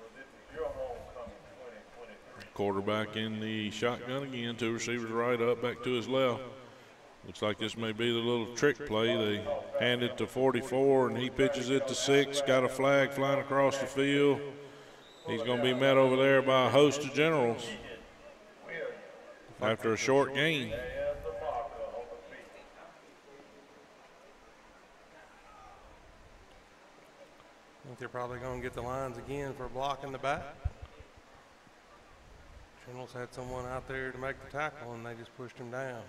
Well, this is your homecoming twenty twenty-three. Quarterback in the shotgun again. Two receivers right up, back to his left. Looks like this may be the little trick play. They hand it to 44, and he pitches it to six. Got a flag flying across the field. He's going to be met over there by a host of generals after a short field. I think they're probably going to get the Lions again for a block in the back. Generals had someone out there to make the tackle and they just pushed him down.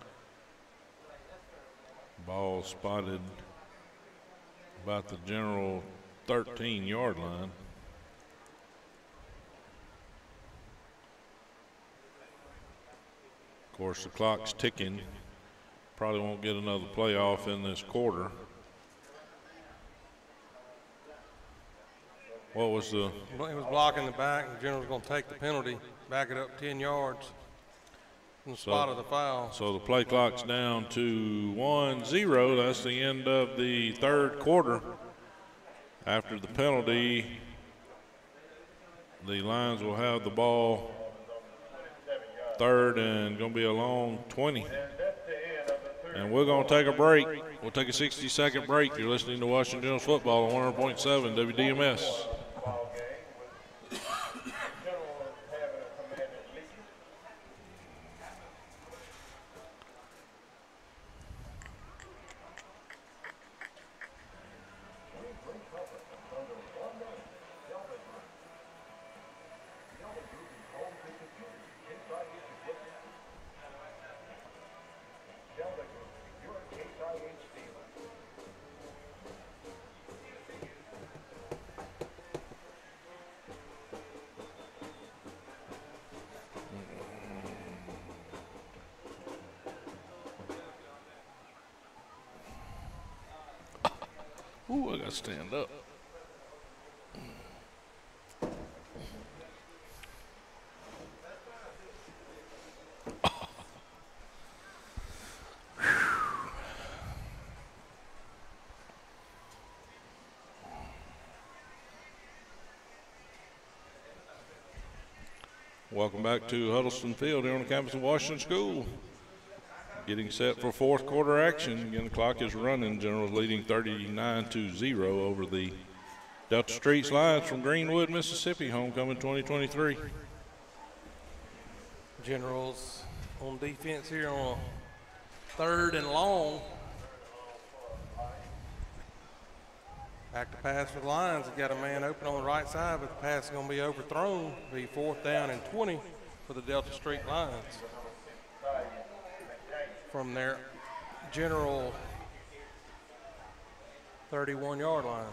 Ball spotted about the general 13 yard line. Of course, the clock's ticking. Probably won't get another playoff in this quarter. What was the He was blocking the back and the Generals going to take the penalty, back it up 10 yards from the spot of the foul. So the play clock's down to 1 0. That's the end of the third quarter. After the penalty, the Lions will have the ball third and going to be a long 20. And we're going to take a break. We'll take a 60 second break. You're listening to Washington Generals football on 100.7 WDMS. Stand up. Welcome back to Huddleston Field here on the campus of Washington School. Getting set for fourth quarter action. Again, the clock is running. Generals leading 39 to 0 over the Delta Streets Lions from Greenwood, Mississippi. Homecoming 2023. Generals on defense here on third and long. Back to pass for the Lions. They've got a man open on the right side, but the pass is going to be overthrown. Be fourth down and 20 for the Delta Street Lions. From their general 31 yard line.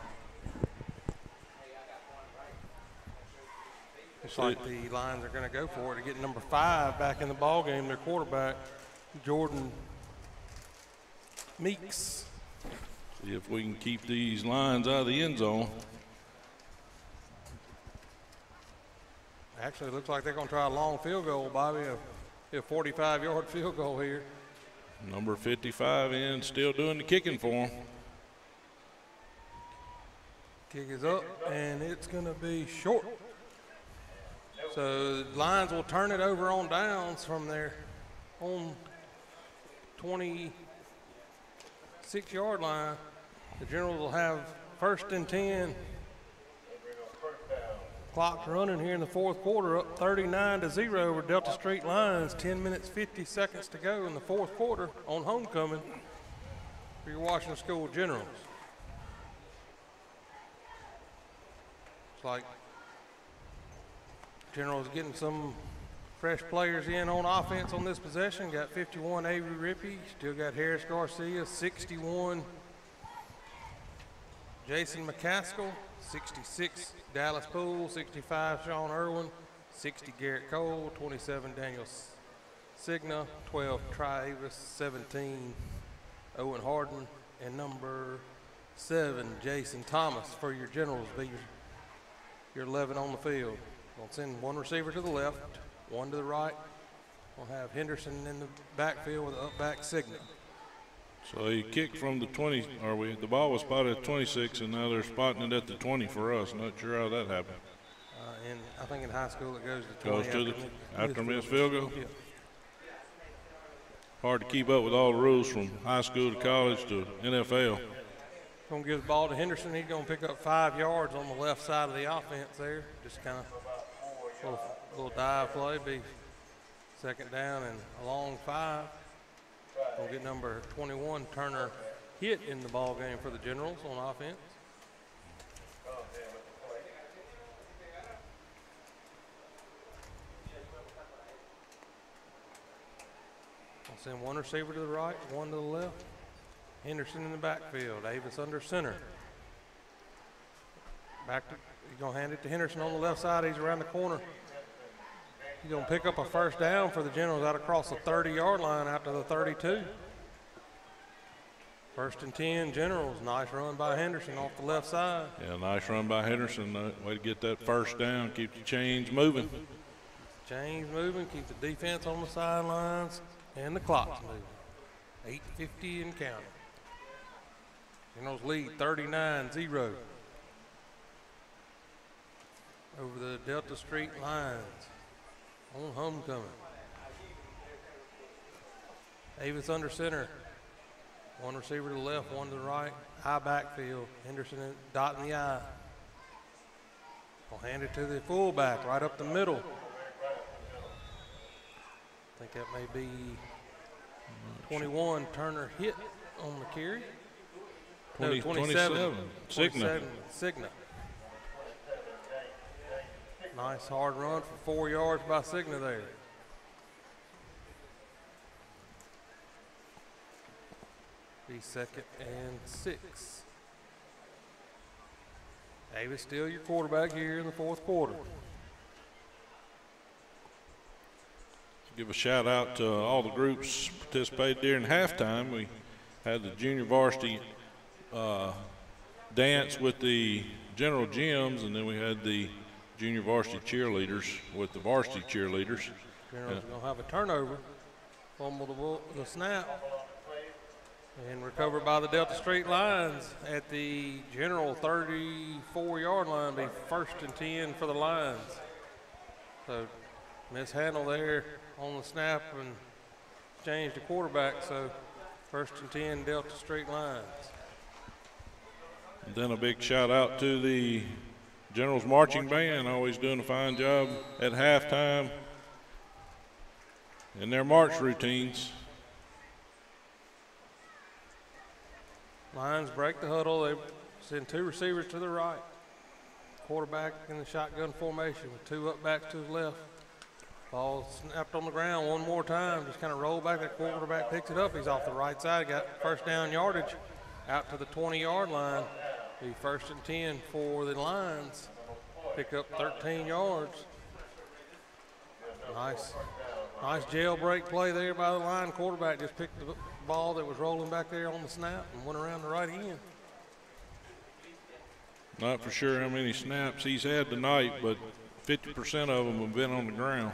Looks like the Lions are going to go for it to get number five back in the ball game. Their quarterback, Jordan Meeks. See if we can keep these Lions out of the end zone. Actually, it looks like they're going to try a long field goal, Bobby. A, a 45 yard *laughs* field goal here. Number 55 in, still doing the kicking for them. Kick is up, and it's going to be short. So the Lions will turn it over on downs from their own 26 yard line. The Generals will have first and 10. Clock's running here in the fourth quarter, up 39 to 0 over Delta Street Lions. 10 minutes, 50 seconds to go in the fourth quarter on homecoming for your Washington School Generals. It's like Generals getting some fresh players in on offense on this possession. Got 51 Avery Rippey, still got Harris Garcia, 61 Jason McCaskill, 66 Dallas Poole, 65 Sean Irwin, 60 Garrett Cole, 27 Daniel Signa, 12 Trey Davis, 17 Owen Harden, and number seven Jason Thomas for your generals. Be your, your 11 on the field. We'll send one receiver to the left, one to the right. We'll have Henderson in the backfield with an up back Signa. So he kicked from the 20, Are we, the ball was spotted at 26, and now they're spotting it at the 20 for us. Not sure how that happened. Uh, and I think in high school it goes to 20 Goes to the, after miss field goal? Yeah. Hard to keep up with all the rules from high school to college to NFL. Gonna give the ball to Henderson. He's gonna pick up five yards on the left side of the offense there. Just kind of little, little dive play, be second down and a long five. We'll get number 21 Turner hit in the ball game for the Generals on offense. I'll send one receiver to the right, one to the left. Henderson in the backfield. Davis under center. Back to, he's gonna hand it to Henderson on the left side. He's around the corner. He's gonna pick up a first down for the Generals out across the 30-yard line out to the 32. First and 10, Generals. Nice run by Henderson off the left side. Yeah, nice run by Henderson. Way to get that first down. Keep the chains moving. Chains moving, keep the defense on the sidelines, and the clock's moving. 8.50 and counting. Generals lead 39-0 over the Delta Street Lions on homecoming. Davis under center. One receiver to the left, one to the right. High backfield. Henderson dot in- dotting the I. Will hand it to the fullback right up the middle. I think that may be 21 Turner hit on the carry. No, 20 27. Signa. 27, Signa. Nice hard run for four yards by Signa there. Be second and six. Davis still your quarterback here in the fourth quarter. Give a shout out to all the groups participated during halftime. We had the junior varsity uh, dance with the general gyms, and then we had the junior varsity cheerleaders with the varsity cheerleaders. Generals gonna have a turnover, fumble the, the snap, and recovered by the Delta Street Lions at the general 34-yard line. Be first and 10 for the Lions. So mishandle there on the snap and changed the quarterback. So first and 10 Delta Street Lions. And then a big shout out to the General's Marching Band, always doing a fine job at halftime in their march routines. Lions break the huddle. They send two receivers to the right. Quarterback in the shotgun formation with two up backs to his left. Ball snapped on the ground one more time. Just kind of roll back. That quarterback picks it up. He's off the right side. Got first down yardage out to the 20 yard line. Be first and 10 for the Lions. Pick up 13 yards. Nice, nice jailbreak play there by the line quarterback. Just picked the ball that was rolling back there on the snap and went around the right end. Not for sure how many snaps he's had tonight, but 50% of them have been on the ground.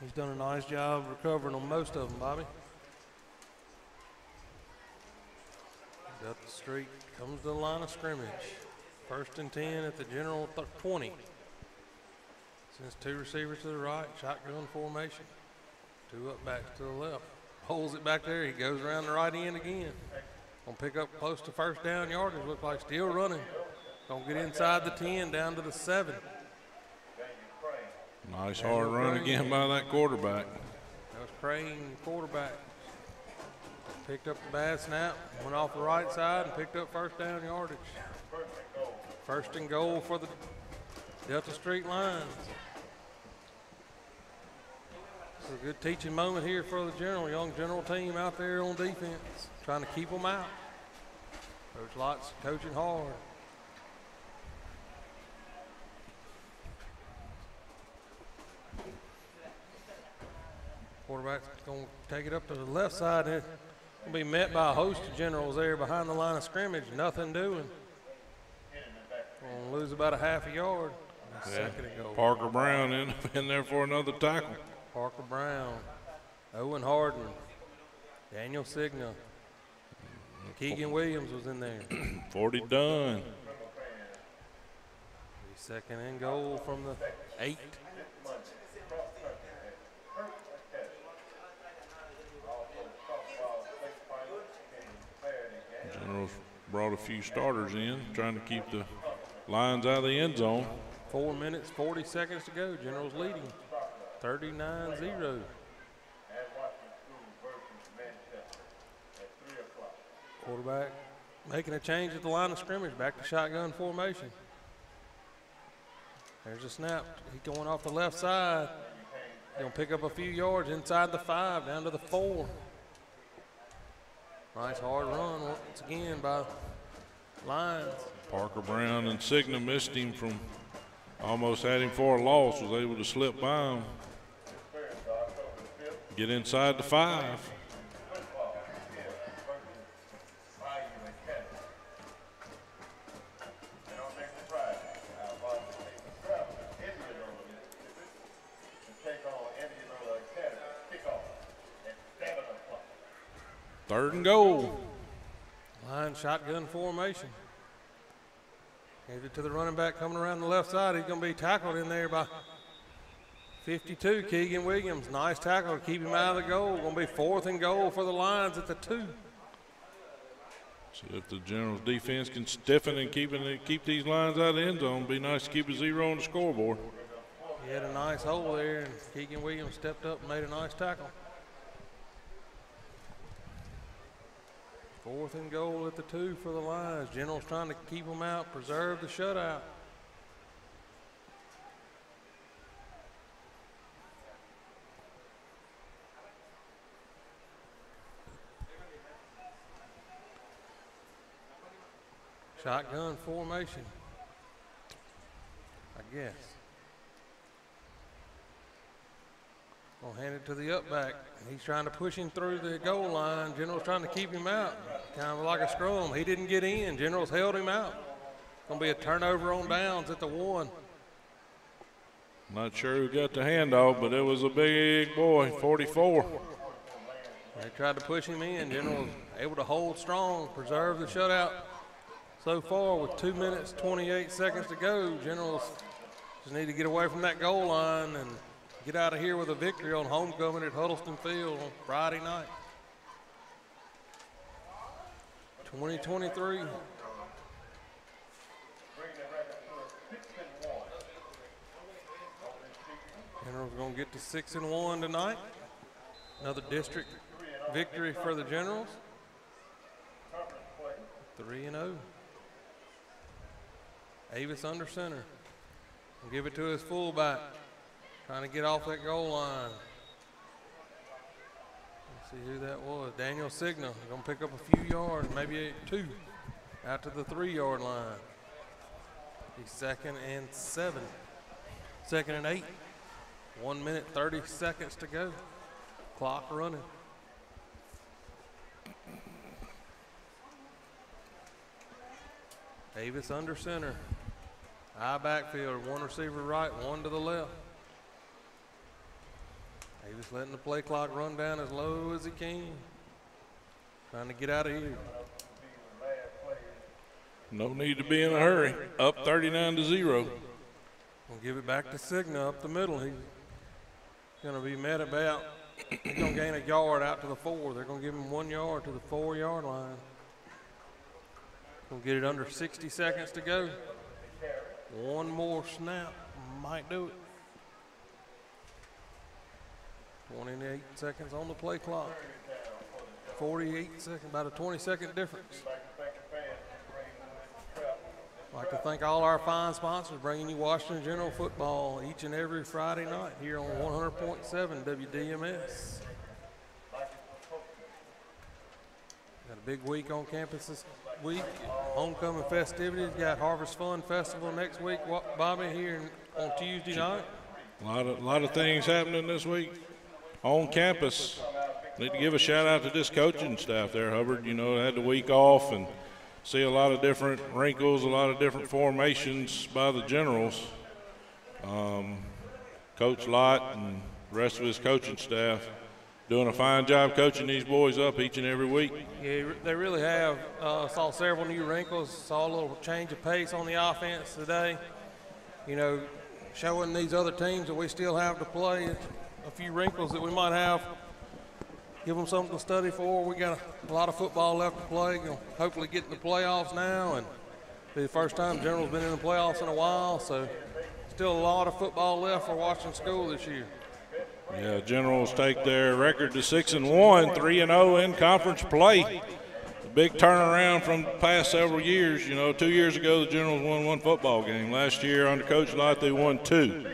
He's done a nice job recovering on most of them, Bobby. Up the street comes to the line of scrimmage. First and 10 at the general th- 20. Sends two receivers to the right, shotgun formation. Two up backs to the left. Holds it back there. He goes around the right end again. Gonna pick up close to first down yardage. Look like still running. Gonna get inside the 10 down to the 7. Nice hard run again by that quarterback. That was Crane, quarterback. Picked up the bad snap, went off the right side, and picked up first down yardage. First and goal for the Delta Street Lions. It's a good teaching moment here for the general, young general team out there on defense, trying to keep them out. Coach Lott's coaching hard. Quarterback's going to take it up to the left side. and Will be met by a host of generals there behind the line of scrimmage. Nothing doing. To lose about a half a yard. Second and goal. Parker Brown in, *laughs* in there for another tackle. Parker Brown, Owen Harden, Daniel Signa, Keegan Williams was in there. *clears throat* 40 done. Second and goal from the eight. Brought a few starters in, trying to keep the Lions out of the end zone. Four minutes, 40 seconds to go. Generals leading 39 0. at Washington School versus Manchester at three o'clock. Quarterback making a change at the line of scrimmage, back to shotgun formation. There's a snap. He's going off the left side. He'll pick up a few yards inside the five, down to the four. Nice hard run once again by Lions. Parker Brown and Signa missed him from almost had him for a loss, was able to slip by him. Get inside the five. And goal. Line shotgun formation. Gave it to the running back coming around the left side. He's going to be tackled in there by 52, Keegan Williams. Nice tackle to keep him out of the goal. Going to be fourth and goal for the Lions at the two. See if the Generals defense can stiffen and keep, it, keep these Lions out of the end zone. Be nice to keep a zero on the scoreboard. He had a nice hole there, and Keegan Williams stepped up and made a nice tackle. Fourth and goal at the two for the Lions. Generals trying to keep them out, preserve the shutout. Shotgun formation. I guess. Gonna hand it to the up back. He's trying to push him through the goal line. General's trying to keep him out. Kind of like a scrum. He didn't get in. General's held him out. Gonna be a turnover on downs at the one. Not sure who got the handoff, but it was a big boy, 44. They tried to push him in. General was able to hold strong, preserve the shutout. So far, with two minutes, 28 seconds to go, Generals just need to get away from that goal line and get out of here with a victory on homecoming at Huddleston Field on Friday night. 2023. Bringing the record to a six and one. On Generals going to get to six and one tonight. Another district victory for the Generals. Three and zero. Avis under center. Give it to his fullback. Trying to get off that goal line. Let's see who that was. Daniel Signa. Gonna pick up a few yards, maybe two, out to the three yard line. He's second and seven. Second and eight. One minute, 30 seconds to go. Clock running. Davis under center. High backfield, one receiver right, one to the left. Davis letting the play clock run down as low as he can. Trying to get out of here. No need to be in a hurry. Up 39 to 0. We'll give it back to Signa up the middle. He's going to be met about. He's going to gain a yard out to the four. They're going to give him one yard to the four yard line. To get it under 60 seconds to go. One more snap might do it. 28 seconds on the play clock. 48 seconds, about a 20 second difference. I'd like to thank all our fine sponsors bringing you Washington General football each and every Friday night here on 100.7 WDMS. Got a big week on campus this week. Homecoming festivities. Got Harvest Fun Festival next week. Bobby here on Tuesday night. A lot of, lot of things happening this week on campus. Need to give a shout out to this coaching staff there, Hubbard. You know, had the week off and see a lot of different wrinkles, a lot of different formations by the Generals. Um, Coach Lott and the rest of his coaching staff doing a fine job coaching these boys up each and every week. Yeah, they really have. Uh, saw several new wrinkles. Saw a little change of pace on the offense today. You know, showing these other teams that we still have to play a few wrinkles that we might have. Give them something to study for. We got a, lot of football left to play. Gonna hopefully get in the playoffs now, and be the first time General's been in the playoffs in a while. So, still a lot of football left for Washington School this year. Yeah, Generals take their record to six and one, three and zero in conference play. A big turnaround from the past several years. You know, two years ago the Generals won one football game. Last year under Coach Lott they won two.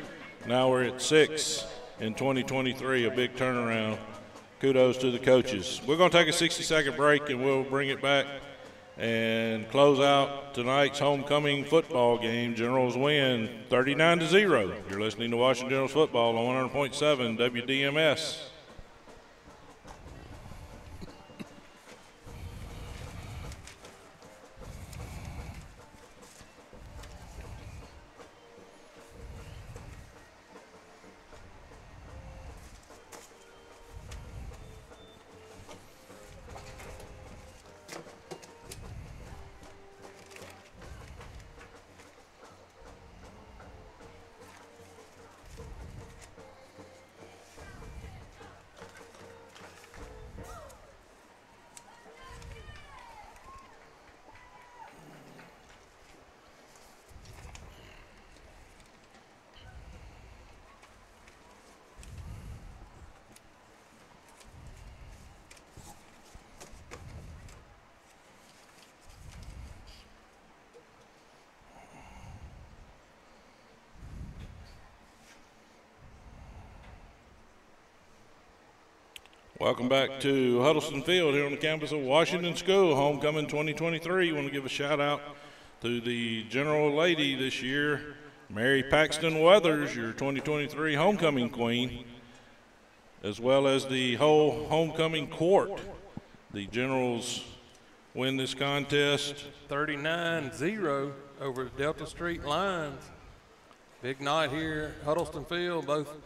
Now we're at six in 2023. A big turnaround. Kudos to the coaches. We're going to take a 60 second break and we'll bring it back and close out tonight's homecoming football game. Generals win 39 to 0. You're listening to Washington Generals football on 100.7 WDMS. Welcome back to Huddleston Field here on the campus of Washington School, homecoming 2023. Want to give a shout out to the general lady this year, Mary Paxton Weathers, your 2023 homecoming queen. as well as the whole homecoming court. The Generals win this contest 39-0 over Delta Street Lions. Big night here Huddleston Field, both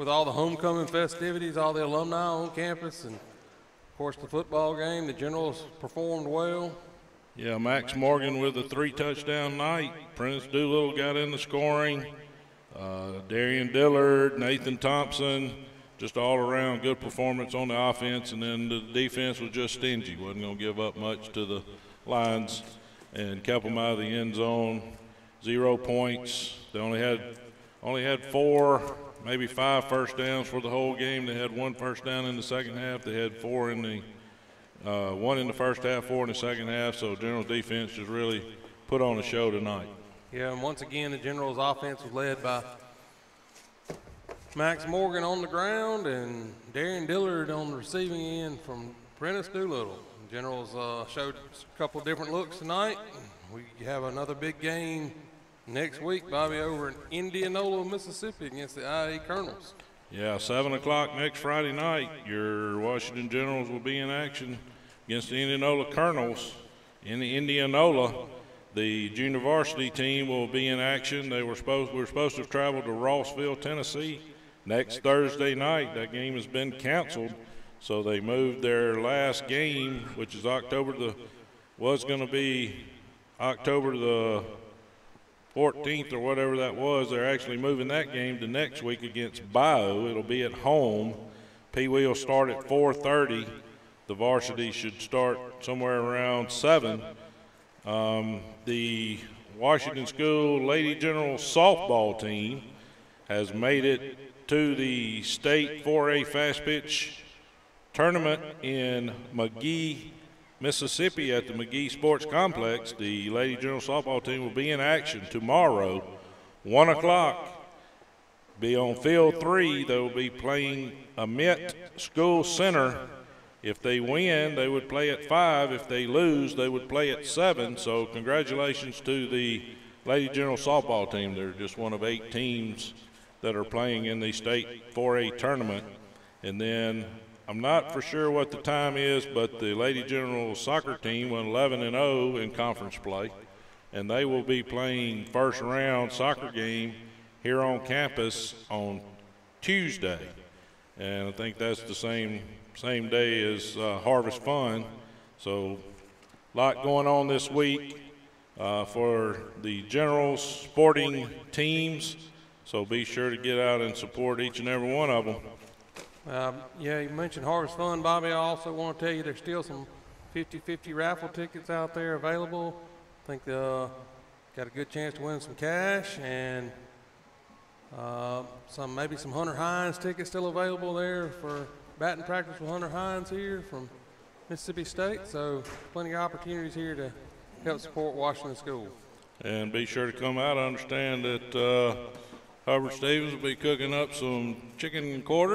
with all the homecoming festivities, all the alumni on campus, and of course the football game. The Generals performed well. Yeah, Max Morgan with a three touchdown night. Prentice Doolittle got in the scoring. Uh, Darian Dillard, Nathan Thompson, just all around good performance on the offense. And then the defense was just stingy, wasn't going to give up much to the Lions and kept them out of the end zone. Zero points. They only had only had four, maybe five first downs for the whole game. They had one first down in the second half. They had four in the uh, one in the first half, four in the second half. So general defense just really put on a show tonight. Yeah, and once again, the Generals' offense was led by Max Morgan on the ground and Darian Dillard on the receiving end from Prentice Doolittle. Generals uh, showed a couple different looks tonight. We have another big game next week, Bobby, over in Indianola, Mississippi against the IA Colonels. Yeah, seven o'clock next Friday night. Your Washington Generals will be in action against the Indianola Colonels in the Indianola. The junior varsity team will be in action. They were supposed we were supposed to have traveled to Rossville, Tennessee, next Thursday night. That game has been canceled, so they moved their last game, which is October the was going to be October the 14th or whatever that was, they're actually moving that game to next week against Bio. It'll be at home. Pee Wee will start at 4:30. The varsity should start somewhere around seven. Um, the Washington School Lady General softball team has made it to the state 4A fast pitch tournament in Magee, Mississippi at the Magee Sports Complex. The Lady General softball team will be in action tomorrow, 1 o'clock. Be on field three. They will be playing Amite School Center. If they win, they would play at 5. If they lose, they would play at 7. So, congratulations to the Lady General softball team. They're just one of eight teams that are playing in the state 4A tournament. And then I'm not for sure what the time is, but the Lady General soccer team went 11 and 0 in conference play, and they will be playing first round soccer game here on campus on Tuesday, and I think that's the same same day as uh, Harvest Fun. So, a lot going on this week uh, for the general sporting teams. So be sure to get out and support each and every one of them. Um, yeah, you mentioned Harvest Fun, Bobby. I also want to tell you there's still some 50-50 raffle tickets out there available. I think uh, got a good chance to win some cash and uh, some maybe some Hunter Hines tickets still available there for batting practice with Hunter Hines here from Mississippi State. So plenty of opportunities here to help support Washington School. And be sure to come out. I understand that uh, Hubbard Stevens will be cooking up some chicken quarters.